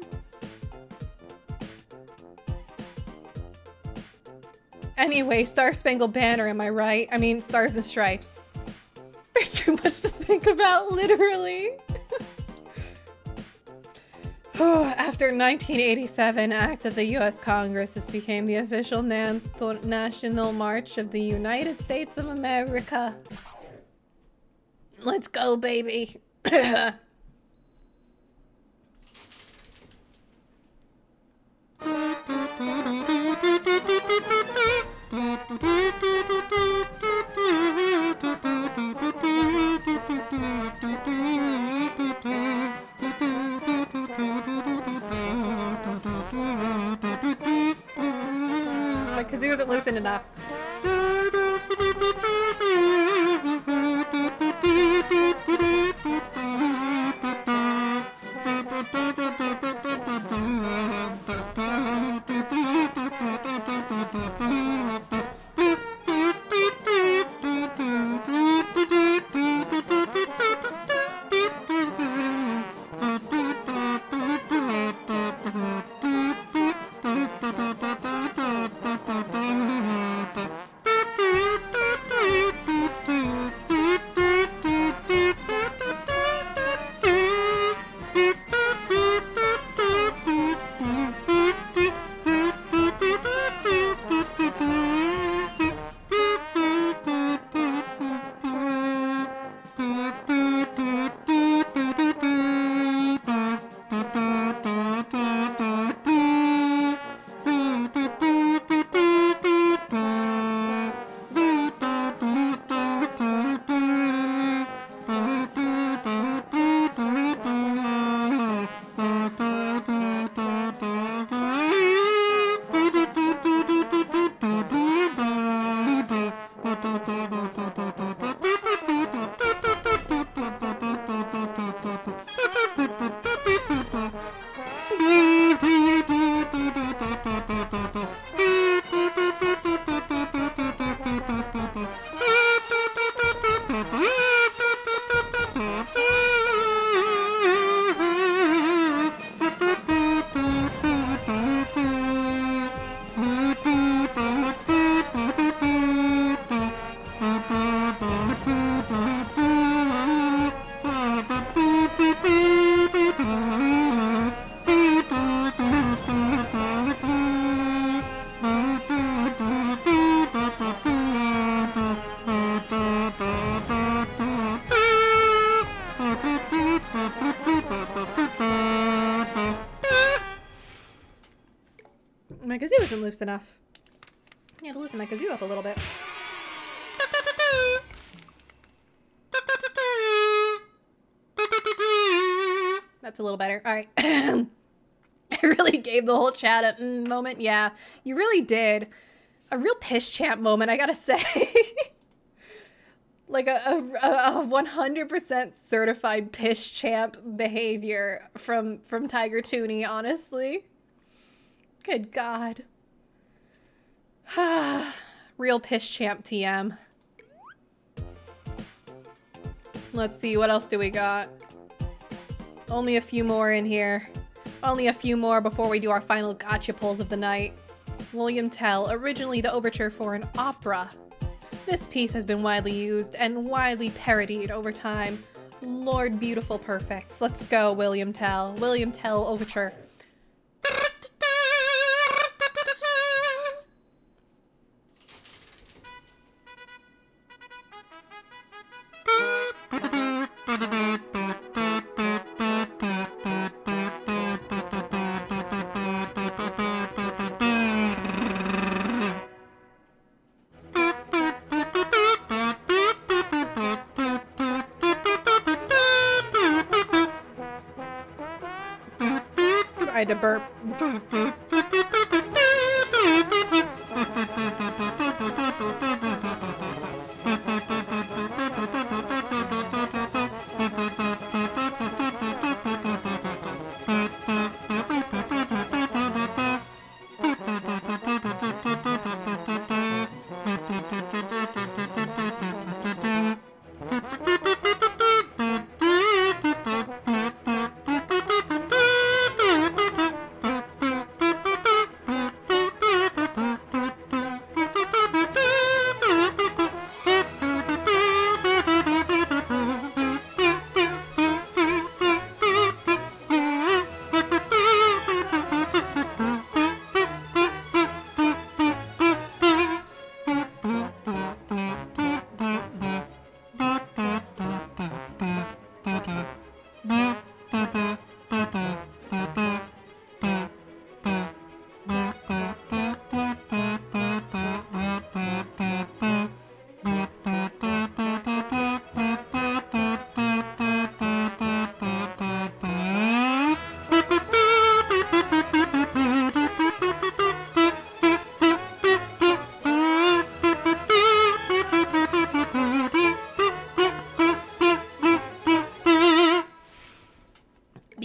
A: Anyway, Star Spangled Banner, am I right? I mean, Stars and Stripes. There's too much to think about, literally. After 1987 act of the US Congress, this became the official national march of the United States of America. Let's go, baby. kazoo isn't loosened enough. Loose enough. Need to loosen my kazoo up a little bit. That's a little better. All right. I really gave the whole chat a mm, moment. Yeah, you really did. A real piss champ moment, I gotta say. like a, a, a 100% certified piss champ behavior from from Tiger Tooney, honestly. Good God. Real piss champ TM. Let's see, what else do we got? Only a few more in here. Only a few more before we do our final gacha pulls of the night. William Tell, originally the overture for an opera. This piece has been widely used and widely parodied over time. Lord Beautiful Perfects. Let's go, William Tell. William Tell Overture. To burp.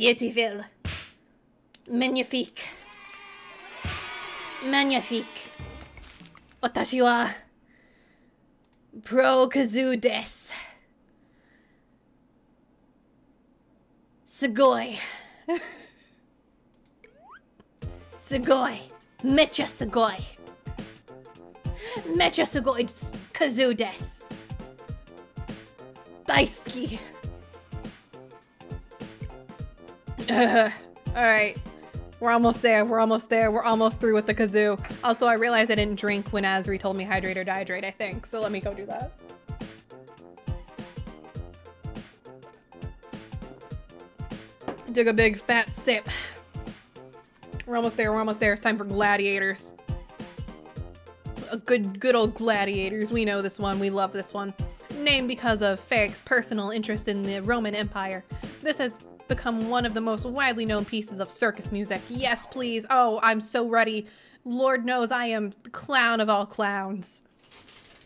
A: Beautiful. Magnifique. Magnifique. Watashi wa pro kazoo Des. Sugoi. Sugoi. Mecha sugoi. Mecha sugoi kazoo Des. Daisuki. All right. We're almost there. We're almost there. We're almost through with the kazoo. Also, I realized I didn't drink when Asri told me hydrate or dehydrate, I think. So let me go do that. Took a big fat sip. We're almost there. We're almost there. It's time for gladiators. A good, good old gladiators. We know this one. We love this one. Named because of Ferrick's personal interest in the Roman Empire. This has become one of the most widely known pieces of circus music. Yes, please. Oh, I'm so ready. Lord knows I am clown of all clowns.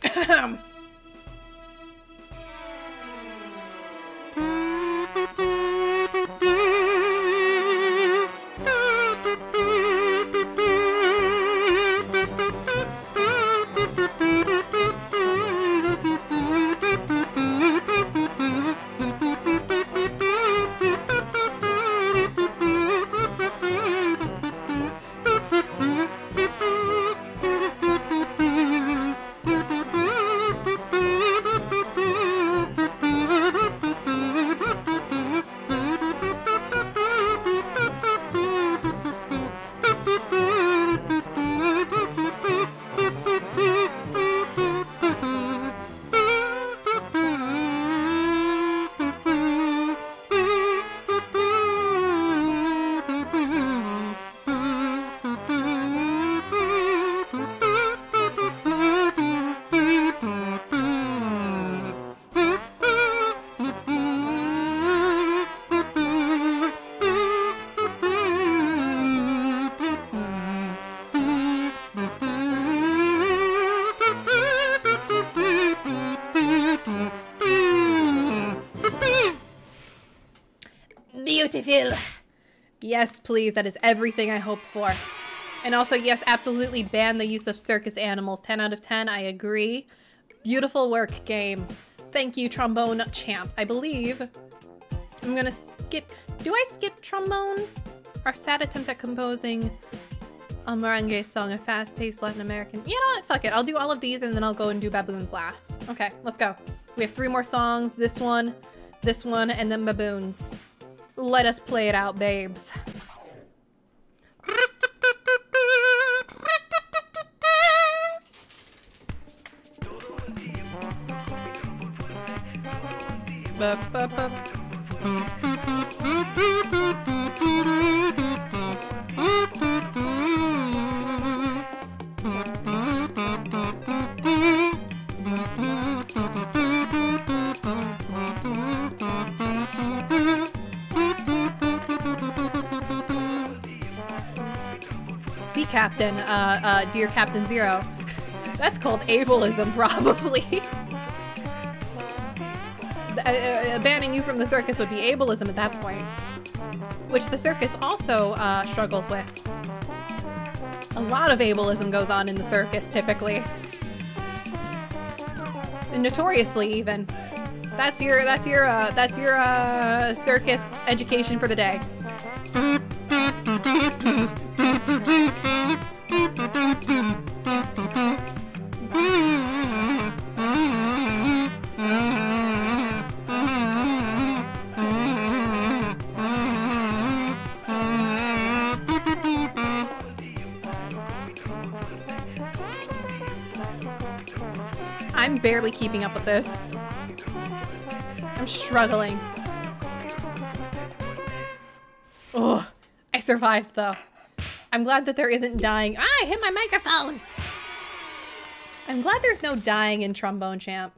A: please. That is everything I hope for. And also, yes, absolutely ban the use of circus animals. 10 out of 10, I agree. Beautiful work, game. Thank you, trombone champ. I believe I'm gonna skip. Do I skip trombone? Our sad attempt at composing a merengue song, a fast-paced Latin American. You know what? Fuck it. I'll do all of these and then I'll go and do baboons last. Okay, let's go. We have three more songs. This one, this one, and then baboons. Let us play it out, babes. Sea Captain, uh, uh, dear Captain Zero. That's called ableism, probably. Uh, uh, banning you from the circus would be ableism at that point. Which the circus also uh, struggles with. A lot of ableism goes on in the circus, typically. Notoriously, even. That's your, that's your, uh, that's your, uh, circus education for the day. With this. I'm struggling. Oh, I survived though. I'm glad that there isn't dying. Ah, I hit my microphone! I'm glad there's no dying in Trombone Champ.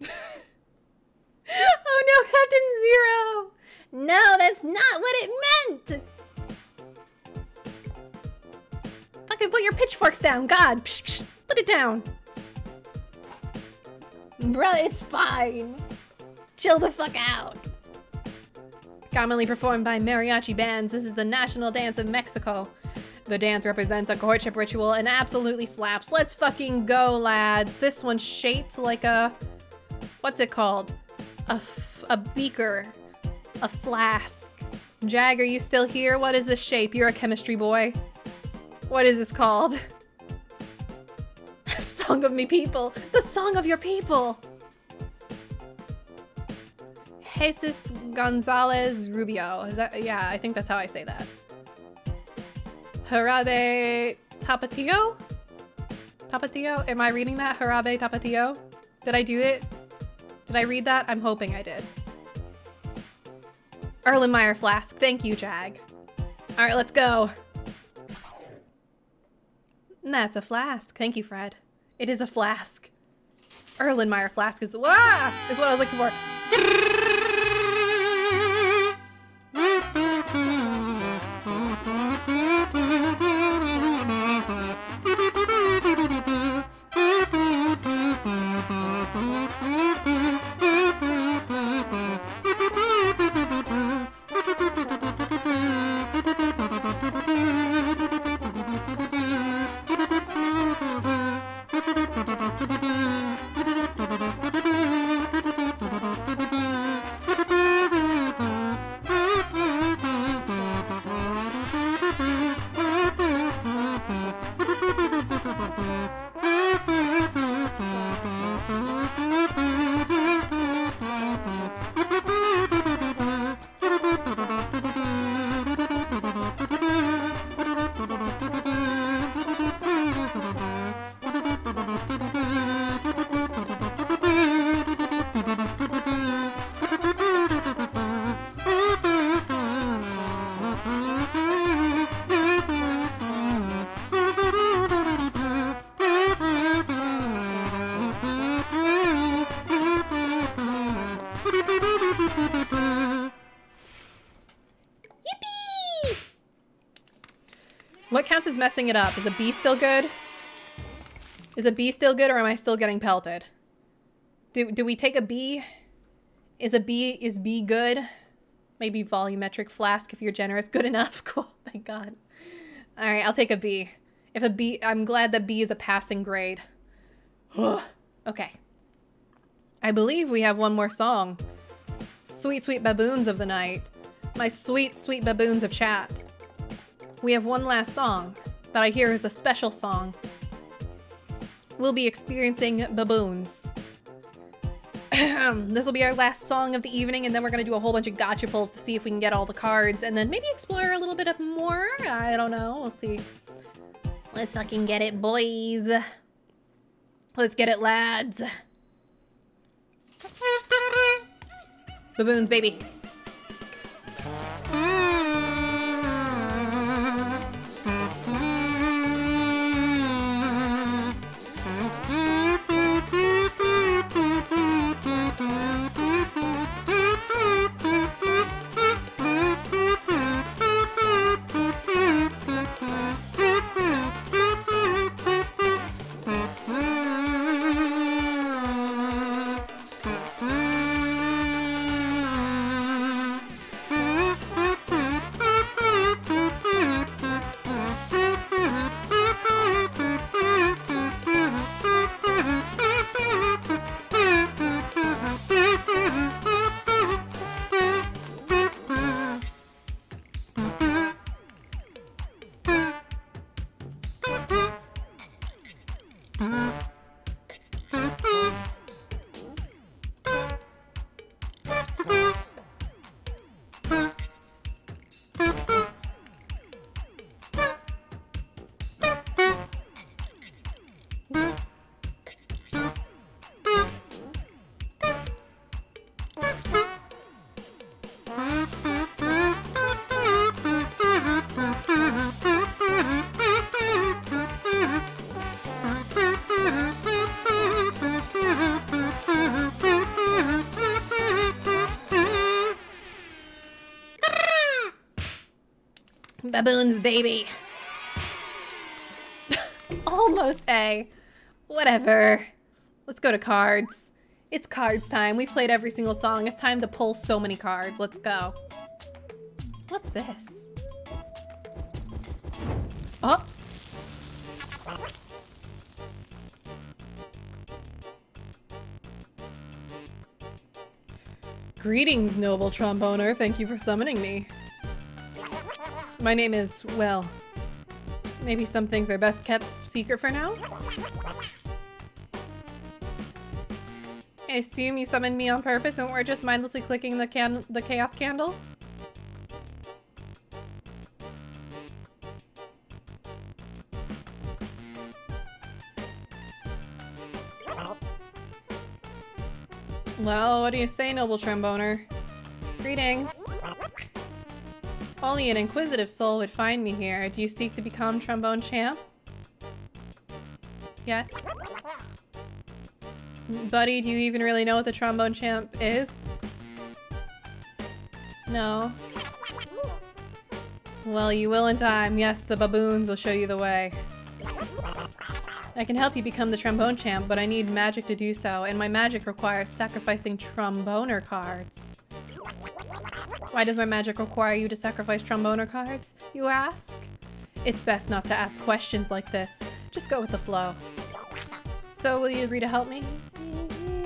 A: oh no, Captain Zero!
D: No, that's not what it meant.
A: Fucking put your pitchforks down, God! Psh, psh, put it down!
D: Bro, it's fine. Chill the fuck out.
A: Commonly performed by mariachi bands, this is the national dance of Mexico. The dance represents a courtship ritual and absolutely slaps. Let's fucking go, lads. This one's shaped like a... What's it called? A, a beaker. A flask. Jag, are you still here? What is this shape? You're a chemistry boy. What is this called? song of me people. The song of your people. Jesus Gonzalez Rubio. Is that yeah, I think that's how I say that. Jarabe Tapatio? Tapatio? Am I reading that? Jarabe Tapatio? Did I do it? Did I read that? I'm hoping I did. Erlenmeyer Flask. Thank you, Jag. Alright, let's go. That's a flask. Thank you, Fred. It is a flask. Erlenmeyer Flask is, ah, is what I was looking for. As messing it up? Is a bee still good? Is a bee still good or am I still getting pelted? Do, do we take a bee Is a B is B good? Maybe volumetric flask if you're generous. Good enough. Cool. Thank God. All right, I'll take a B. If a B, I'm glad that B is a passing grade. okay. I believe we have one more song. Sweet, sweet baboons of the night. My sweet, sweet baboons of chat. We have one last song that I hear is a special song. We'll be experiencing baboons. this will be our last song of the evening, and then we're gonna do a whole bunch of gacha pulls to see if we can get all the cards, and then maybe explore a little bit more. I don't know. We'll see. Let's fucking get it, boys. Let's get it, lads. Baboons, baby. Baboons, baby. Almost A. Whatever. Let's go to cards. It's cards time. We've played every single song. It's time to pull so many cards. Let's go. What's this? Oh. Greetings, noble tromboner. Thank you for summoning me. My name is, well, maybe some things are best kept secret for now? I assume you summoned me on purpose and we're just mindlessly clicking the can the chaos candle? Well, what do you say, noble tromboner? Greetings. Only an inquisitive soul would find me here. Do you seek to become trombone champ? Yes. Buddy, do you even really know what the trombone champ is? No. Well, you will in time. Yes, the baboons will show you the way. I can help you become the trombone champ, but I need magic to do so, and my magic requires sacrificing tromboner cards. Why does my magic require you to sacrifice tromboner cards, you ask? It's best not to ask questions like this. Just go with the flow. So will you agree to help me?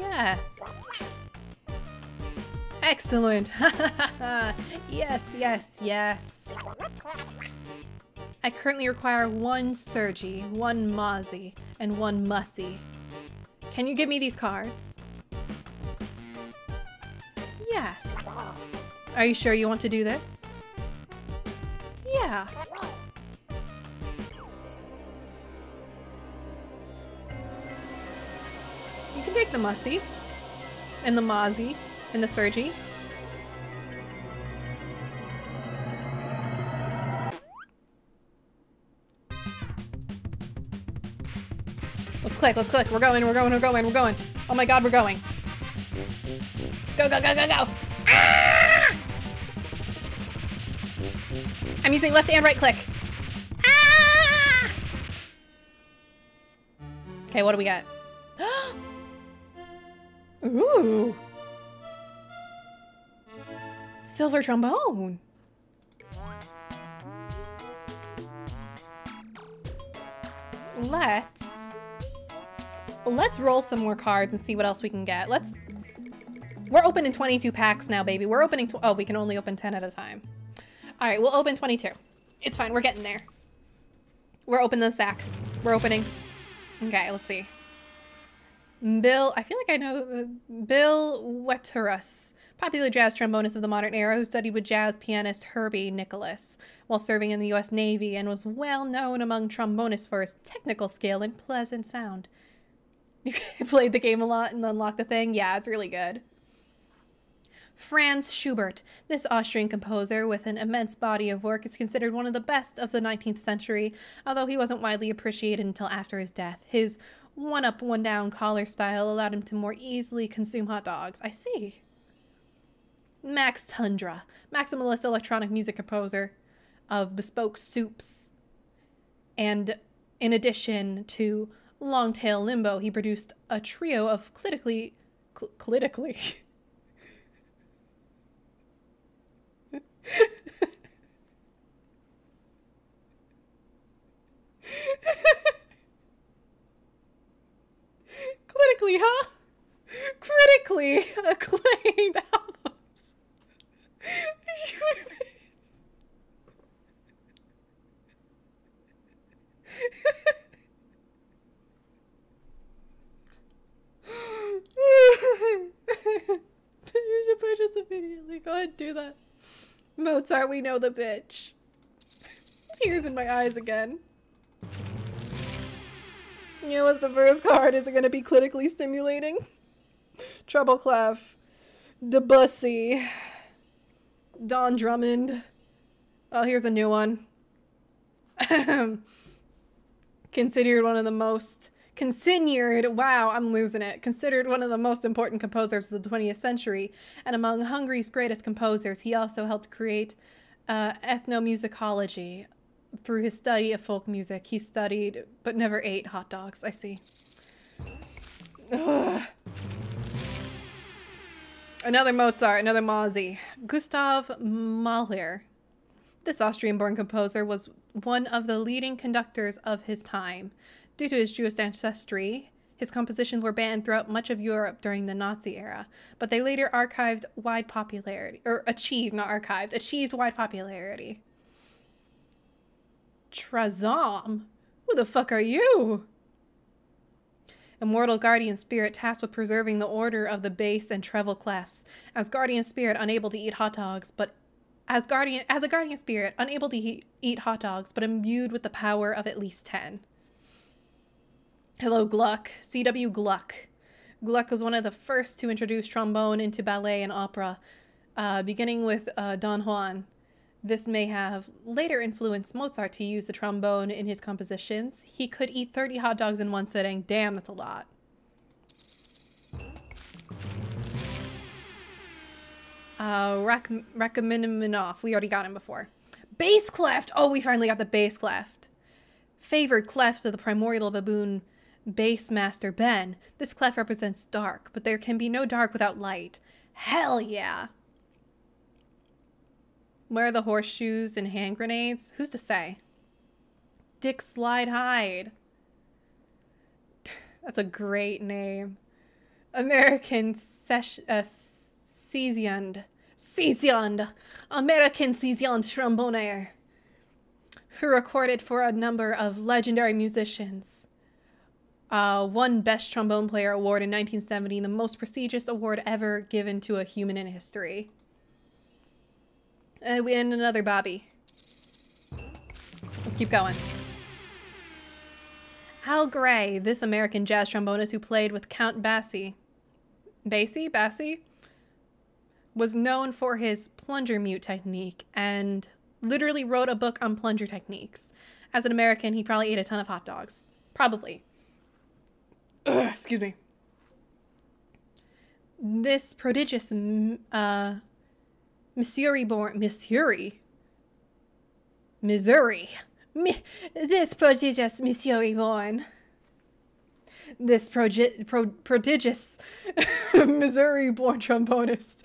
A: Yes. Excellent. yes, yes, yes. I currently require one Sergi, one Mozzie, and one Mussy. Can you give me these cards? Yes. Are you sure you want to do this? Yeah. You can take the Mussy. And the Mozzie. And the Sergi. Click, let's click. We're going, we're going, we're going, we're going. Oh my god, we're going. Go, go, go, go, go! Ah! I'm using left and right click. Ah! Okay, what do we got? Ooh. Silver trombone. Let's let's roll some more cards and see what else we can get. Let's we're opening 22 packs now, baby. We're opening oh, we can only open 10 at a time. All right, we'll open 22. It's fine. We're getting there. We're opening the sack. We're opening. Okay, let's see. Bill, I feel like I know uh, Bill Watrous, popular jazz trombonist of the modern era who studied with jazz pianist Herbie Nichols while serving in the U.S. Navy and was well known among trombonists for his technical skill and pleasant sound. You played the game a lot and unlocked the thing? Yeah, it's really good. Franz Schubert, this Austrian composer with an immense body of work, is considered one of the best of the 19th century, although he wasn't widely appreciated until after his death. His one up, one down collar style allowed him to more easily consume hot dogs. I see. Max Tundra, maximalist electronic music composer of bespoke soups. And in addition to Long Tail Limbo, he produced a trio of critically. Cl- critically. Critically, huh? Critically acclaimed albums. you should purchase immediately. Go ahead and do that. Mozart, we know the bitch. Tears in my eyes again. Yeah, what's the first card? Is it going to be clinically stimulating? Treble clef. Debussy. Don Drummond. Oh, here's a new one. Considered one of the most considered wow i'm losing it. Considered one of the most important composers of the 20th century and among hungary's greatest composers he also helped create uh, ethnomusicology through his study of folk music. He studied but never ate hot dogs i see. Ugh. another mozart another mozzie. Gustav mahler this austrian born composer was one of the leading conductors of his time Due to his Jewish ancestry, his compositions were banned throughout much of Europe during the Nazi era, but they later archived wide popularity, or achieved, not archived, achieved wide popularity. Trazom? Who the fuck are you? Immortal guardian spirit tasked with preserving the order of the bass and treble clefs. As guardian spirit, unable to eat hot dogs, but as guardian as a guardian spirit, unable to he- eat hot dogs, but imbued with the power of at least ten. Hello, Gluck. C.W. Gluck. Gluck was one of the first to introduce trombone into ballet and opera, uh, beginning with uh, Don Juan. This may have later influenced Mozart to use the trombone in his compositions. He could eat 30 hot dogs in one sitting. Damn, that's a lot. Uh, Rachmaninoff. We already got him before. Bass cleft. Oh, we finally got the bass cleft. Favored cleft of the primordial baboon bass master Ben. This clef represents dark, but there can be no dark without light. Hell yeah. Where are the horseshoes and hand grenades? Who's to say? Dick Slide Hyde. That's a great name. American Sesh- uh. American Seasoned tromboner. Who recorded for a number of legendary musicians. Uh, won Best Trombone Player Award in 1970, the most prestigious award ever given to a human in history. Uh, we and another Bobby. Let's keep going. Al Grey, this American jazz trombonist who played with Count Basie, Basie, Basie, was known for his plunger mute technique and literally wrote a book on plunger techniques. As an American, he probably ate a ton of hot dogs. Probably. Excuse me. This prodigious, uh, Missouri born, Missouri? Missouri. Mi- this prodigious Missouri born. This pro- prodigious Missouri born trombonist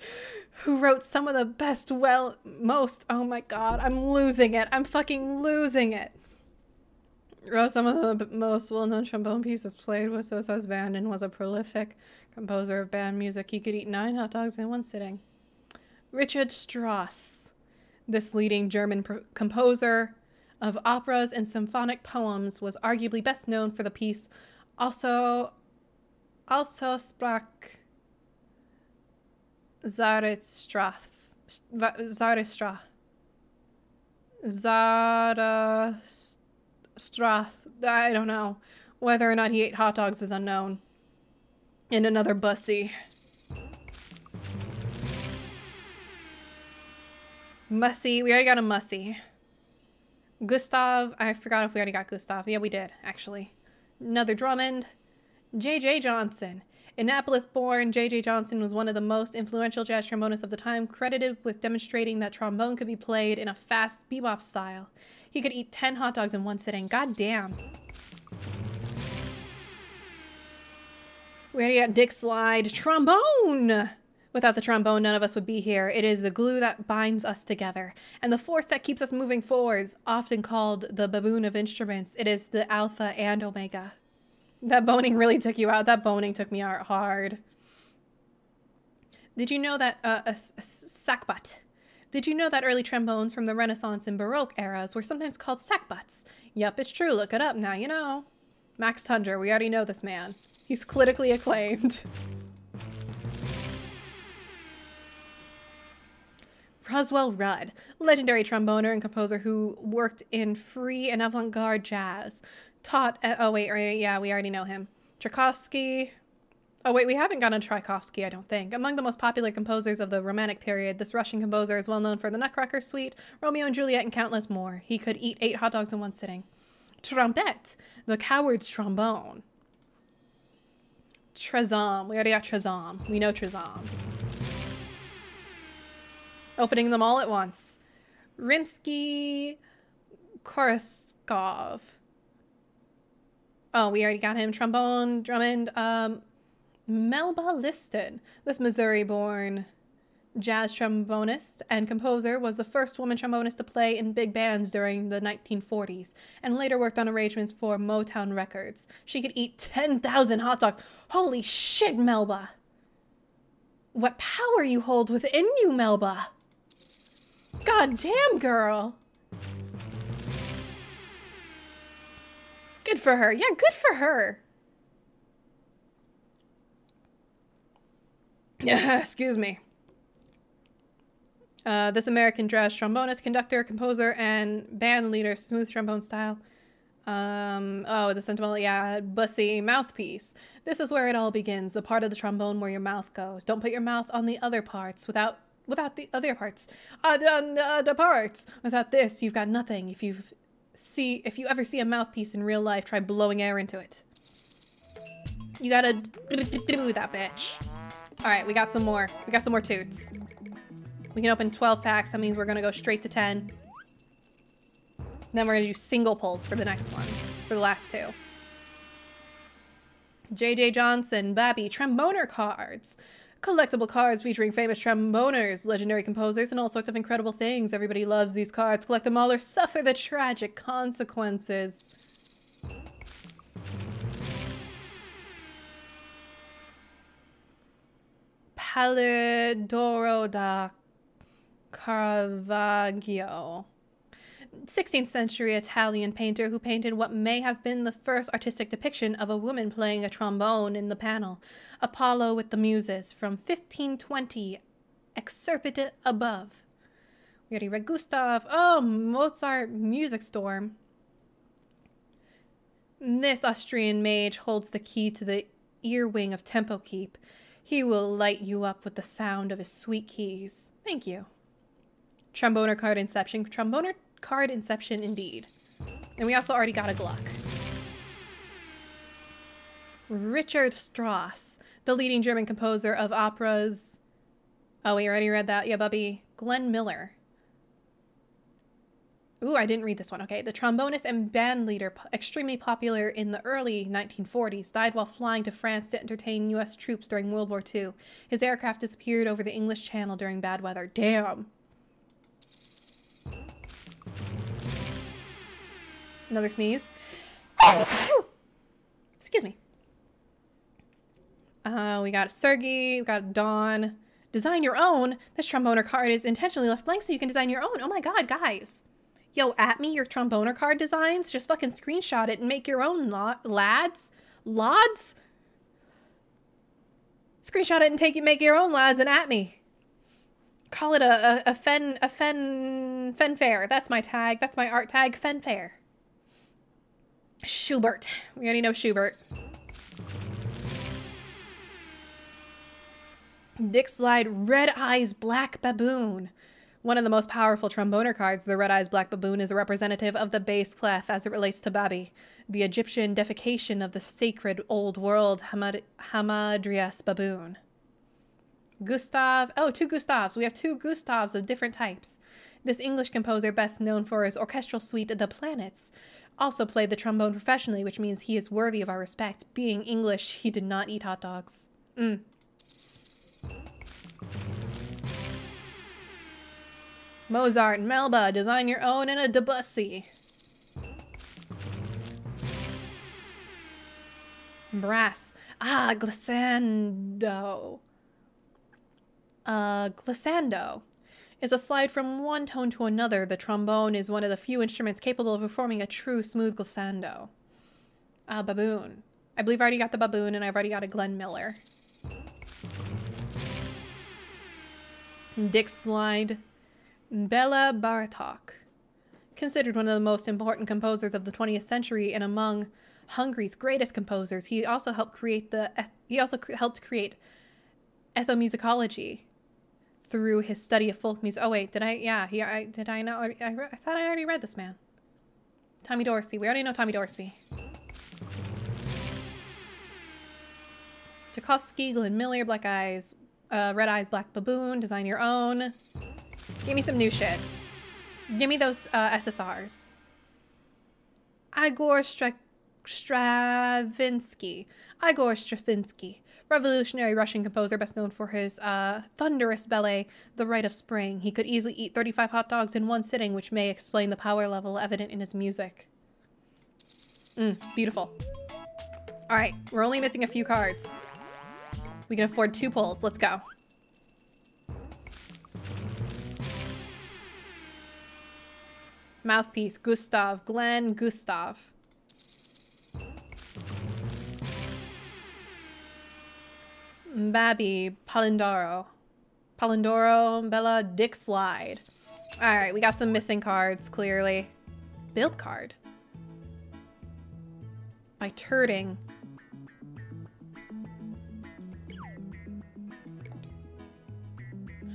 A: who wrote some of the best, well, most, oh my god, I'm losing it. I'm fucking losing it. Wrote some of the most well known trombone pieces, played with Sousa's band, and was a prolific composer of band music. He could eat nine hot dogs in one sitting. Richard Strauss, this leading German composer of operas and symphonic poems, was arguably best known for the piece also also sprach. Zarathustra. I don't know. Whether or not he ate hot dogs is unknown. And another bussy. Mussy. We already got a mussy. Gustav. I forgot if we already got Gustav. Yeah, we did, actually. Another Drummond. J.J. Johnson. Annapolis born, J.J. Johnson was one of the most influential jazz trombonists of the time, credited with demonstrating that trombone could be played in a fast bebop style. He could eat 10 hot dogs in one sitting. God damn. We already got Dick Slide. Trombone! Without the trombone, none of us would be here. It is the glue that binds us together, and the force that keeps us moving forwards, often called the baboon of instruments. It is the alpha and omega. That boning really took you out. That boning took me out hard. Did you know that uh, a, a sackbut? Did you know that early trombones from the Renaissance and Baroque eras were sometimes called sackbuts? Yep, it's true. Look it up now. You know. Max Tundra. We already know this man. He's critically acclaimed. Roswell Rudd, legendary tromboner and composer who worked in free and avant-garde jazz. Taught at, oh wait, right, yeah, we already know him. Tchaikovsky. Oh wait, we haven't gotten Tchaikovsky, I don't think. Among the most popular composers of the Romantic period, this Russian composer is well known for the Nutcracker Suite, Romeo and Juliet, and countless more. He could eat eight hot dogs in one sitting. Trompette, the coward's trombone. Trezom, we already got Trezom. We know Trezom. Opening them all at once. Rimsky Korsakoff. Oh, we already got him. Trombone, Drummond. Um, Melba Liston. This Missouri born jazz trombonist and composer was the first woman trombonist to play in big bands during the 1940s and later worked on arrangements for Motown Records. She could eat 10,000 hot dogs. Holy shit, Melba! What power you hold within you, Melba! God damn, girl! Good for her. Yeah, good for her. Yeah, excuse me. Uh, this American jazz trombonist, conductor, composer, and band leader, smooth trombone style. Um, oh, the sentimental, yeah, bussy mouthpiece. This is where it all begins, the part of the trombone where your mouth goes. Don't put your mouth on the other parts without without the other parts. Uh, the, uh, the parts. Without this, you've got nothing. If you see, if you ever see a mouthpiece in real life, try blowing air into it. You gotta do that bitch. All right, we got some more. We got some more toots. We can open 12 packs. That means we're gonna go straight to 10. Then we're gonna do single pulls for the next ones, for the last two. JJ Johnson, Babby, Tromboner cards. Collectible cards featuring famous tromboners, legendary composers, and all sorts of incredible things. Everybody loves these cards. Collect them all or suffer the tragic consequences. Polidoro da Caravaggio. 16th century Italian painter who painted what may have been the first artistic depiction of a woman playing a trombone in the panel. Apollo with the Muses from 1520, excerpted above. We already read Gustav. Oh, Mozart Music Storm. This Austrian mage holds the key to the earwing of Tempo Keep. He will light you up with the sound of his sweet keys. Thank you. Tromboner card Inception. Tromboner card Inception indeed. And we also already got a Gluck. Richard Strauss, the leading German composer of operas. Oh, we already read that. Yeah, Bubby. Glenn Miller. Ooh, I didn't read this one. Okay. The trombonist and band leader, extremely popular in the early 1940s, died while flying to France to entertain U.S. troops during World War II. His aircraft disappeared over the English Channel during bad weather. Damn. Another sneeze. Excuse me. Uh, we got Sergey, we got Dawn. Design your own. This tromboner card is intentionally left blank so you can design your own. Oh my god, guys. Yo, at me your tromboner card designs. Just fucking screenshot it and make your own, lads. Lads? Screenshot it and take it, make your own lads and at me. Call it a, a, a fen, a fen, fen fair. That's my tag. That's my art tag, fen fair. Schubert. We already know Schubert. Dick Slide Red Eyes Black Baboon. One of the most powerful tromboner cards, the Red Eyes Black Baboon is a representative of the bass clef as it relates to Babi, the Egyptian defecation of the sacred old world Hamad- Hamadryas baboon. Gustav, oh, two Gustavs. We have two Gustavs of different types. This English composer, best known for his orchestral suite The Planets, also played the trombone professionally, which means he is worthy of our respect. Being English, he did not eat hot dogs. Mm. Mozart, Melba, design your own in a Debussy. Brass. Ah, glissando. Uh, glissando is a slide from one tone to another. The trombone is one of the few instruments capable of performing a true smooth glissando. Ah, baboon. I believe I already got the baboon and I've already got a Glenn Miller. Dick Slide. Bela Bartok. Considered one of the most important composers of the 20th century and among Hungary's greatest composers, he also helped create the he also cr- helped create ethnomusicology through his study of folk music. Oh wait, did I? Yeah, he. I did I know? I, I, I thought I already read this man. Tommy Dorsey. We already know Tommy Dorsey. Tchaikovsky, Glenn Miller, Black Eyes, uh, Red Eyes, Black Baboon. Design your own. Give me some new shit. Give me those uh, SSRs. Igor Stra- Stravinsky. Igor Stravinsky, revolutionary Russian composer best known for his uh, thunderous ballet, The Rite of Spring. He could easily eat 35 hot dogs in one sitting, which may explain the power level evident in his music. Mm, beautiful. All right, we're only missing a few cards. We can afford two pulls. Let's go. Mouthpiece, Gustav, Glenn, Gustav. Babby, Polidoro. Polidoro, Bela, Dick Slide. Alright, we got some missing cards, clearly. Build card. By Turding.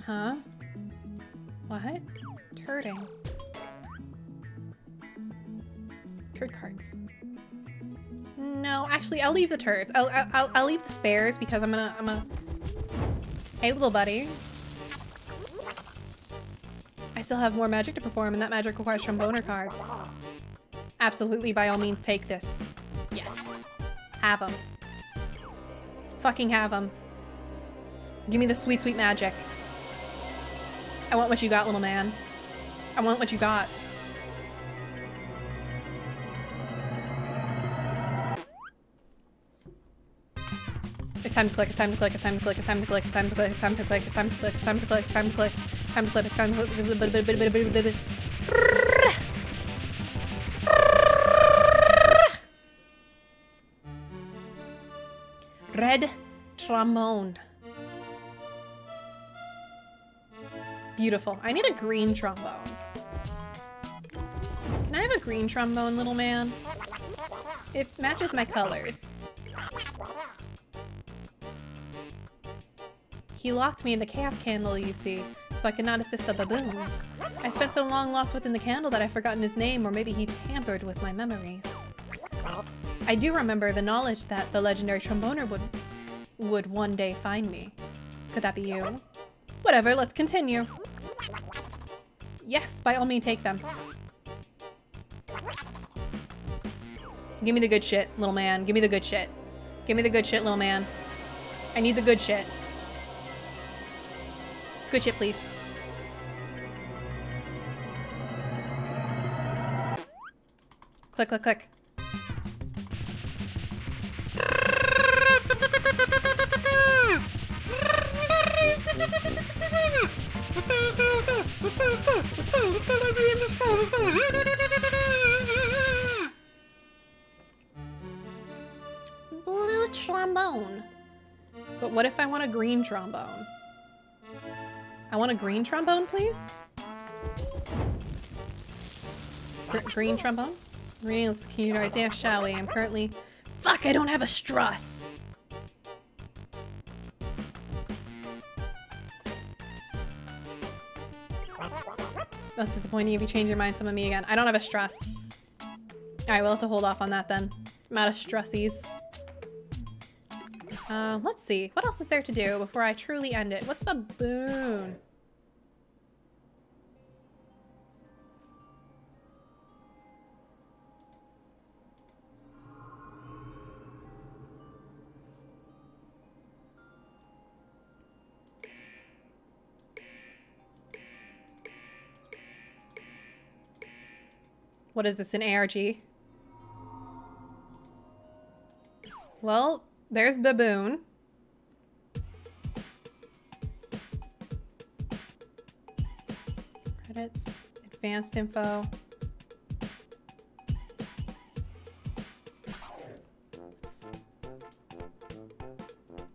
A: Huh? What? Turding. Turd cards. No, actually, I'll leave the turds. I'll, I'll, I'll leave the spares because I'm gonna, I'm gonna... Hey, little buddy. I still have more magic to perform, and that magic requires tromboner cards. Absolutely, by all means, take this. Yes. Have them. Fucking have them. Give me the sweet, sweet magic. I want what you got, little man. I want what you got. Time to click, it's time to click, it's time to click, it's time to click, it's time to click, it's time to click, it's time to click, it's time to click, it's time to click, it's time to click, it's time to click, Red trombone. Beautiful. I need a green trombone. Can I have a green trombone, little man? It matches my colors. He locked me in the calf candle, you see, so I could not assist the baboons. I spent so long locked within the candle that I've forgotten his name, or maybe he tampered with my memories. I do remember the knowledge that the legendary tromboner would would one day find me. Could that be you? Whatever, let's continue. Yes, by all means take them. Give me the good shit, little man. Give me the good shit. Give me the good shit, little man. I need the good shit. Good shit, please. Click, click, click. Blue trombone. But what if I want a green trombone? I want a green trombone, please? Gr- green trombone? Can you right there, shall we? I'm currently... Fuck, I don't have a struss! That's disappointing if you change your mind, some of me again. I don't have a stress. Alright, we'll have to hold off on that then. I'm out of stressies. Uh, let's see. What else is there to do before I truly end it? What's baboon? What is this, an ARG? Well, there's Baboon. Credits, advanced info.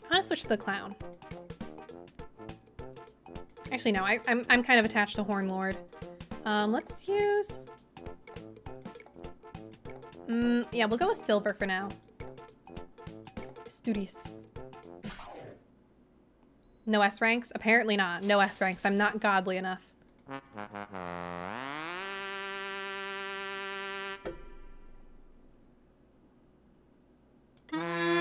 A: I'm gonna switch to the clown. Actually, no, I, I'm, I'm kind of attached to Horn Lord. Um, let's use... Mm, yeah, we'll go with silver for now. Studies. No S ranks? Apparently not. No S ranks. I'm not godly enough. Uh.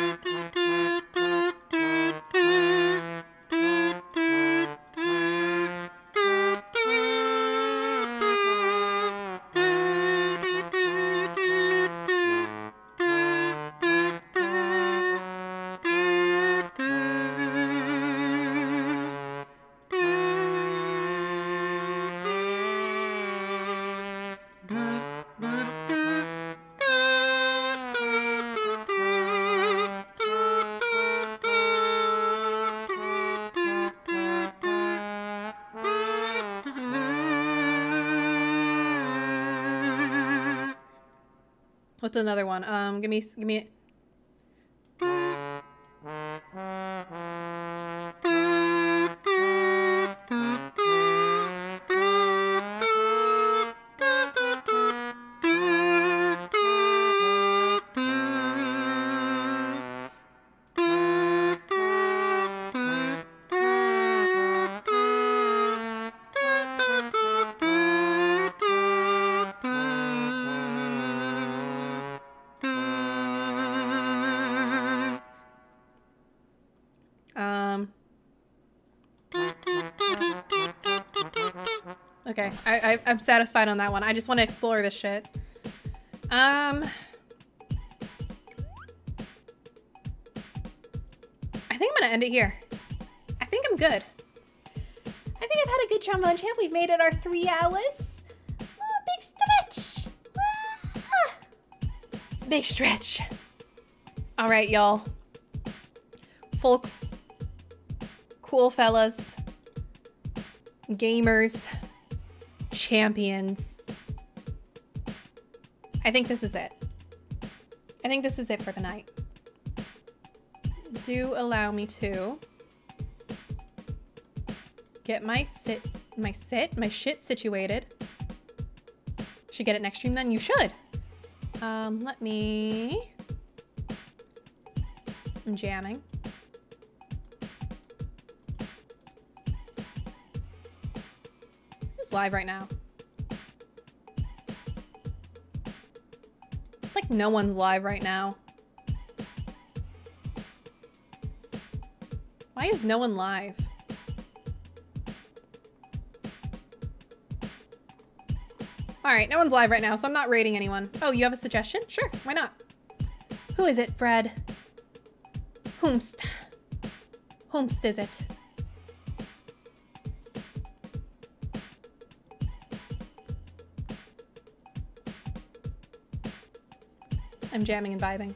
A: Another one? Um, give me, give me. Okay, I, I I'm satisfied on that one. I just want to explore this shit. Um. I think I'm gonna end it here. I think I'm good. I think I've had a good trombone champ. We've made it our three hours. Oh, big stretch. Ah. Big stretch. All right, y'all. Folks, cool fellas, gamers, champions. I think this is it. I think this is it for the night. Do allow me to get my sit, my sit, my shit situated. Should get it next stream then? You should. Um, let me... I'm jamming. Who's live right now? No one's live right now. Why is no one live? All right, no one's live right now, so I'm not rating anyone. Oh, you have a suggestion? Sure, why not? Who is it, Fred? Whomst? Whomst is it? I'm jamming and vibing.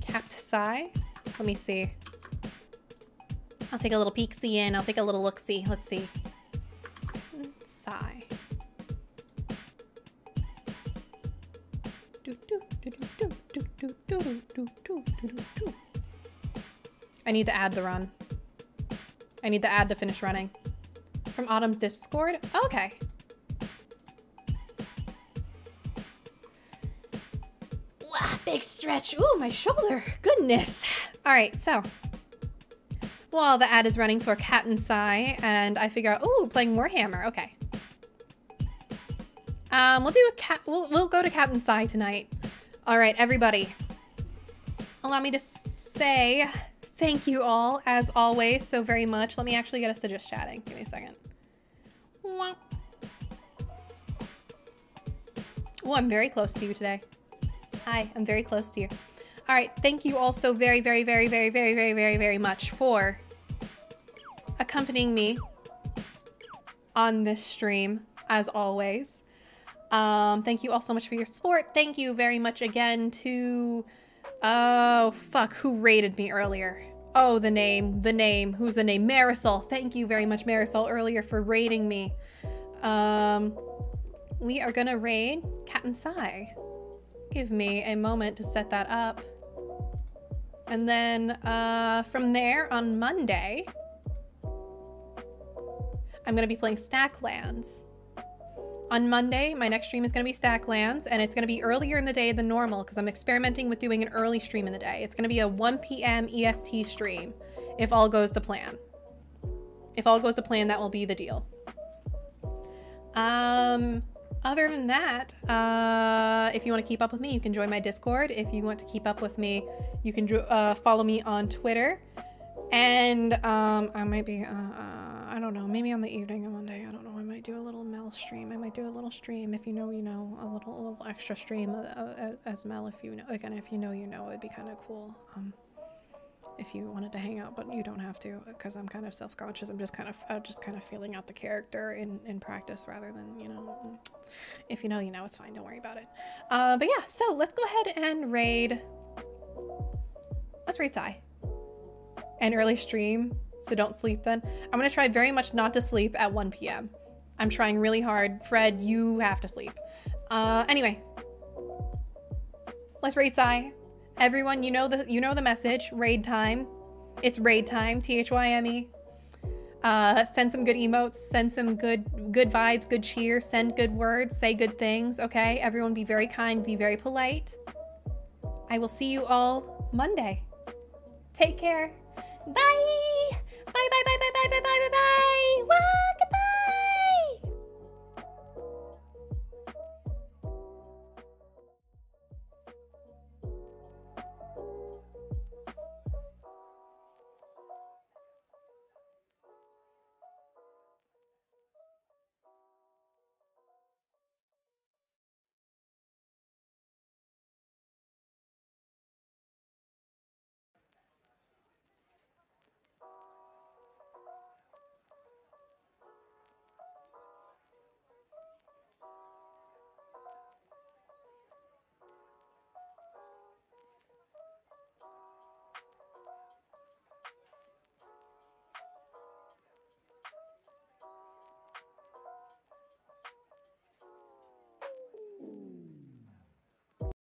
A: Capt Sigh? Let me see. I'll take a little peek see in. I'll take a little look see. Let's see. Sigh. I need to add the run. I need to add to finish running. From Autumn Discord? Okay. Stretch. Ooh, my shoulder. Goodness. All right, so while the ad is running for Captain Psy, and I figure out, ooh, playing Warhammer. Okay. Um, we'll do a cat. We'll we'll go to Captain Psy tonight. All right, everybody. Allow me to say thank you all, as always, so very much. Let me actually get us to just chatting. Give me a second. Oh, I'm very close to you today. Hi, I'm very close to you. All right, thank you all so very, very, very, very, very, very, very, very much for accompanying me on this stream, as always. Um, thank you all so much for your support. Thank you very much again to, oh, fuck, who rated me earlier? Oh, the name, the name, who's the name? Marisol. Thank you very much, Marisol, earlier for rating me. Um, we are gonna raid Cat and Psy. Give me a moment to set that up. And then uh, from there on Monday, I'm to be playing Stacklands. On Monday, my next stream is to be Stacklands, and it's to be earlier in the day than normal because I'm experimenting with doing an early stream in the day. It's to be a 1 p.m. EST stream if all goes to plan. If all goes to plan, that will be the deal. Um, other than that, uh, if you want to keep up with me, you can join my Discord. If you want to keep up with me, you can uh, follow me on Twitter. And um, I might be, uh, uh, I don't know, maybe on the evening of Monday. I don't know. I might do a little Mel stream. I might do a little stream. If you know, you know, a little, a little extra stream uh, uh, as Mel. If you know, again, if you know, you know, it'd be kind of cool. Um, if you wanted to hang out, but you don't have to because I'm kind of self-conscious. I'm just kind of uh, just kind of feeling out the character in in practice rather than you know. If you know, you know. It's fine. Don't worry about it. Uh, but yeah, so let's go ahead and raid. Let's raid Psy. An early stream, so don't sleep then. I'm gonna try very much not to sleep at 1 p.m. I'm trying really hard. Fred, you have to sleep. Uh, anyway, let's raid Psy. Everyone, you know the you know the message. Raid time. It's raid time. T H Y M E. Uh, send some good emotes. Send some good good vibes. Good cheer. Send good words. Say good things. Okay. Everyone, be very kind. Be very polite. I will see you all Monday. Take care. Bye. Bye. Bye. Bye. Bye. Bye. Bye. Bye. Bye. Bye. Bye.